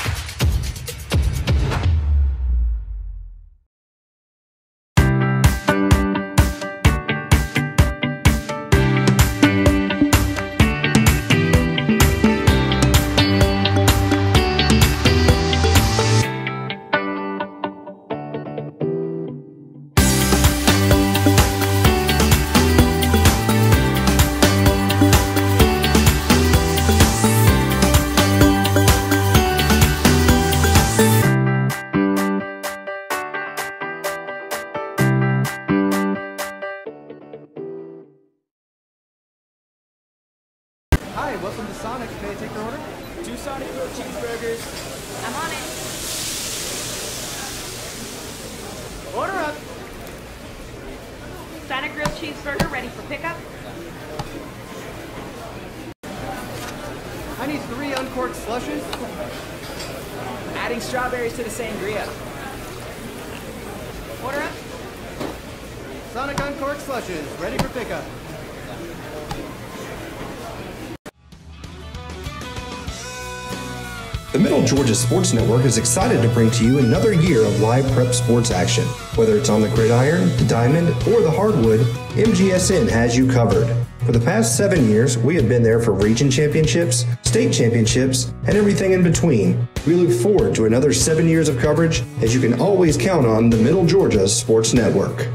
Sports Network is excited to bring to you another year of live prep sports action. Whether it's on the gridiron, the diamond, or the hardwood, MGSN has you covered. For the past seven years, we have been there for region championships, state championships, and everything in between. We look forward to another seven years of coverage as you can always count on the Middle Georgia Sports Network.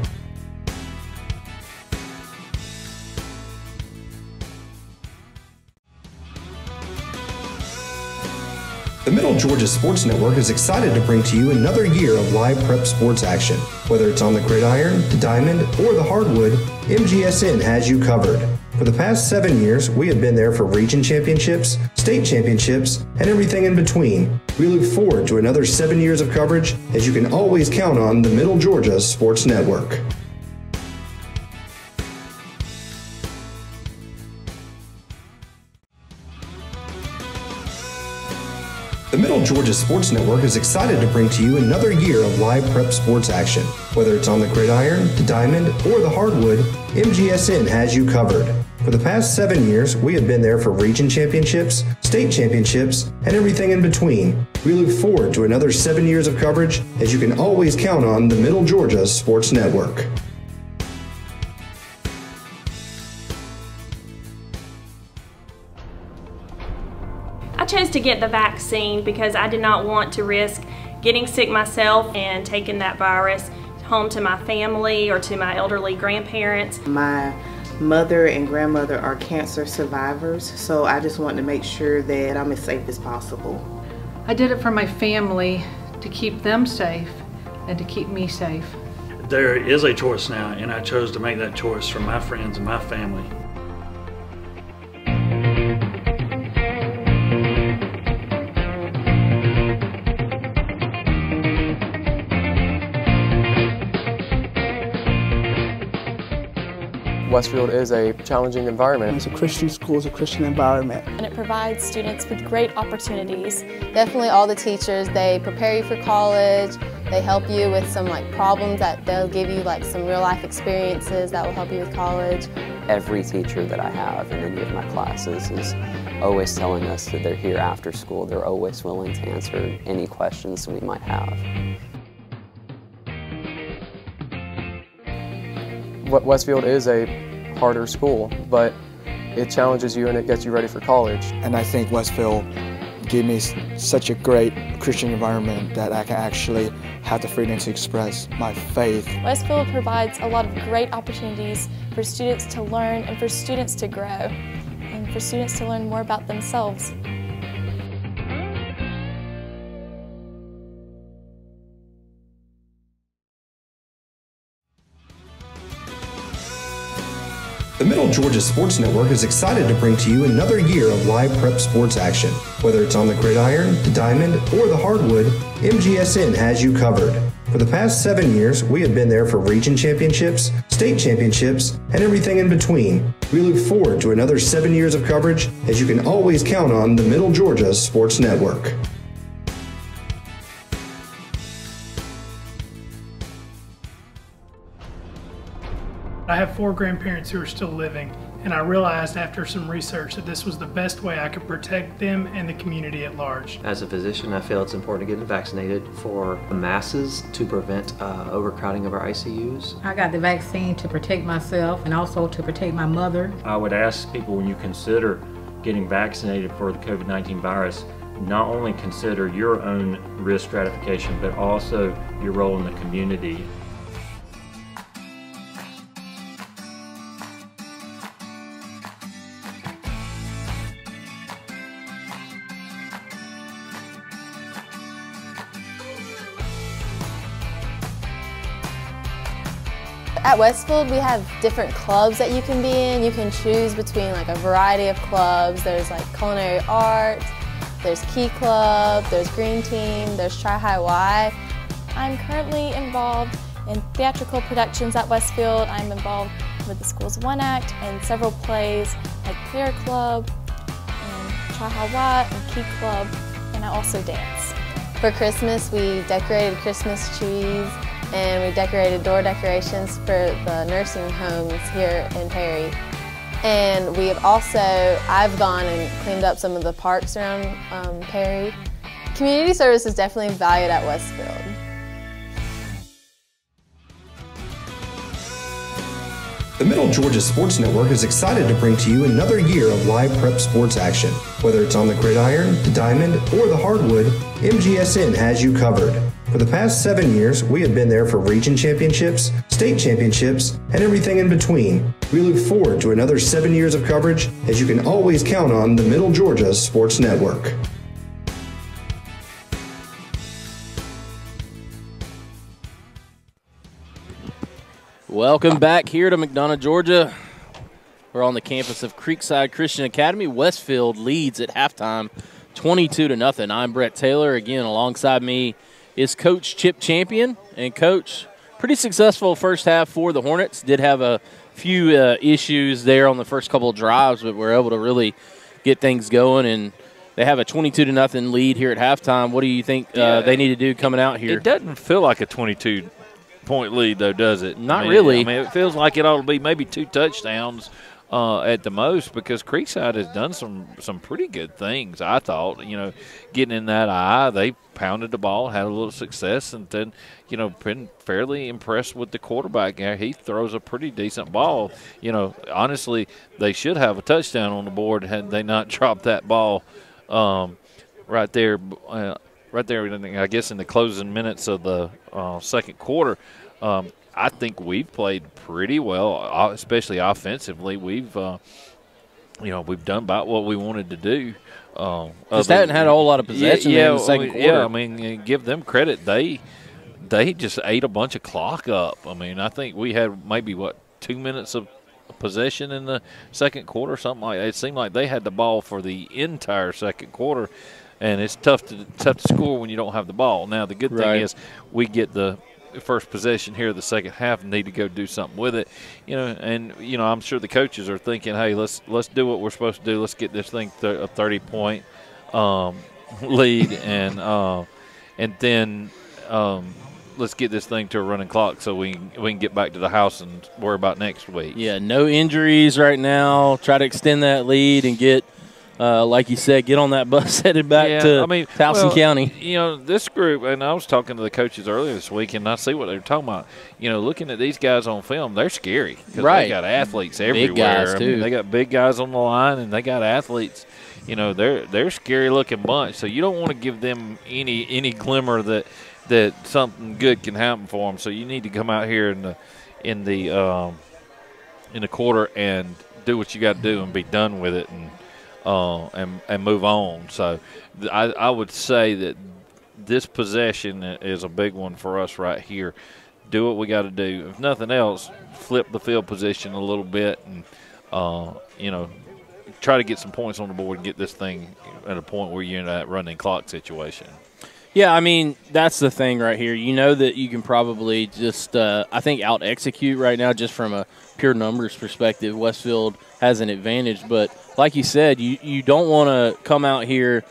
Middle Georgia Sports Network is excited to bring to you another year of live prep sports action. Whether it's on the gridiron, the diamond, or the hardwood, MGSN has you covered. For the past seven years, we have been there for region championships, state championships, and everything in between. We look forward to another seven years of coverage as you can always count on the Middle Georgia Sports Network. Middle Georgia Sports Network is excited to bring to you another year of live prep sports action. Whether it's on the gridiron, the diamond, or the hardwood, MGSN has you covered. For the past seven years, we have been there for region championships, state championships, and everything in between. We look forward to another seven years of coverage as you can always count on the Middle Georgia Sports Network. To get the vaccine because I did not want to risk getting sick myself and taking that virus home to my family or to my elderly grandparents. My mother and grandmother are cancer survivors, so I just wanted to make sure that I'm as safe as possible. I did it for my family to keep them safe and to keep me safe. There is a choice now, and I chose to make that choice for my friends and my family. Westfield is a challenging environment. It's a Christian school, it's a Christian environment. And it provides students with great opportunities. Definitely all the teachers, they prepare you for college, they help you with some like problems that they'll give you like some real life experiences that will help you with college. Every teacher that I have in any of my classes is always telling us that they're here after school. They're always willing to answer any questions we might have. Westfield is a harder school, but it challenges you and it gets you ready for college. And I think Westfield gave me such a great Christian environment that I can actually have the freedom to express my faith. Westfield provides a lot of great opportunities for students to learn and for students to grow and for students to learn more about themselves. Georgia Sports Network is excited to bring to you another year of live prep sports action. Whether it's on the gridiron, the diamond, or the hardwood, MGSN has you covered. For the past seven years, we have been there for region championships, state championships, and everything in between. We look forward to another seven years of coverage as you can always count on the Middle Georgia Sports Network. I have four grandparents who are still living, and I realized after some research that this was the best way I could protect them and the community at large. As a physician, I feel it's important to get vaccinated for the masses to prevent uh, overcrowding of our ICUs. I got the vaccine to protect myself and also to protect my mother. I would ask people when you consider getting vaccinated for the COVID 19 virus, not only consider your own risk stratification, but also your role in the community. At Westfield, we have different clubs that you can be in. You can choose between like a variety of clubs. There's like culinary arts, there's Key Club, there's Green Team, there's Tri High Y. I'm currently involved in theatrical productions at Westfield. I'm involved with the Schools One Act and several plays like Prayer Club, and Tri High Y, and Key Club, and I also dance. For Christmas, we decorated Christmas trees and we decorated door decorations for the nursing homes here in Perry. And we have also, I've gone and cleaned up some of the parks around um, Perry. Community service is definitely valued at Westfield. The The Middle Georgia Sports Network is excited to bring to you another year of live prep sports action. Whether it's on the gridiron, the diamond, or the hardwood, MGSN has you covered. For the past seven years, we have been there for region championships, state championships, and everything in between. We look forward to another seven years of coverage, as you can always count on the Middle Georgia Sports Network. Welcome back here to McDonough, Georgia. We're on the campus of Creekside Christian Academy. Westfield leads at halftime 22 to nothing. I'm Brett Taylor. Again, alongside me is Coach Chip Champion. And Coach, pretty successful first half for the Hornets. Did have a few uh, issues there on the first couple of drives, but we're able to really get things going and they have a 22 to nothing lead here at halftime. What do you think uh, Yeah. they need to do coming out here? It doesn't feel like a 22 point lead, though, does it? Not I mean, really. I mean, it feels like it ought to be maybe two touchdowns uh, at the most because Creekside has done some some pretty good things. I thought, you know, getting in that I, they pounded the ball, had a little success, and then, you know, been fairly impressed with the quarterback. He throws a pretty decent ball. You know, honestly, they should have a touchdown on the board had they not dropped that ball um, right there. Uh, right there, I guess, in the closing minutes of the uh, second quarter. Um, I think we've played pretty well, uh, especially offensively. We've, uh, you know, we've done about what we wanted to do. Uh, Just other- hadn't had a whole lot of possession Yeah, in the second I mean, quarter. Yeah, I mean, give them credit. They they just ate a bunch of clock up. I mean, I think we had maybe what two minutes of possession in the second quarter, something like that. It seemed like they had the ball for the entire second quarter, and it's tough to tough to score when you don't have the ball. Now the good thing Right. is we get the first possession here the second half need to go do something with it. You know and you know i'm sure the coaches are thinking hey let's let's do what we're supposed to do. Let's get this thing th- a 30 point um, lead and uh, and then um, let's get this thing to a running clock so we we can get back to the house and worry about next week. Yeah, no injuries right now. Try to extend that lead and get, uh, like you said, get on that bus headed back yeah, to I mean, Houston well, County. You know, this group, and I was talking to the coaches earlier this week, and I see what they're talking about. You know, looking at these guys on film, they're scary because Right. they got athletes Big everywhere. guys, I mean, they got big guys on the line, and they got athletes. You know, they're they're scary looking bunch. So you don't want to give them any any glimmer that that something good can happen for them. So you need to come out here in the in the um, in the quarter and do what you got to do and be done with it and uh, and and move on. So I, I would say that this possession is a big one for us right here. Do what we got to do. If nothing else, flip the field position a little bit and uh, you know try to get some points on the board and get this thing at a point where you're in that running clock situation. Yeah, I mean that's the thing right here. You know that you can probably just, uh, I think, out execute right now just from a pure numbers perspective. Westfield has an advantage, but like you said, you you don't want to come out here,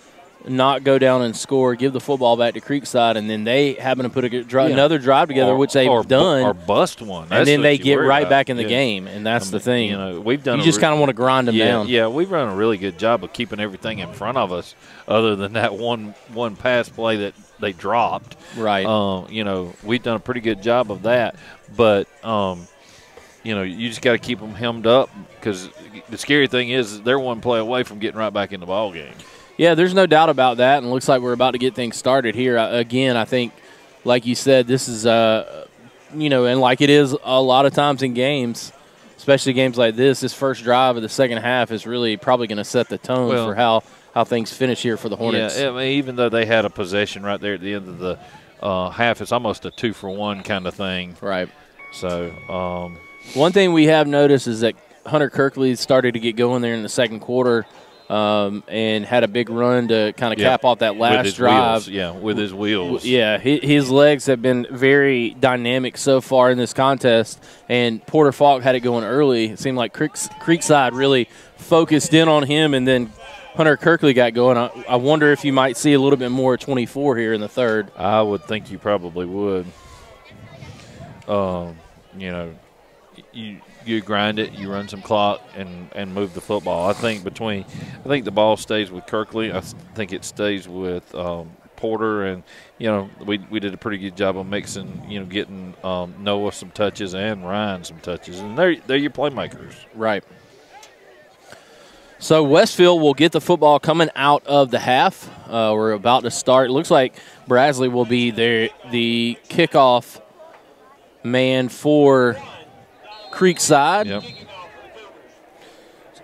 not go down and score, give the football back to Creekside, and then they happen to put a dri- Yeah. another drive together, Or- which they've or bu- done, or bust one. and then they get right about. back in the Yeah. game, and that's I the thing. You know, we've done. You just re- kind of want to grind them yeah, down. Yeah, we've run a really good job of keeping everything in front of us, other than that one one pass play that they dropped. Right. Um, you know, we've done a pretty good job of that, but um, you know, you just got to keep them hemmed up because the scary thing is they're one play away from getting right back in the ball game. Yeah, there's no doubt about that, and it looks like we're about to get things started here. Again, I think, like you said, this is, uh, you know, and like it is a lot of times in games, especially games like this, this first drive of the second half is really probably going to set the tone Well- for how, how things finish here for the Hornets. Yeah, I mean, even though they had a possession right there at the end of the uh, half, it's almost a two for one kind of thing. Right. So, um, One thing we have noticed is that Hunter Kirkley started to get going there in the second quarter. Um, and had a big run to kind of Yeah, cap off that last drive. wheels, yeah, with his wheels. Yeah, his legs have been very dynamic so far in this contest. And Porter Falk had it going early. It seemed like Creeks, Creekside really focused in on him, and then Hunter Kirkley got going. I, I wonder if you might see a little bit more 24 here in the third. I would think you probably would. Um, you know, you you grind it, you run some clock, and and move the football. I think between, I think the ball stays with Kirkley. I think it stays with um, Porter, and you know we we did a pretty good job of mixing, you know, getting um, Noah some touches and Ryan some touches, and they're they're your playmakers. Right. So Westfield will get the football coming out of the half. Uh, we're about to start. Looks like Brasley will be there, the kickoff man for Creekside. Yep.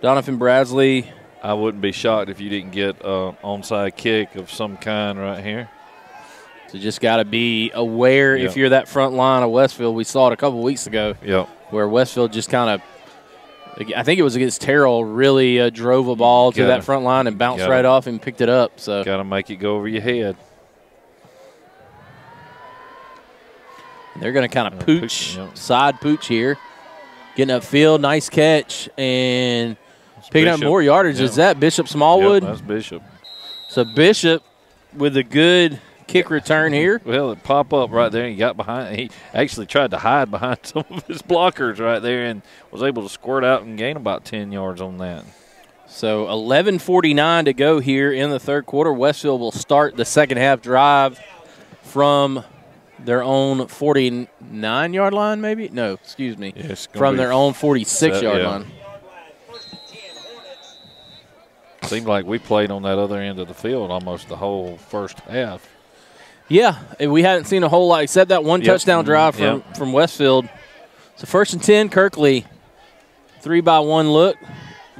Donovan Bradley. I wouldn't be shocked if you didn't get an onside kick of some kind right here. So just got to be aware Yep. if you're that front line of Westfield. We saw it a couple weeks ago. Yep. Where Westfield just kind of, I think it was against Terrell, really uh, drove a ball to Gotta- that front line and bounced gotta- right off and picked it up. So Got to make it go over your head. They're going to kind of pooch, pooch, yep. side pooch here. Getting upfield, nice catch, and picking up more yardage. Yeah. Is that Bishop Smallwood? Yep, that's Bishop. So Bishop with a good kick return here. Well, it pop up right there. He got behind. He actually tried to hide behind some of his blockers right there, and was able to squirt out and gain about ten yards on that. So 11:49 to go here in the third quarter. Westfield will start the second half drive from their own 49 yard line, maybe? No, excuse me. gonna from their own 46 set, yard yeah. line. Seemed like we played on that other end of the field almost the whole first half. Yeah, we hadn't seen a whole lot except that one Yep. touchdown drive from, Yep. from Westfield. So first and 10, Kirkley, three by one look.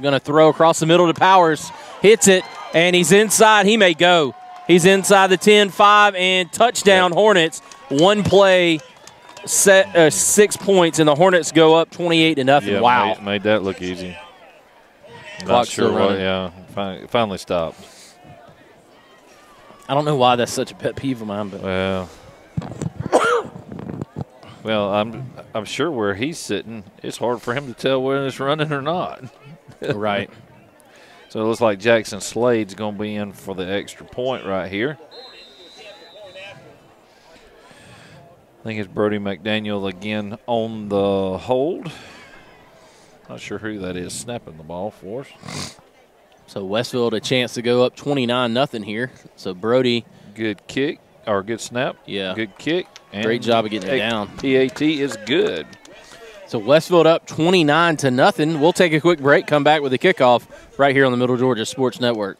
Going to throw across the middle to Powers. Hits it, and he's inside. He may go. He's inside the 10 5 and touchdown Hornets. One play, set uh, six points, and the Hornets go up 28 to nothing. Yeah, wow. made, made that look easy. Not Clock's sure what. Yeah, fin- finally stopped. I don't know why that's such a pet peeve of mine, but Well, well, I'm I'm sure where he's sitting, it's hard for him to tell whether it's running or not. Right. So it looks like Jackson Slade's going to be in for the extra point right here. I think it's Brody McDaniel again on the hold. Not sure who that is snapping the ball for us. So Westfield a chance to go up 29 nothing here. So Brody. Good kick or good snap. Yeah. Good kick. Great job of getting it down. PAT is good. So Westfield up 29 to nothing. We'll take a quick break, come back with the kickoff right here on the Middle Georgia Sports Network.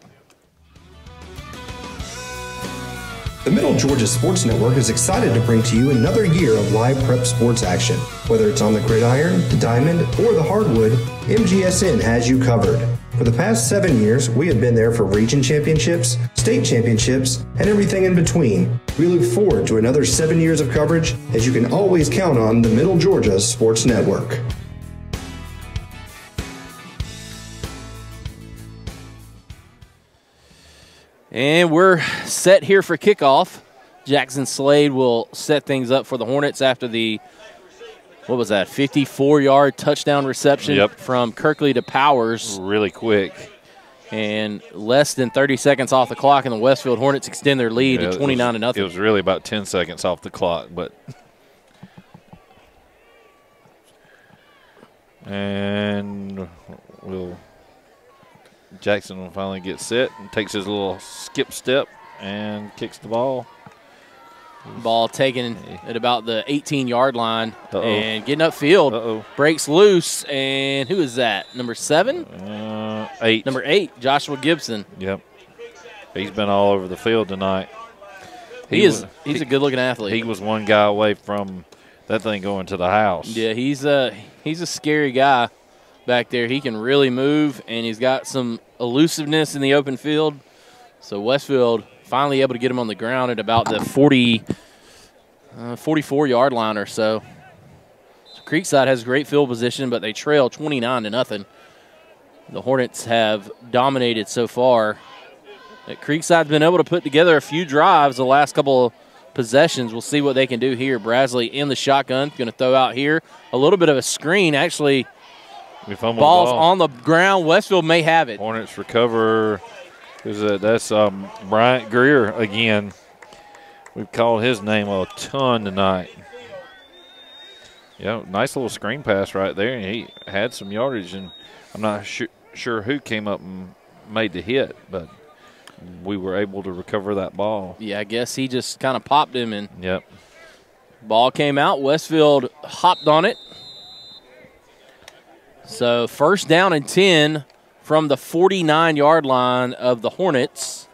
The Middle Georgia Sports Network is excited to bring to you another year of live prep sports action. Whether it's on the gridiron, the diamond, or the hardwood, MGSN has you covered. For the past seven years, we have been there for region championships, state championships, and everything in between. We look forward to another seven years of coverage, as you can always count on the Middle Georgia Sports Network. And we're set here for kickoff. Jackson Slade will set things up for the Hornets after the, what was that, 54 yard touchdown reception Yep. from Kirkley to Powers. Really quick. And less than 30 seconds off the clock, and the Westfield Hornets extend their lead Yeah, to 29 was- to nothing. It was really about 10 seconds off the clock, but. And we'll. Jackson will finally get set and takes his little skip step and kicks the ball. Ball taken at about the 18 yard line Uh-oh. and getting upfield. Uh-oh. Breaks loose. And who is that? Number seven? Uh, eight. Number eight, Joshua Gibson. Yep. He's been all over the field tonight. He is- wa- he's he- a good-looking athlete. He was one guy away from that thing going to the house. Yeah, he's a he's a scary guy back there. He can really move, and he's got some elusiveness in the open field. So Westfield finally able to get him on the ground at about the 40, uh, 44 yard line or so. so. Creekside has great field position, but they trail 29 to nothing. The Hornets have dominated so far. That Creekside's been able to put together a few drives the last couple of possessions. We'll see what they can do here. Brasley in the shotgun, going to throw out here a little bit of a screen. Actually, We fumbled balls ball. on the ground. Westfield may have it. Hornets recover. Who's that? That's um, Bryant Greer again. We've called his name a ton tonight. Yeah, nice little screen pass right there, and he had some yardage. And I'm not su- sure who came up and made the hit, but we were able to recover that ball. Yeah, I guess he just kind of popped him and Yep. ball came out. Westfield hopped on it. So first down and 10 from the 49 yard line of the Hornets.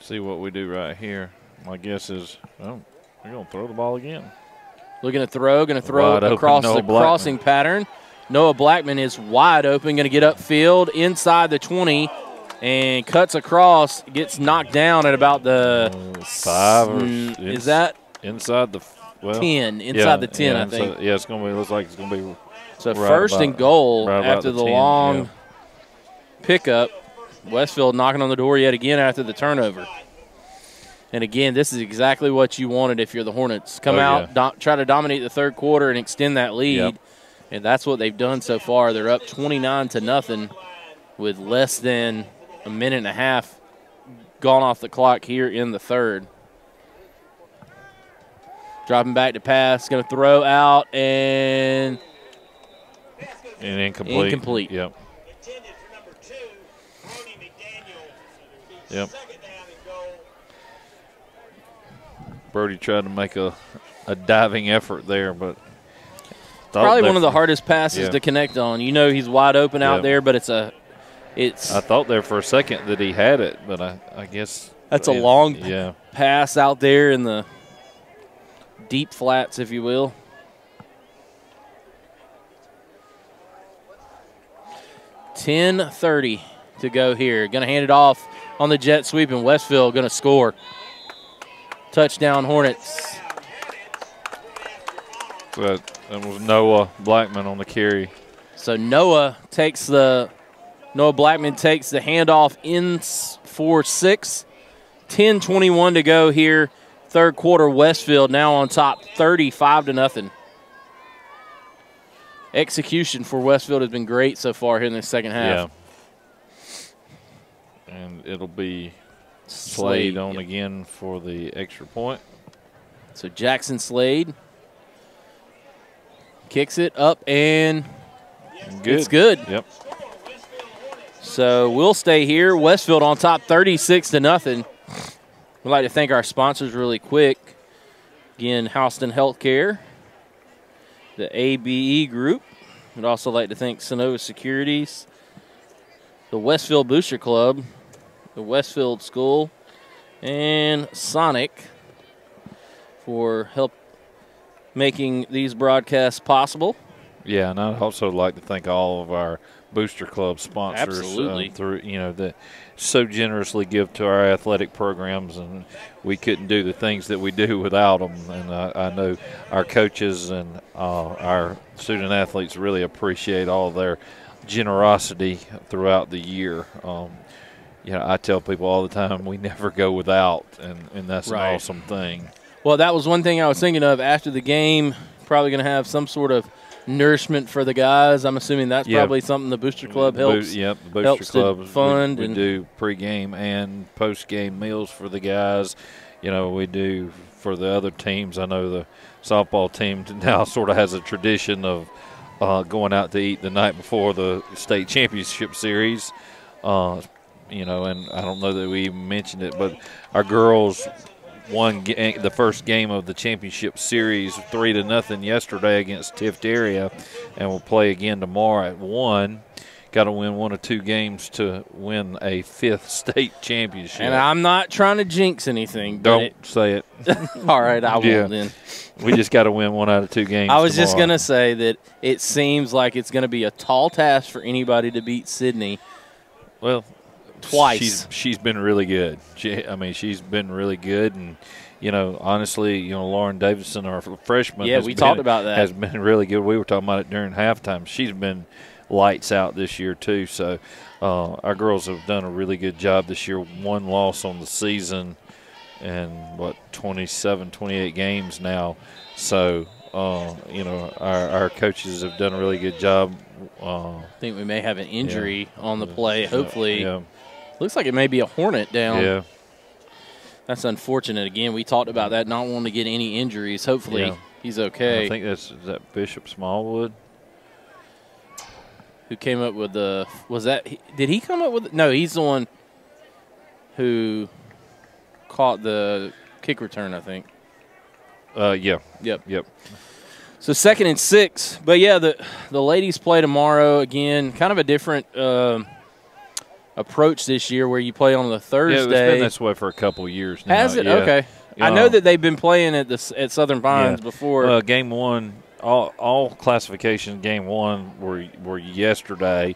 See what we do right here. My guess is, oh, we're going to throw the ball again. Looking to throw, going to throw Wide across the Blackman. crossing pattern. Noah Blackman is wide open, going to get upfield inside the 20 and cuts across, gets knocked down at about the Five or is that inside the well, 10, inside yeah, the 10, yeah, I think. inside- yeah, it's going to be. Looks like it's going to be. So right first about- and goal right after the, 10, long yeah. pickup. Westfield knocking on the door yet again after the turnover. And again, this is exactly what you wanted if you're the Hornets. Come Oh, out, do- try to dominate the third quarter and extend that lead. Yep. And that's what they've done so far. They're up 29 to nothing with less than a minute and a half gone off the clock here in the third. Dropping back to pass, going to throw out and And incomplete. Incomplete. Yep. Yep. Brody tried to make a, a diving effort there, but probably one of the hardest passes Yeah. to connect on. You know he's wide open out Yeah. there, but it's a it's I thought there for a second that he had it, but I, I guess that's a long Yeah. pass out there in the deep flats, if you will. Ten thirty to go here. Going to hand it off on the jet sweep, and Westfield going to score. Touchdown Hornets. But that was Noah Blackman on the carry. So Noah takes the Noah Blackman takes the handoff in for six. 10-21 to go here. Third quarter, Westfield now on top, 35 to nothing. Execution for Westfield has been great so far here in the second half. Yeah. And it'll be Slade, Slade on yep. again for the extra point. So Jackson Slade kicks it up and Good. it's good. Yep. So we'll stay here. Westfield on top 36 to nothing. We'd like to thank our sponsors really quick. Again, Houston Healthcare, the ABE Group. We'd also like to thank Sonova Securities, the Westfield Booster Club, the Westfield School, and Sonic for help making these broadcasts possible. Yeah, and I'd also like to thank all of our Booster Club sponsors. Absolutely. um, through you know that so generously give to our athletic programs, and we couldn't do the things that we do without them. And I, I know our coaches and uh, our student athletes really appreciate all their generosity throughout the year. Um, you know, I tell people all the time we never go without, and, and that's Right. an awesome thing. Well, that was one thing I was thinking of after the game. Probably going to have some sort of nourishment for the guys. I'm assuming that's Yeah. probably something the Booster Club helps. Yep, the Booster helps Club we- fund We, and do pregame and postgame meals for the guys. You know, we do for the other teams. I know the softball team now sort of has a tradition of uh, going out to eat the night before the state championship series. Uh, you know, and I don't know that we even mentioned it, but our girls won ga- eh, the first game of the championship series three to nothing yesterday against Tift area, and we'll play again tomorrow at one. Got to win one or two games to win a fifth state championship. And I'm not trying to jinx anything. don't it- say it. All right, I won't then. we just got to win one out of two games. I was just going to say that it seems like it's going to be a tall task for anybody to beat Sydney. Well, twice. She's she's been really good. She, I mean, she's been really good, and you know, honestly, you know, Lauren Davidson, our freshman, Yeah, we been- talked about that. Has been really good. We were talking about it during halftime. She's been lights out this year too. So uh, our girls have done a really good job this year. One loss on the season, and what 27, 28 games now. So. Uh, you know, our, our coaches have done a really good job. Uh, I think we may have an injury yeah. on the play. Hopefully, yeah. Looks like it may be a Hornet down. Yeah. that's unfortunate. Again, we talked about that, not wanting to get any injuries. Hopefully, Yeah. he's okay. I think that's is that Bishop Smallwood. who came up with the was that did he come up with no he's the one who caught the kick return I think Uh, yeah. Yep. Yep. so second and six but yeah the the ladies play tomorrow again kind of a different um, approach this year where you play on the Yeah, Thursday it's been this way for a couple of years now. has it yeah. okay I know Uh, that they've been playing at the at Southern Pines Yeah. before Uh, game one, all all classifications. Game one were were yesterday,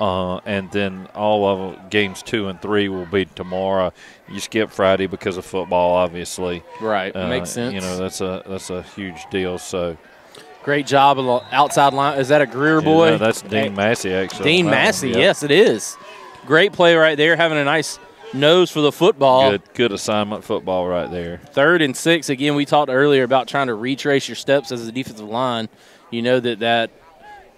uh, and then all of games two and three will be tomorrow. You skip Friday because of football, obviously. Right, Uh, makes sense. You know that's a that's a huge deal. So Great job outside line. Is that a Greer Yeah, boy? no, that's Dean Massey, actually, Dean on that one, Massey, yeah. yes, it is. Great play right there, having a nice nose for the football. good good assignment football right there. Third and six. Again, we talked earlier about trying to retrace your steps as a defensive line. You know that that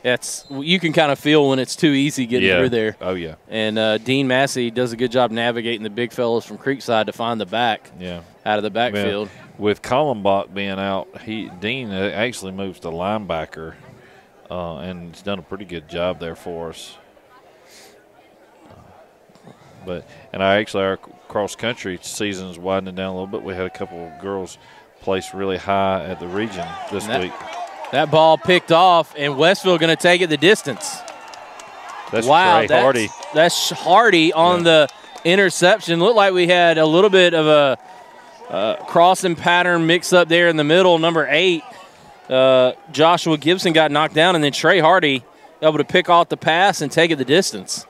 that's you can kind of feel when it's too easy getting Yeah. through there. Oh, yeah. And uh, Dean Massey does a good job navigating the big fellows from Creekside to find the back. Yeah. Out of the backfield. With Collenbach being out, he Dean uh, actually moves to linebacker, uh, and he's done a pretty good job there for us. But and I actually our cross country season is widening down a little bit. We had a couple of girls place really high at the region this that- week. That ball picked off, and Westfield going to take it the distance. That's wow, Trey that's, Hardy. That's Hardy on the interception. Looked like we had a little bit of a uh, crossing pattern mix up there in the middle. Number eight, uh, Joshua Gibson got knocked down, and then Trey Hardy able to pick off the pass and take it the distance.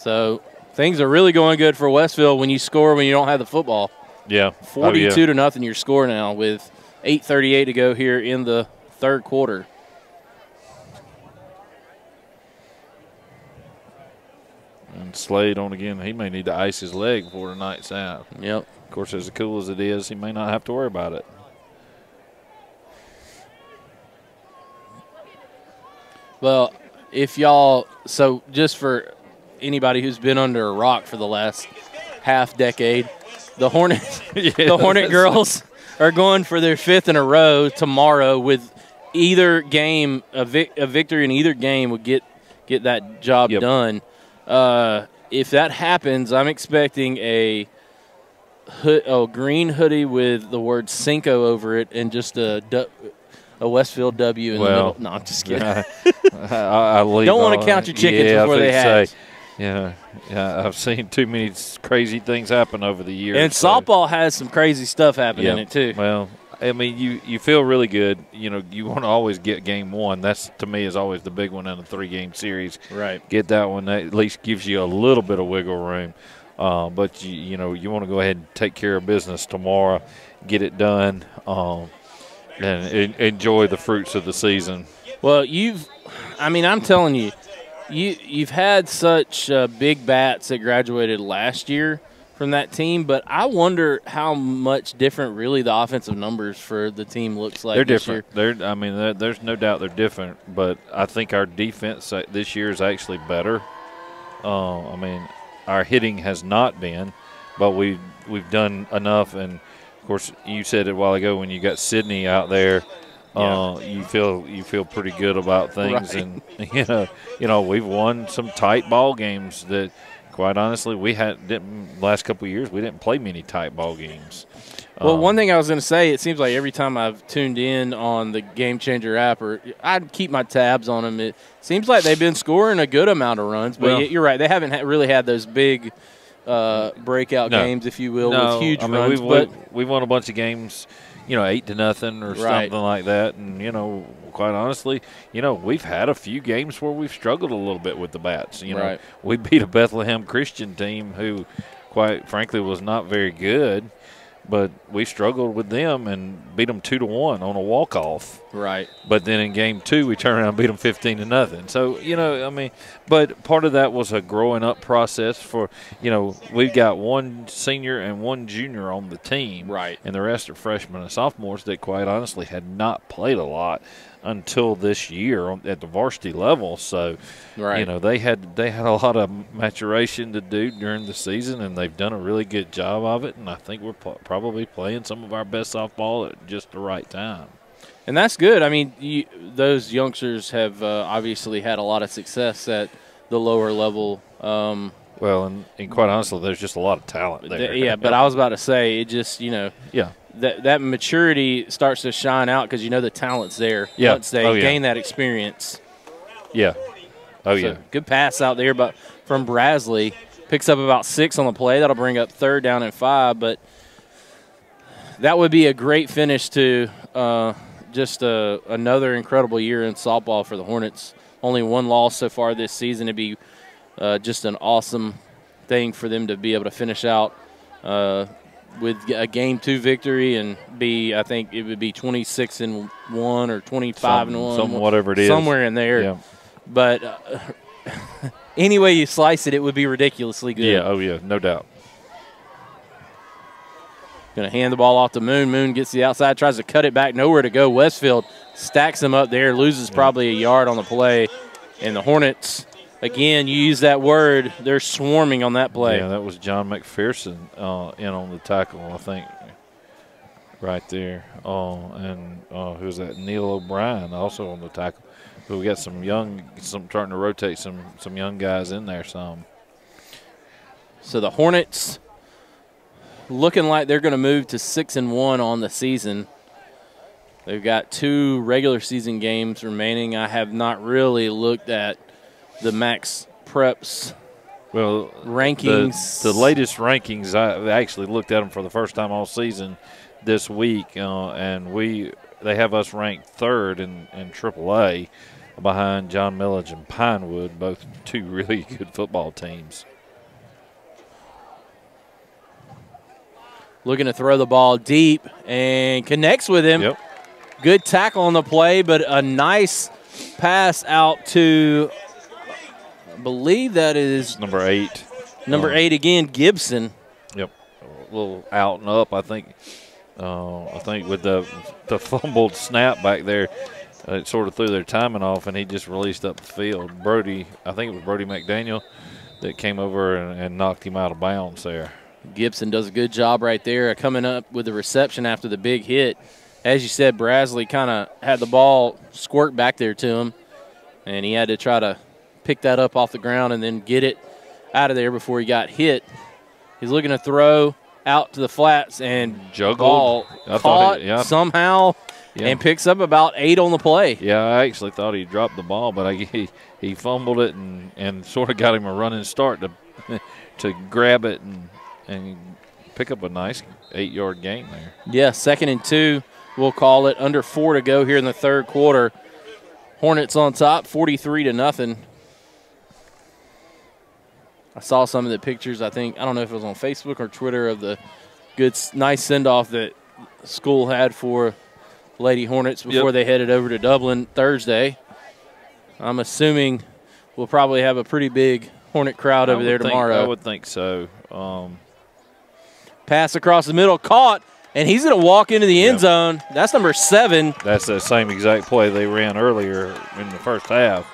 So things are really going good for Westfield when you score when you don't have the football. Yeah, Oh, 42 yeah. to nothing your score now with 8:38 to go here in the third quarter. And Slade on again. He may need to ice his leg before the night's out. Yep. Of course, as cool as it is, he may not have to worry about it. Well, if y'all, so just for anybody who's been under a rock for the last half decade, the Hornet, the Hornet girls are going for their fifth in a row tomorrow. With either game, a, vic, a victory in either game would get get that job done. Uh, if that happens, I'm expecting a hood, oh, green hoodie with the word Cinco over it and just a a Westfield W in the Well, middle. No, I'm just kidding. I, I leave Don't want to count your chickens yeah, before they hatch. say, Yeah, yeah, I've seen too many crazy things happen over the years. And so- softball has some crazy stuff happening in it too. Well, I mean, you you feel really good. You know, you want to always get game one. That's to me is always the big one in a three game series. Right. Get that one. That at least gives you a little bit of wiggle room. Uh, but you you know you want to go ahead and take care of business tomorrow, get it done, um, and en- enjoy the fruits of the season. Well, you've, I mean, I'm telling you, you you've had such uh, big bats that graduated last year from that team, but I wonder how much different really the offensive numbers for the team looks like. they're this different. They're I mean, there's no doubt they're different. But I think our defense uh, this year is actually better. Uh, I mean, our hitting has not been, but we we've done enough. And of course, you said it a while ago when you got Sydney out there. Uh, you feel you feel pretty good about things, Right. and you know you know we've won some tight ball games that, quite honestly, we had didn't last couple of years we didn't play many tight ball games. Well, Um, one thing I was going to say, it seems like every time I've tuned in on the Game Changer app, or I keep my tabs on them, it seems like they've been scoring a good amount of runs. But Well- you're right, they haven't ha- really had those big uh, breakout No. games, if you will, No, with huge I mean, runs. We've, but we've won a bunch of games, you know, eight to nothing or Right. something like that. And you know, quite honestly, you know, we've had a few games where we've struggled a little bit with the bats. You know, Right. we beat a Bethlehem Christian team who, quite frankly, was not very good. But we struggled with them and beat them two to one on a walk off. Right. But then in game two, we turned around and beat them 15 to nothing. So, you know, I mean, but part of that was a growing up process for, you know, we've got one senior and one junior on the team. Right. And the rest are freshmen and sophomores that, quite honestly, had not played a lot until this year at the varsity level. So, Right. you know, they had they had a lot of maturation to do during the season, and they've done a really good job of it. And I think we're pl- probably playing some of our best softball at just the right time. And that's good. I mean, you, those youngsters have uh, obviously had a lot of success at the lower level. Um, Well, and, and quite honestly, there's just a lot of talent there. yeah, but I was about to say it just you know Yeah. That that maturity starts to shine out because you know the talent's there Yeah. once they Oh, yeah. gain that experience. Yeah. Oh, So, yeah. good pass out there, but from Brasley picks up about six on the play. That'll bring up third down and five, but that would be a great finish to uh, just uh, another incredible year in softball for the Hornets. Only one loss so far this season. It'd be uh, just an awesome thing for them to be able to finish out uh, with a game two victory and be. I think it would be twenty six and one or twenty five and one, whatever it is. somewhere in there. Yeah. But uh, any way you slice it, it would be ridiculously good. Yeah. Oh, yeah. No doubt. Going to hand the ball off to Moon. Moon gets the outside, tries to cut it back, nowhere to go. Westfield stacks him up there, loses probably a yard on the play. And the Hornets, again, you use that word, they're swarming on that play. Yeah, that was John McPherson uh, in on the tackle, I think, right there. Oh, and uh, who's that? Neil O'Brien also on the tackle. But we got some young, some starting to rotate some some young guys in there. Some. So the Hornets looking like they're going to move to six and one on the season. They've got two regular season games remaining. I have not really looked at the Max Preps Well, rankings. The, the latest rankings, I actually looked at them for the first time all season this week, uh, and we they have us ranked third in in AAA, behind John Milledge and Pinewood, both two really good football teams. looking to throw the ball deep and connects with him. Yep. Good tackle on the play, but a nice pass out to, believe that is Number eight. number Um, eight again, Gibson. Yep, a little out and up. I think. Uh, I think with the the fumbled snap back there, uh, it sort of threw their timing off, and he just released up the field. Brody, I think it was Brody McDaniel, that came over and, and knocked him out of bounds there. Gibson does a good job right there, coming up with the reception after the big hit. As you said, Brasley kind of had the ball squirt back there to him, and he had to try to pick that up off the ground and then get it out of there before he got hit. He's looking to throw out to the flats and Juggled. ball I caught it- yeah. somehow Yeah. and picks up about eight on the play. Yeah, I actually thought he dropped the ball, but I, he he fumbled it and, and sort of got him a running start to to grab it and and pick up a nice eight yard gain there. Yeah, second and two, we'll call it. Under four to go here in the third quarter. Hornets on top, 43 to nothing. I saw some of the pictures. I think I don't know if it was on Facebook or Twitter of the good, nice send off that school had for Lady Hornets before Yep. they headed over to Dublin Thursday. I'm assuming we'll probably have a pretty big Hornet crowd I over there think- tomorrow. I would think so. Um, Pass across the middle, caught, and he's going to walk into the end zone. That's number seven. that's the same exact play they ran earlier in the first half.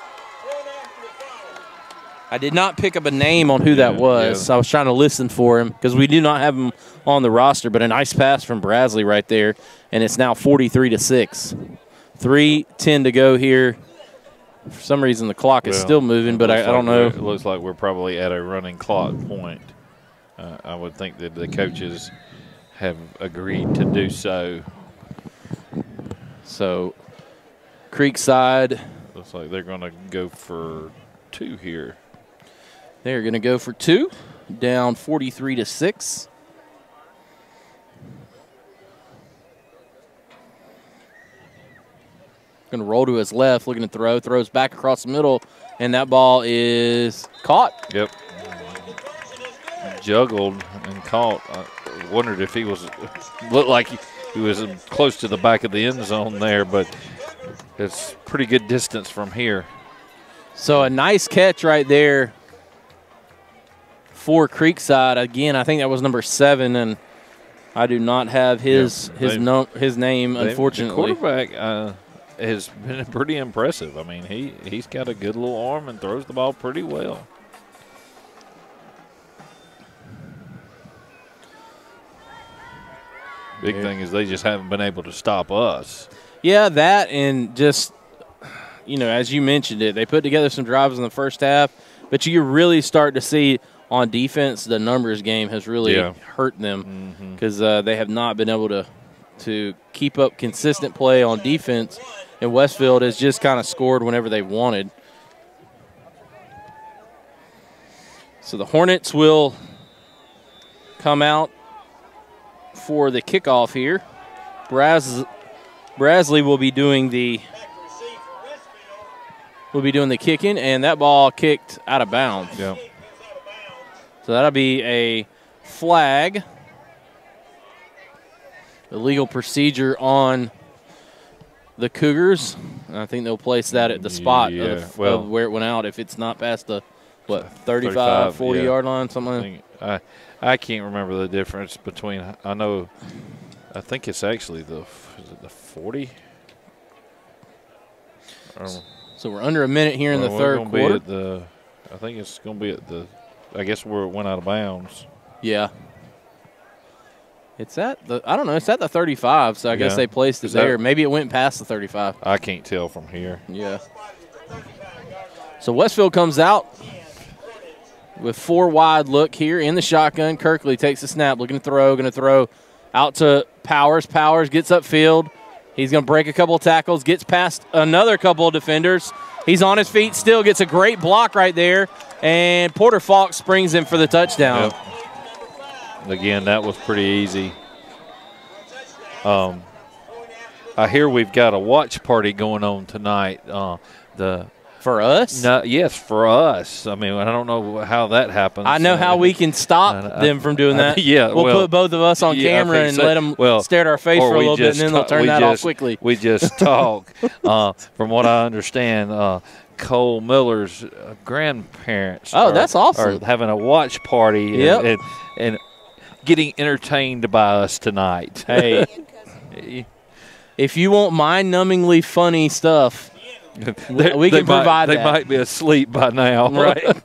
I did not pick up a name on who that Yeah, was. I was trying to listen for him because we do not have him on the roster. But a nice pass from Brasley right there, and it's now 43 to six. Three ten to go here. For some reason, the clock is Well, still moving, but I, I don't know. It looks like we're probably at a running clock point. Uh, I would think that the coaches have agreed to do so. So, Creekside, Looks like they're going to go for two here. They're going to go for two, down 43 to six. Going to roll to his left, looking to throw, throws back across the middle, and that ball is caught. Yep. Juggled and caught. I wondered if he was looked like he, he was close to the back of the end zone there, but it's pretty good distance from here. So a nice catch right there for Creekside. Again, I think that was number seven, and I do not have his Yeah, his num- his name, They- unfortunately. the quarterback uh, has been pretty impressive. I mean, he he's got a good little arm and throws the ball pretty well. Big Yeah. thing is they just haven't been able to stop us. Yeah, that and just you know, as you mentioned it, they put together some drives in the first half, but you really start to see on defense the numbers game has really Yeah. hurt them because uh, they have not been able to to keep up consistent play on defense, and Westfield has just kind of scored whenever they wanted. So the Hornets will come out for the kickoff here. Braz, Brasley will be doing the will be doing the kicking, and that ball kicked out of bounds. Yeah. So that'll be a flag. Illegal procedure on the Cougars. And I think they'll place that at the spot Yeah, of, of well- where it went out if it's not past the what 35, 35, 40 yeah. yard line something. I, I I can't remember the difference between. I know. I think it's actually the is it the forty. So we're under a minute here in the third quarter. Be at the, I think it's going to be at the. I guess where it went out of bounds. Yeah. It's at the I don't know, it's at the 35, so I guess they placed it Is that- there. Maybe it went past the 35. I can't tell from here. Yeah. So Westfield comes out with four wide look here in the shotgun. Kirkley takes the snap, looking to throw, going to throw out to Powers. Powers gets upfield. He's going to break a couple of tackles, gets past another couple of defenders. He's on his feet still, gets a great block right there, and Porter Falk springs in for the touchdown. Again, that was pretty easy. Um, I hear we've got a watch party going on tonight. Uh, the for us? No, yes, for us. I mean, I don't know how that happens. I know how we can stop Uh, them from doing uh, that. yeah, we'll well, put both of us on yeah, camera and so. let them well, stare at our face for a little bit, and then they'll turn that off quickly. We just talk. uh, from what I understand, uh, Cole Miller's uh, grandparents. Oh, are- that's awesome. Are having a watch party. and- Yep. and, and getting entertained by us tonight. Hey, if you want mind-numbingly funny stuff, They- we they can might- provide They that. might be asleep by now. Right.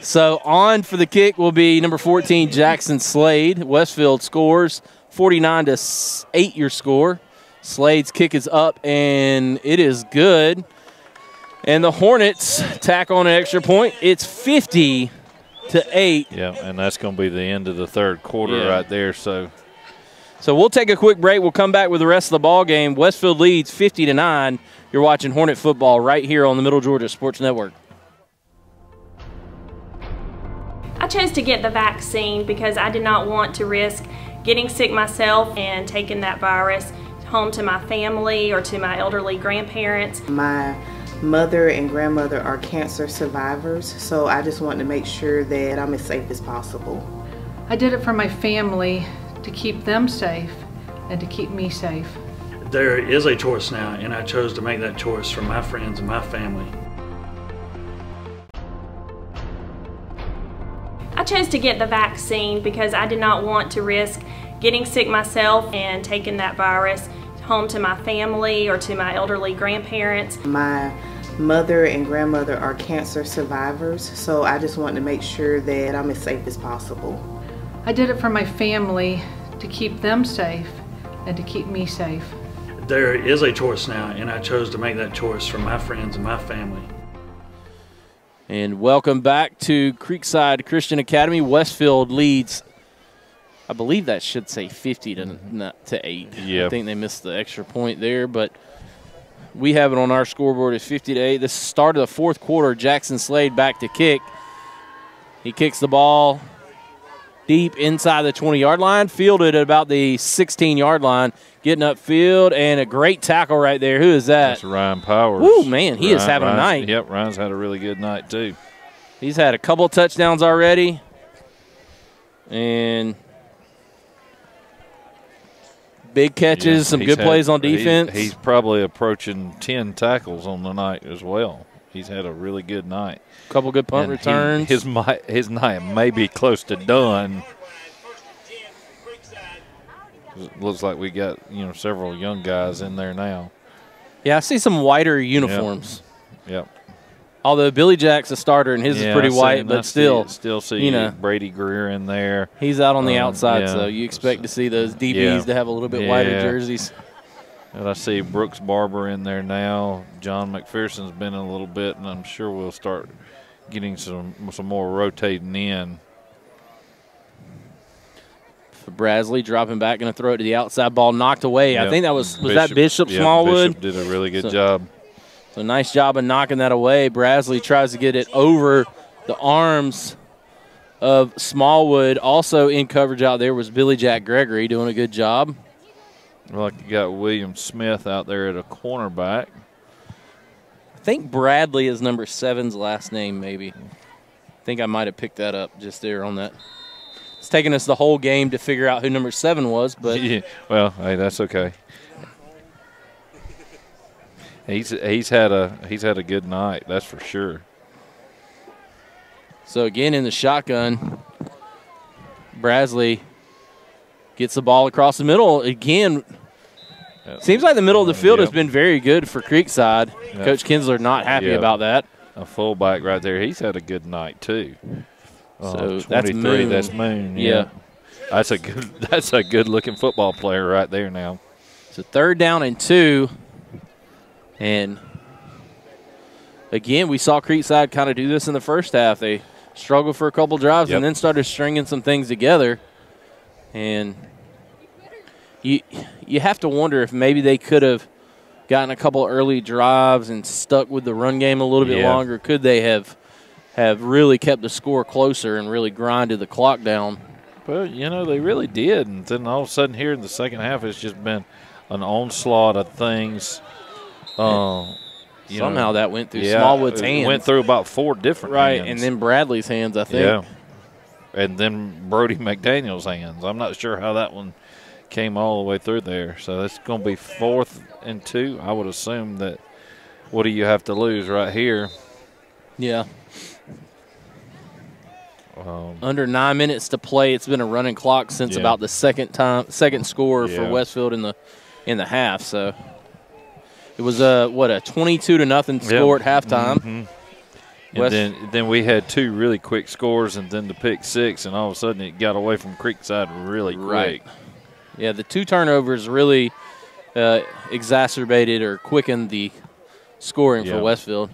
So on for the kick will be number 14 Jackson Slade. Westfield scores 49 to 8 your score. Slade's kick is up and it is good. And the Hornets tack on an extra point. It's 50 to 8. Yeah, and that's going to be the end of the third quarter Yeah. right there. So So we'll take a quick break. We'll come back with the rest of the ball game. Westfield leads 50 to 9. You're watching Hornet football right here on the Middle Georgia Sports Network. I chose to get the vaccine because I did not want to risk getting sick myself and taking that virus home to my family or to my elderly grandparents. My mother and grandmother are cancer survivors, so I just want to make sure that I'm as safe as possible. I did it for my family to keep them safe and to keep me safe. There is a choice now, and I chose to make that choice for my friends and my family. I chose to get the vaccine because I did not want to risk getting sick myself and taking that virus home to my family or to my elderly grandparents. My mother and grandmother are cancer survivors, so I just want to make sure that I'm as safe as possible. I did it for my family to keep them safe and to keep me safe. There is a choice now, and I chose to make that choice for my friends and my family. And welcome back to Creekside Christian Academy. Westfield leads, I believe that should say 50 to, not to 8. Yeah. I think they missed the extra point there, but we have it on our scoreboard as 50 to 8. This is the start of the fourth quarter. Jackson Slade back to kick. He kicks the ball deep inside the 20 yard line, fielded at about the 16 yard line, getting upfield, and a great tackle right there. Who is that? that's Ryan Powers. Woo, man, he is Ryan- having a night. Yep, Ryan's had a really good night too. He's had a couple touchdowns already. And big catches, Yeah, some good had- plays on he's- defense. He's, probably approaching 10 tackles on the night as well. He's had a really good night. Couple good punt And he- returns. his, mi- his night may be close to done. It looks like we got you know several young guys in there now. yeah, I see some whiter uniforms. Yep. Although Billy Jack's a starter and his Yeah, is pretty see- white, I but see- still, still see you know, Brady Greer in there. he's out on the Um, outside, yeah. so you expect to see those DBs Yeah. to have a little bit wider Yeah. jerseys. And I see Brooks Barber in there now. John McPherson's been in a little bit, and I'm sure we'll start getting some some more rotating in. Brasley dropping back, going to throw it to the outside ball, knocked away. I think that was was that Bishop yep, Smallwood. Bishop did a really good So- job. So nice job of knocking that away. Brasley tries to get it over the arms of Smallwood. Also in coverage out there was Billy Jack Gregory doing a good job. Like you got William Smith out there at a cornerback. I think Bradley is number seven's last name, maybe. I think I might have picked that up just there on that. It's taken us the whole game to figure out who number seven was, but Yeah, well, hey, that's okay. He's he's had a he's had a good night, that's for sure. So again in the shotgun, Brasley gets the ball across the middle. Again, seems like the middle of the field has been very good for Creekside. Yep. Coach Kinsler not happy Yep. about that. A fullback right there. He's had a good night too. Uh, So that's Moon. That's Moon. Yeah. Yeah. That's a good. That's a good looking football player right there now. So third down and two. And again, we saw Creekside kind of do this in the first half. They struggled for a couple drives Yep. and then started stringing some things together. And you you have to wonder if maybe they could have gotten a couple early drives and stuck with the run game a little bit Yeah. longer. Could they have have really kept the score closer and really grinded the clock down? Well, you know they really did, and then all of a sudden here in the second half, it's just been an onslaught of things. Uh, you know, Somehow that went through yeah, Smallwood's it hands. Went through about four different Right, hands. and then Bradley's hands, I think. Yeah. And then Brody McDaniel's hands. I'm not sure how that one came all the way through there. So that's going to be fourth and two. I would assume that. What do you have to lose right here? Yeah. Um, Under nine minutes to play. It's been a running clock since Yeah. about the second time, second score for Westfield in the in the half. So it was a what a twenty-two to nothing Yeah. score at halftime. Mhm. And West- then, then we had two really quick scores, and then the pick six, and all of a sudden it got away from Creekside really quick. Right. Yeah, the two turnovers really uh, exacerbated or quickened the scoring Yeah. for Westfield.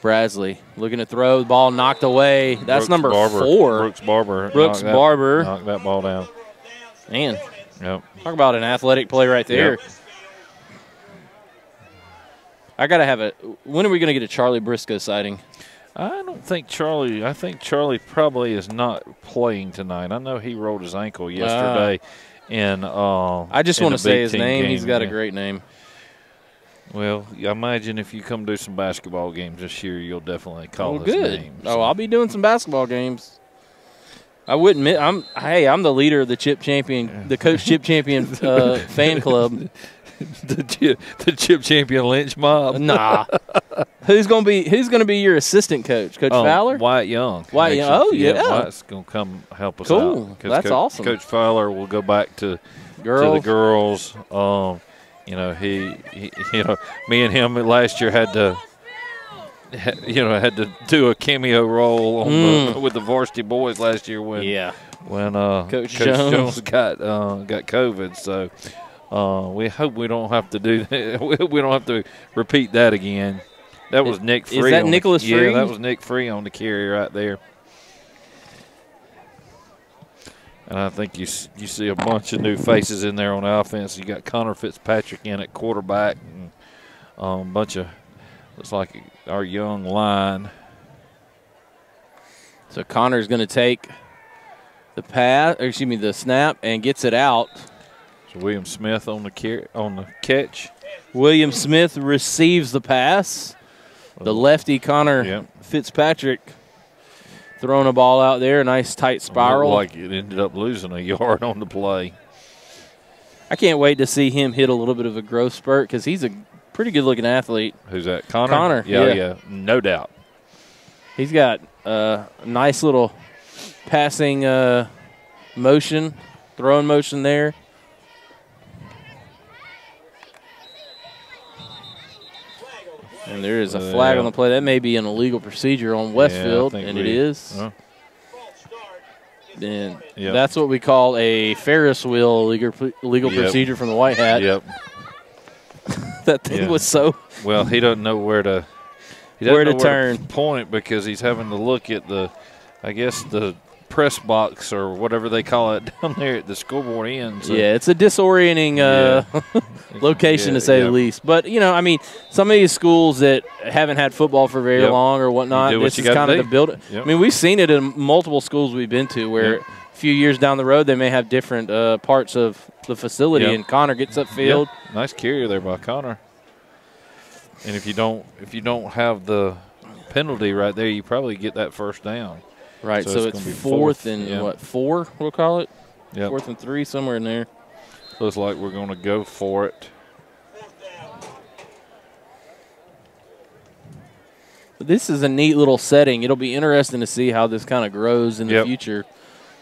Brasley looking to throw the ball knocked away. That's Brooks number Barber- four. Brooks Barber. Brooks knocked that- Barber. knocked that ball down. Man, Yep. talk about an athletic play right there. Yep. I gotta have a. When are we gonna get a Charlie Briscoe sighting? I don't think Charlie. I think Charlie probably is not playing tonight. I know he rolled his ankle yesterday, and uh, I just want to say his name. He's got a great name. Well, I imagine if you come do some basketball games this year, you'll definitely call Well, his good. name. Oh, I'll be doing some basketball games. I wouldn't. I'm. Hey, I'm the leader of the chip champion, the coach chip champion uh, fan club. the chip, the chip champion lynch mob. Nah. who's gonna be Who's gonna be your assistant coach? Coach Oh, Fowler. Wyatt Young. Wyatt Young. Oh, yeah. Wyatt's gonna come help us Cool. out. 'Cause That's Coach, awesome. Coach Fowler will go back to to the Girls. girls. Um, you know he, he, you know, me and him last year had to. You know, had to do a cameo role on Mm. the, with the varsity boys last year when Yeah. when uh, Coach Jones. got uh, got COVID. So uh, we hope we don't have to do that. we don't have to repeat that again. That was Is- Nick Free. is that on the- Nicholas yeah, that was Nick Free on the carry right there. And I think you you see a bunch of new faces in there on offense. You got Connor Fitzpatrick in at quarterback, and um, a bunch of looks like our young line. So Connor's gonna take the pass, or excuse me, the snap, and gets it out. So William Smith on the car- on the catch. William Smith receives the pass. The lefty Connor Yep. Fitzpatrick throwing a ball out there, nice tight spiral. Looked like it ended up losing a yard on the play. I can't wait to see him hit a little bit of a growth spurt because he's a pretty good looking athlete. Who's that? Connor. Connor, Yeah, yeah. yeah, no doubt. He's got a nice little passing uh, motion, throwing motion there. And there is a Uh, flag on the play. That may be an illegal procedure on Westfield, think and it we- is. uh, And Yep. that's what we call a Ferris wheel legal, legal Yep. procedure from the White Hat. Yep. that thing Yeah. was so. Well, he doesn't know where to Where to know turn. point because he's having to look at the, I guess the press box or whatever they call it down there at the scoreboard end. So- Yeah, it's a disorienting uh, location Yeah, to say yeah. the least. But you know, I mean, some of these schools that haven't had football for very Yep. long or whatnot, what this is kind of do. the build. Yep. I mean, we've seen it in multiple schools we've been to where Yep. a few years down the road they may have different uh, parts of the facility, and Connor gets upfield. Yep. Nice carrier there by Connor. And if you don't if you don't have the penalty right there, you probably get that first down. Right, so, it's, gonna fourth, and yeah. what four? We'll call it. Yep. Fourth and three, somewhere in there. Looks like we're going to go for it. But this is a neat little setting. It'll be interesting to see how this kind of grows in the Yep. future.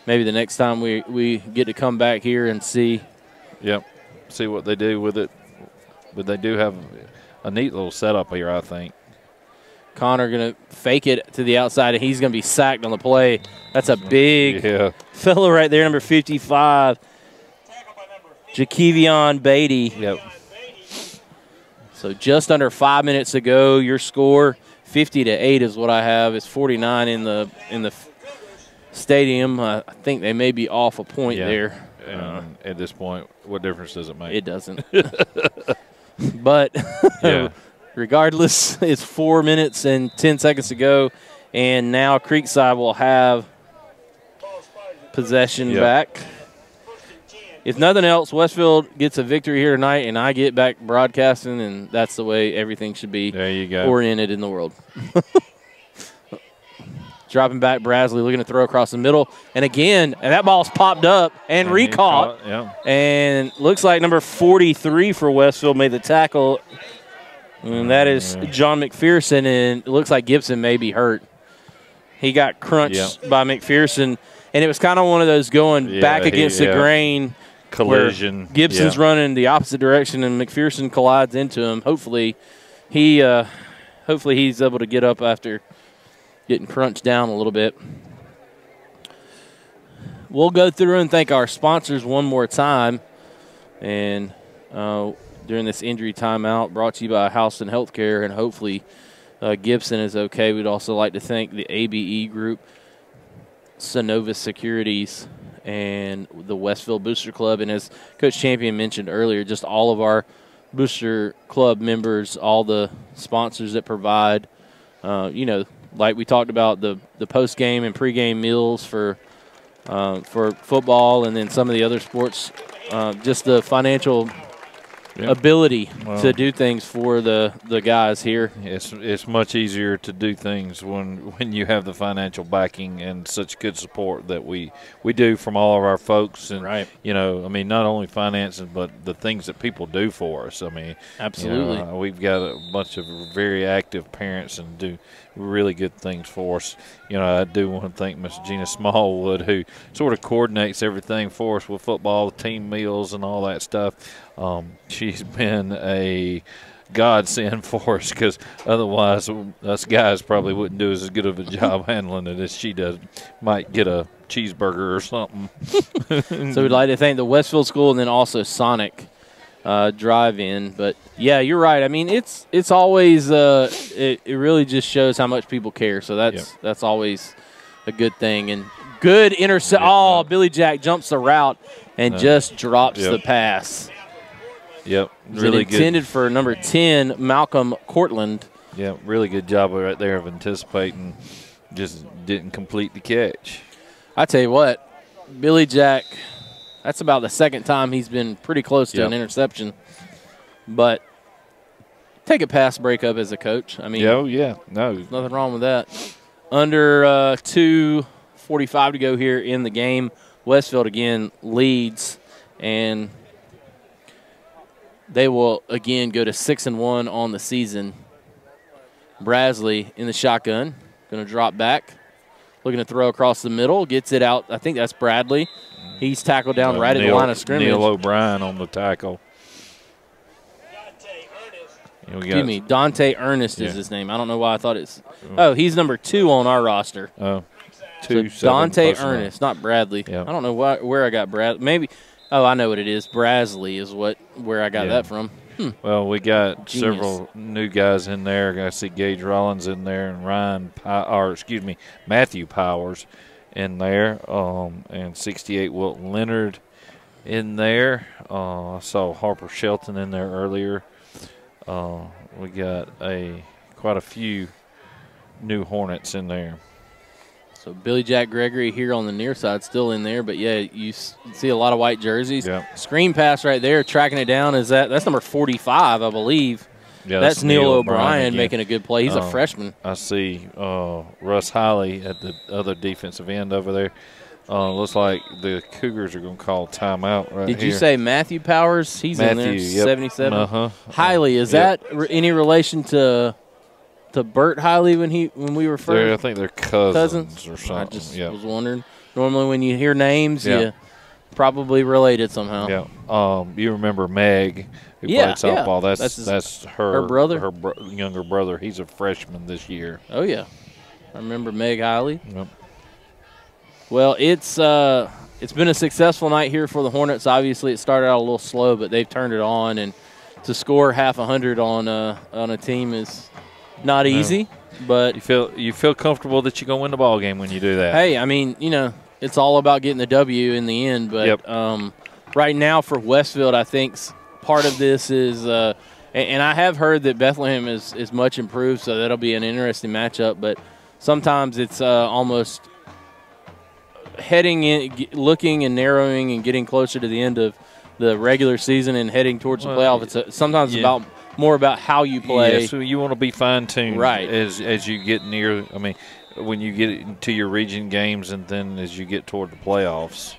Maybe the next time we, we get to come back here and see. Yep. See what they do with it. But they do have a neat little setup here, I think. Connor going to fake it to the outside, and he's going to be sacked on the play. That's a big Yeah. fellow right there, number 55, Jakevion Beatty. Yep. So just under five minutes ago, your score 50 to eight is what I have. It's 49 in the in the stadium. Uh, I think they may be off a point Yeah. there. And at this point, what difference does it make? It doesn't. but Yeah. regardless, it's four minutes and 10 seconds to go. And now Creekside will have possession Yep. back. If nothing else, Westfield gets a victory here tonight, and I get back broadcasting, and that's the way everything should be there you go. oriented in the world. Dropping back, Brasley looking to throw across the middle. And again, and that ball's popped up and, And recaught. caught, yeah. And looks like number 43 for Westfield made the tackle. And that is John McPherson. And it looks like Gibson may be hurt. He got crunched by McPherson. And it was kind of one of those going Yeah, back he- against yeah. the grain. Collision, Gibson's running the opposite direction and McPherson collides into him. Hopefully he uh, hopefully he's able to get up after getting crunched down a little bit. We'll go through and thank our sponsors one more time. And uh, during this injury timeout, brought to you by Houston Healthcare, and hopefully uh, Gibson is okay. We'd also like to thank the ABE Group, Synovus Securities, and the Westfield Booster Club. And as Coach Champion mentioned earlier, just all of our Booster Club members, all the sponsors that provide, uh, you know, like we talked about the the post game and pregame meals for uh, for football, and then some of the other sports. Uh, just the financial Yeah. ability Well- to do things for the the guys here. It's it's much easier to do things when when you have the financial backing and such good support that we we do from all of our folks and right. you know I mean not only finances but the things that people do for us. I mean you know, Absolutely. uh, we've got a bunch of very active parents and do really good things for us. You know I do want to thank Miss Gina Smallwood who sort of coordinates everything for us with football, team meals, and all that stuff. Um, she's been a godsend for us because otherwise us guys probably wouldn't do as good of a job handling it as she does. Might get a cheeseburger or something. so we'd like to thank the Westfield School and then also Sonic uh, Drive-In. But yeah, you're right. I mean, it's it's always uh, it, it really just shows how much people care. So that's Yep. that's always a good thing. And good intercept. Oh, Billy Jack jumps the route and Uh, just drops yep. the pass. Yep, really it intended good. for number ten, Malcolm Cortland. Yeah, really good job right there of anticipating. Just didn't complete the catch. I tell you what, Billy Jack, that's about the second time he's been pretty close to Yep. an interception. But take a pass breakup as a coach. I mean, oh, yeah, no. nothing wrong with that. Under uh, 2.45 to go here in the game. Westfield again leads, and they will again go to 6 and 1 on the season. Brasley in the shotgun, going to drop back, looking to throw across the middle, gets it out. I think that's Bradley. He's tackled down Uh, right at the line of scrimmage. Neil O'Brien on the tackle. Excuse me, Dante Ernest Yeah. is his name. I don't know why I thought it's. Oh, he's number two on our roster. Oh. two. So Dante. Ernest, not Bradley. Yeah. I don't know why, where I got Brad. Maybe. Oh, I know what it is. Brasley is what where I got Yeah. that from. Hmm. Well, we got Genius. several new guys in there. I see Gage Rollins in there, and Ryan, or excuse me, Matthew Powers in there, um, and 68 Wilton Leonard in there. Uh, I saw Harper Shelton in there earlier. Uh, we got a quite a few new Hornets in there. So Billy Jack Gregory here on the near side, still in there, but yeah, you see a lot of white jerseys. Screen pass right there, tracking it down. Is that that's number forty-five, I believe. Yeah, that's, Neil, O'Brien again. making a good play. He's a Uh, freshman. I see uh, Russ Holly at the other defensive end over there. Uh, looks like the Cougars are going to call timeout right Did you here. say Matthew Powers? He's in there, yep. seventy-seven. Uh-huh. Hiley, is Yep. that re- any relation to to Bert Hiley when he when we were first? They're- I think they're cousins or something. I just yeah. was wondering. Normally, when you hear names, Yeah. Probably related somehow. Yeah. Um, you remember Meg, who Yeah, played yeah. softball? That's That's that's, his- her her brother? her bro- younger brother. He's a freshman this year. Oh yeah, I remember Meg Hiley. Yep. Well, it's uh, it's been a successful night here for the Hornets. Obviously, it started out a little slow, but they've turned it on, and to score half a hundred on a on a team is not No. easy. But You feel you feel comfortable that you're going to win the ball game when you do that. Hey, I mean, you know, it's all about getting the W in the end. But um, right now for Westfield, I think part of this is, uh, and, and I have heard that Bethlehem is is much improved, so that'll be an interesting matchup. But sometimes it's uh, almost heading in, looking and narrowing and getting closer to the end of the regular season and heading towards the Well, playoff. It's a, sometimes yeah. about more about how you play. Yeah, so you want to be fine tuned, Right. As as you get near, I mean, when you get into your region games, and then as you get toward the playoffs.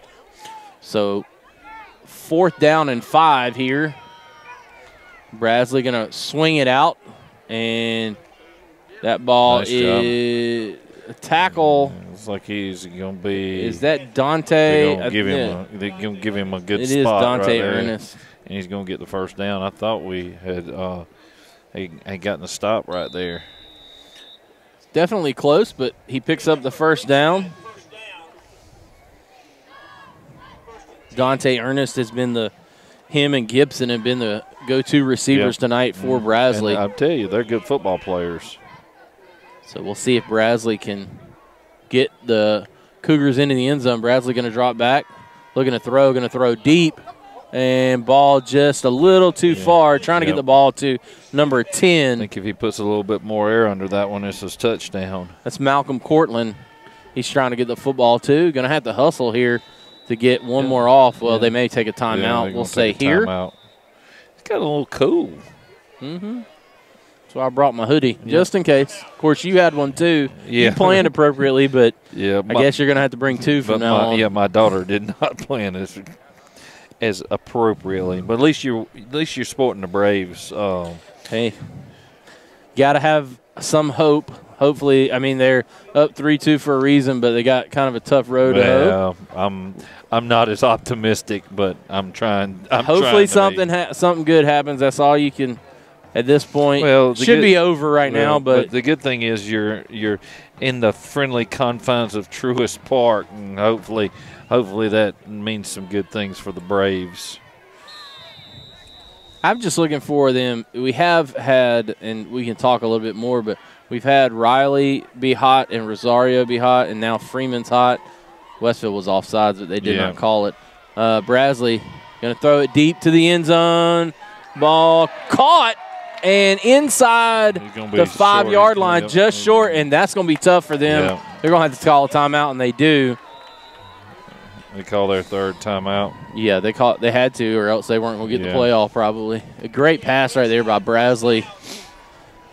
So fourth down and five here. Bradley going to swing it out, and that ball Nice job. is a tackle. It's like he's going to be. Is that Dante? They're gonna Uh, give him. A, they're gonna give him a good It spot. is right Dante there, Ernest. and he's going to get the first down. I thought we had. Uh, he had gotten a stop right there. Definitely close, but he picks up the first down. Dante Ernest has been the him and Gibson have been the go-to receivers Yep. tonight for Mm. Brasley. And I tell you, they're good football players. So we'll see if Brasley can get the Cougars into the end zone. Brasley going to drop back, looking to throw, going to throw deep, and ball just a little too far, trying to Yep. get the ball to number 10. I think if he puts a little bit more air under that one, it's his touchdown. That's Malcolm Cortland. He's trying to get the football too. Going to have to hustle here to get one more off. Well, Yeah. they may take a Yeah, timeout. we'll say here. timeout. It's got a little cool. Mm-hmm. So I brought my hoodie Yeah. just in case. Of course, you had one too. Yeah. You planned appropriately, but Yeah, I guess you're going to have to bring two from now my, on. yeah, my daughter did not plan as as appropriately. But at least you're at least you're sporting the Braves. Um, hey, got to have some hope. Hopefully, I mean they're up three two for a reason, but they got kind of a tough road to I'm I'm not as optimistic, but I'm trying. I'm Hopefully, trying something ha- something good happens. That's all you can. At this point, Well, should good- be over right well, now, but, the good thing is you're you're in the friendly confines of Truist Park, and hopefully, hopefully that means some good things for the Braves. I'm just looking for them. We have had, and we can talk a little bit more, but we've had Riley be hot and Rosario be hot, and now Freeman's hot. Westfield was offsides, but they did Yeah. not call it. Uh, Brasley going to throw it deep to the end zone. Ball caught and inside the five short. yard line, go- just short, and that's going to be tough for them. Yeah. They're going to have to call a timeout, and they do. They call their third timeout. Yeah, they call They had to, or else they weren't going to get Yeah. the playoff. Probably a great pass right there by Brasley.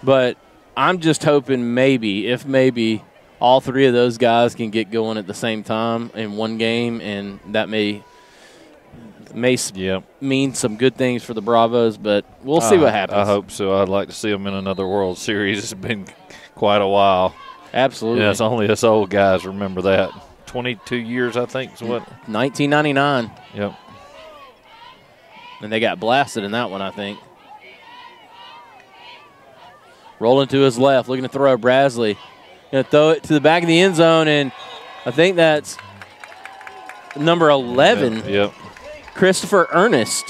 But I'm just hoping maybe, if maybe, all three of those guys can get going at the same time in one game, and that may may s- mean some good things for the Bravos. But we'll see what happens. I hope so. I'd like to see them in another World Series. It's been quite a while. Absolutely. Yeah, it's only us old guys remember that. 22 years, I think, is what? 1999. Yep. And they got blasted in that one, I think. Rolling to his left, looking to throw Brasley. Going to throw it to the back of the end zone, and I think that's number 11, Yep. Christopher Ernest.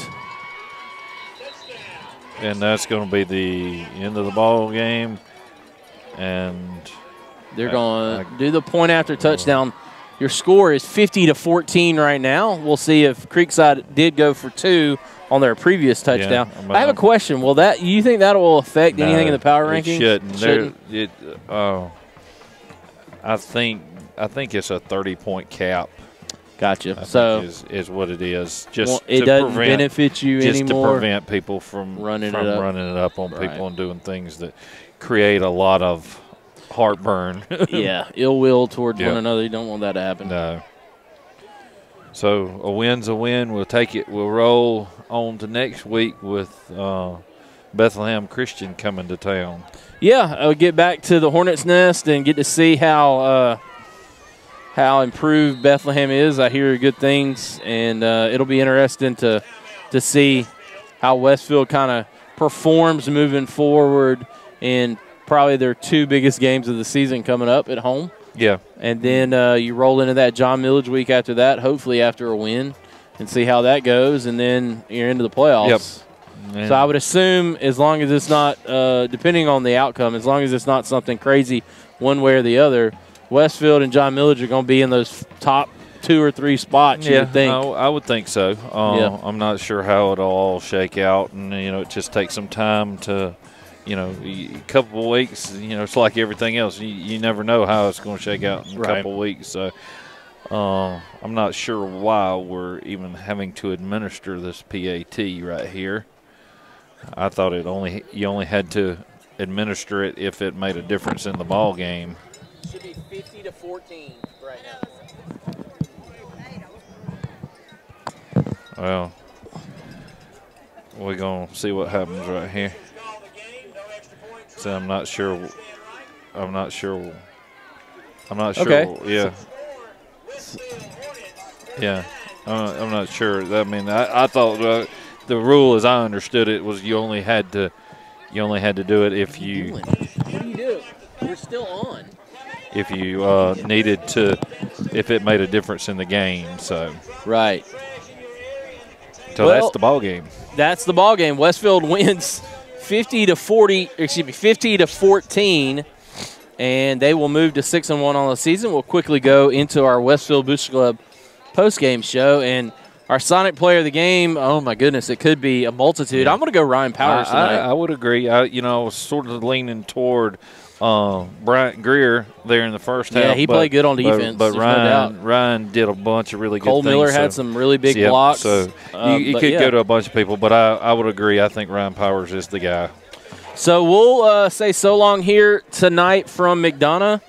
And that's going to be the end of the ball game. And They're going to do the point after touchdown. Your score is 50 to 14 right now. We'll see if Creekside did go for two on their previous touchdown. I'm- I have a question. Will that you think that will affect anything in the power it rankings? Shouldn't. Shouldn't? It, uh, I think I think it's a thirty point cap. Gotcha. I So- is, is what it is. Just Well, it doesn't prevent, benefit you anymore. just to prevent people from running it from up. running it up on Right. people and doing things that create a lot of heartburn. yeah, ill will towards Yeah. one another. You don't want that to happen. No. So a win's a win. We'll take it. We'll roll on to next week with uh, Bethlehem Christian coming to town. Yeah, I'll get back to the Hornet's Nest and get to see how uh, how improved Bethlehem is. I hear good things, and uh, it'll be interesting to to see how Westfield kind of performs moving forward in probably their two biggest games of the season coming up at home. Yeah. And then uh, you roll into that John Milledge week after that, hopefully after a win, and see how that goes, and then you're into the playoffs. Yep. So I would assume as long as it's not, uh, depending on the outcome, as long as it's not something crazy one way or the other, Westfield and John Milledge are going to be in those top two or three spots. Yeah, would think. I, I would think so. Uh, Yeah. I'm not sure how it'll all shake out, and you know, it just takes some time to, you know, a couple of weeks. You know, it's like everything else. You, you never know how it's going to shake out in a Right. couple of weeks. So, uh, I'm not sure why we're even having to administer this PAT right here. I thought it only you only had to administer it if it made a difference in the ball game. Should be 50 to 14 right now. Well, we're gonna see what happens right here. So I'm not sure. I'm not sure. I'm not sure. Okay. Yeah. Yeah. I'm, I'm not sure. I mean, I, I thought uh, the rule, as I understood it, was you only had to you only had to do it if you What do you do? We're still on. if you uh, needed to if it made a difference in the game. So Right. so Well- that's the ball game. That's the ball game. Westfield wins 50 to 40, excuse me, 50 to 14, and they will move to six and one on the season. We'll quickly go into our Westfield Booster Club post game show and our Sonic Player of the Game. Oh my goodness, it could be a multitude. I'm going to go Ryan Powers I, tonight. I, I would agree. I, you know, I was sort of leaning toward uh, Bryant Greer there in the first Yeah, half. Yeah, he but- played good on defense, But, no Ryan, doubt. Ryan did a bunch of really Cole good things. Miller had so- some really big yeah, blocks, So uh, you, you could yeah. go to a bunch of people, but I, I would agree. I think Ryan Powers is the guy. So we'll uh, say so long here tonight from McDonough.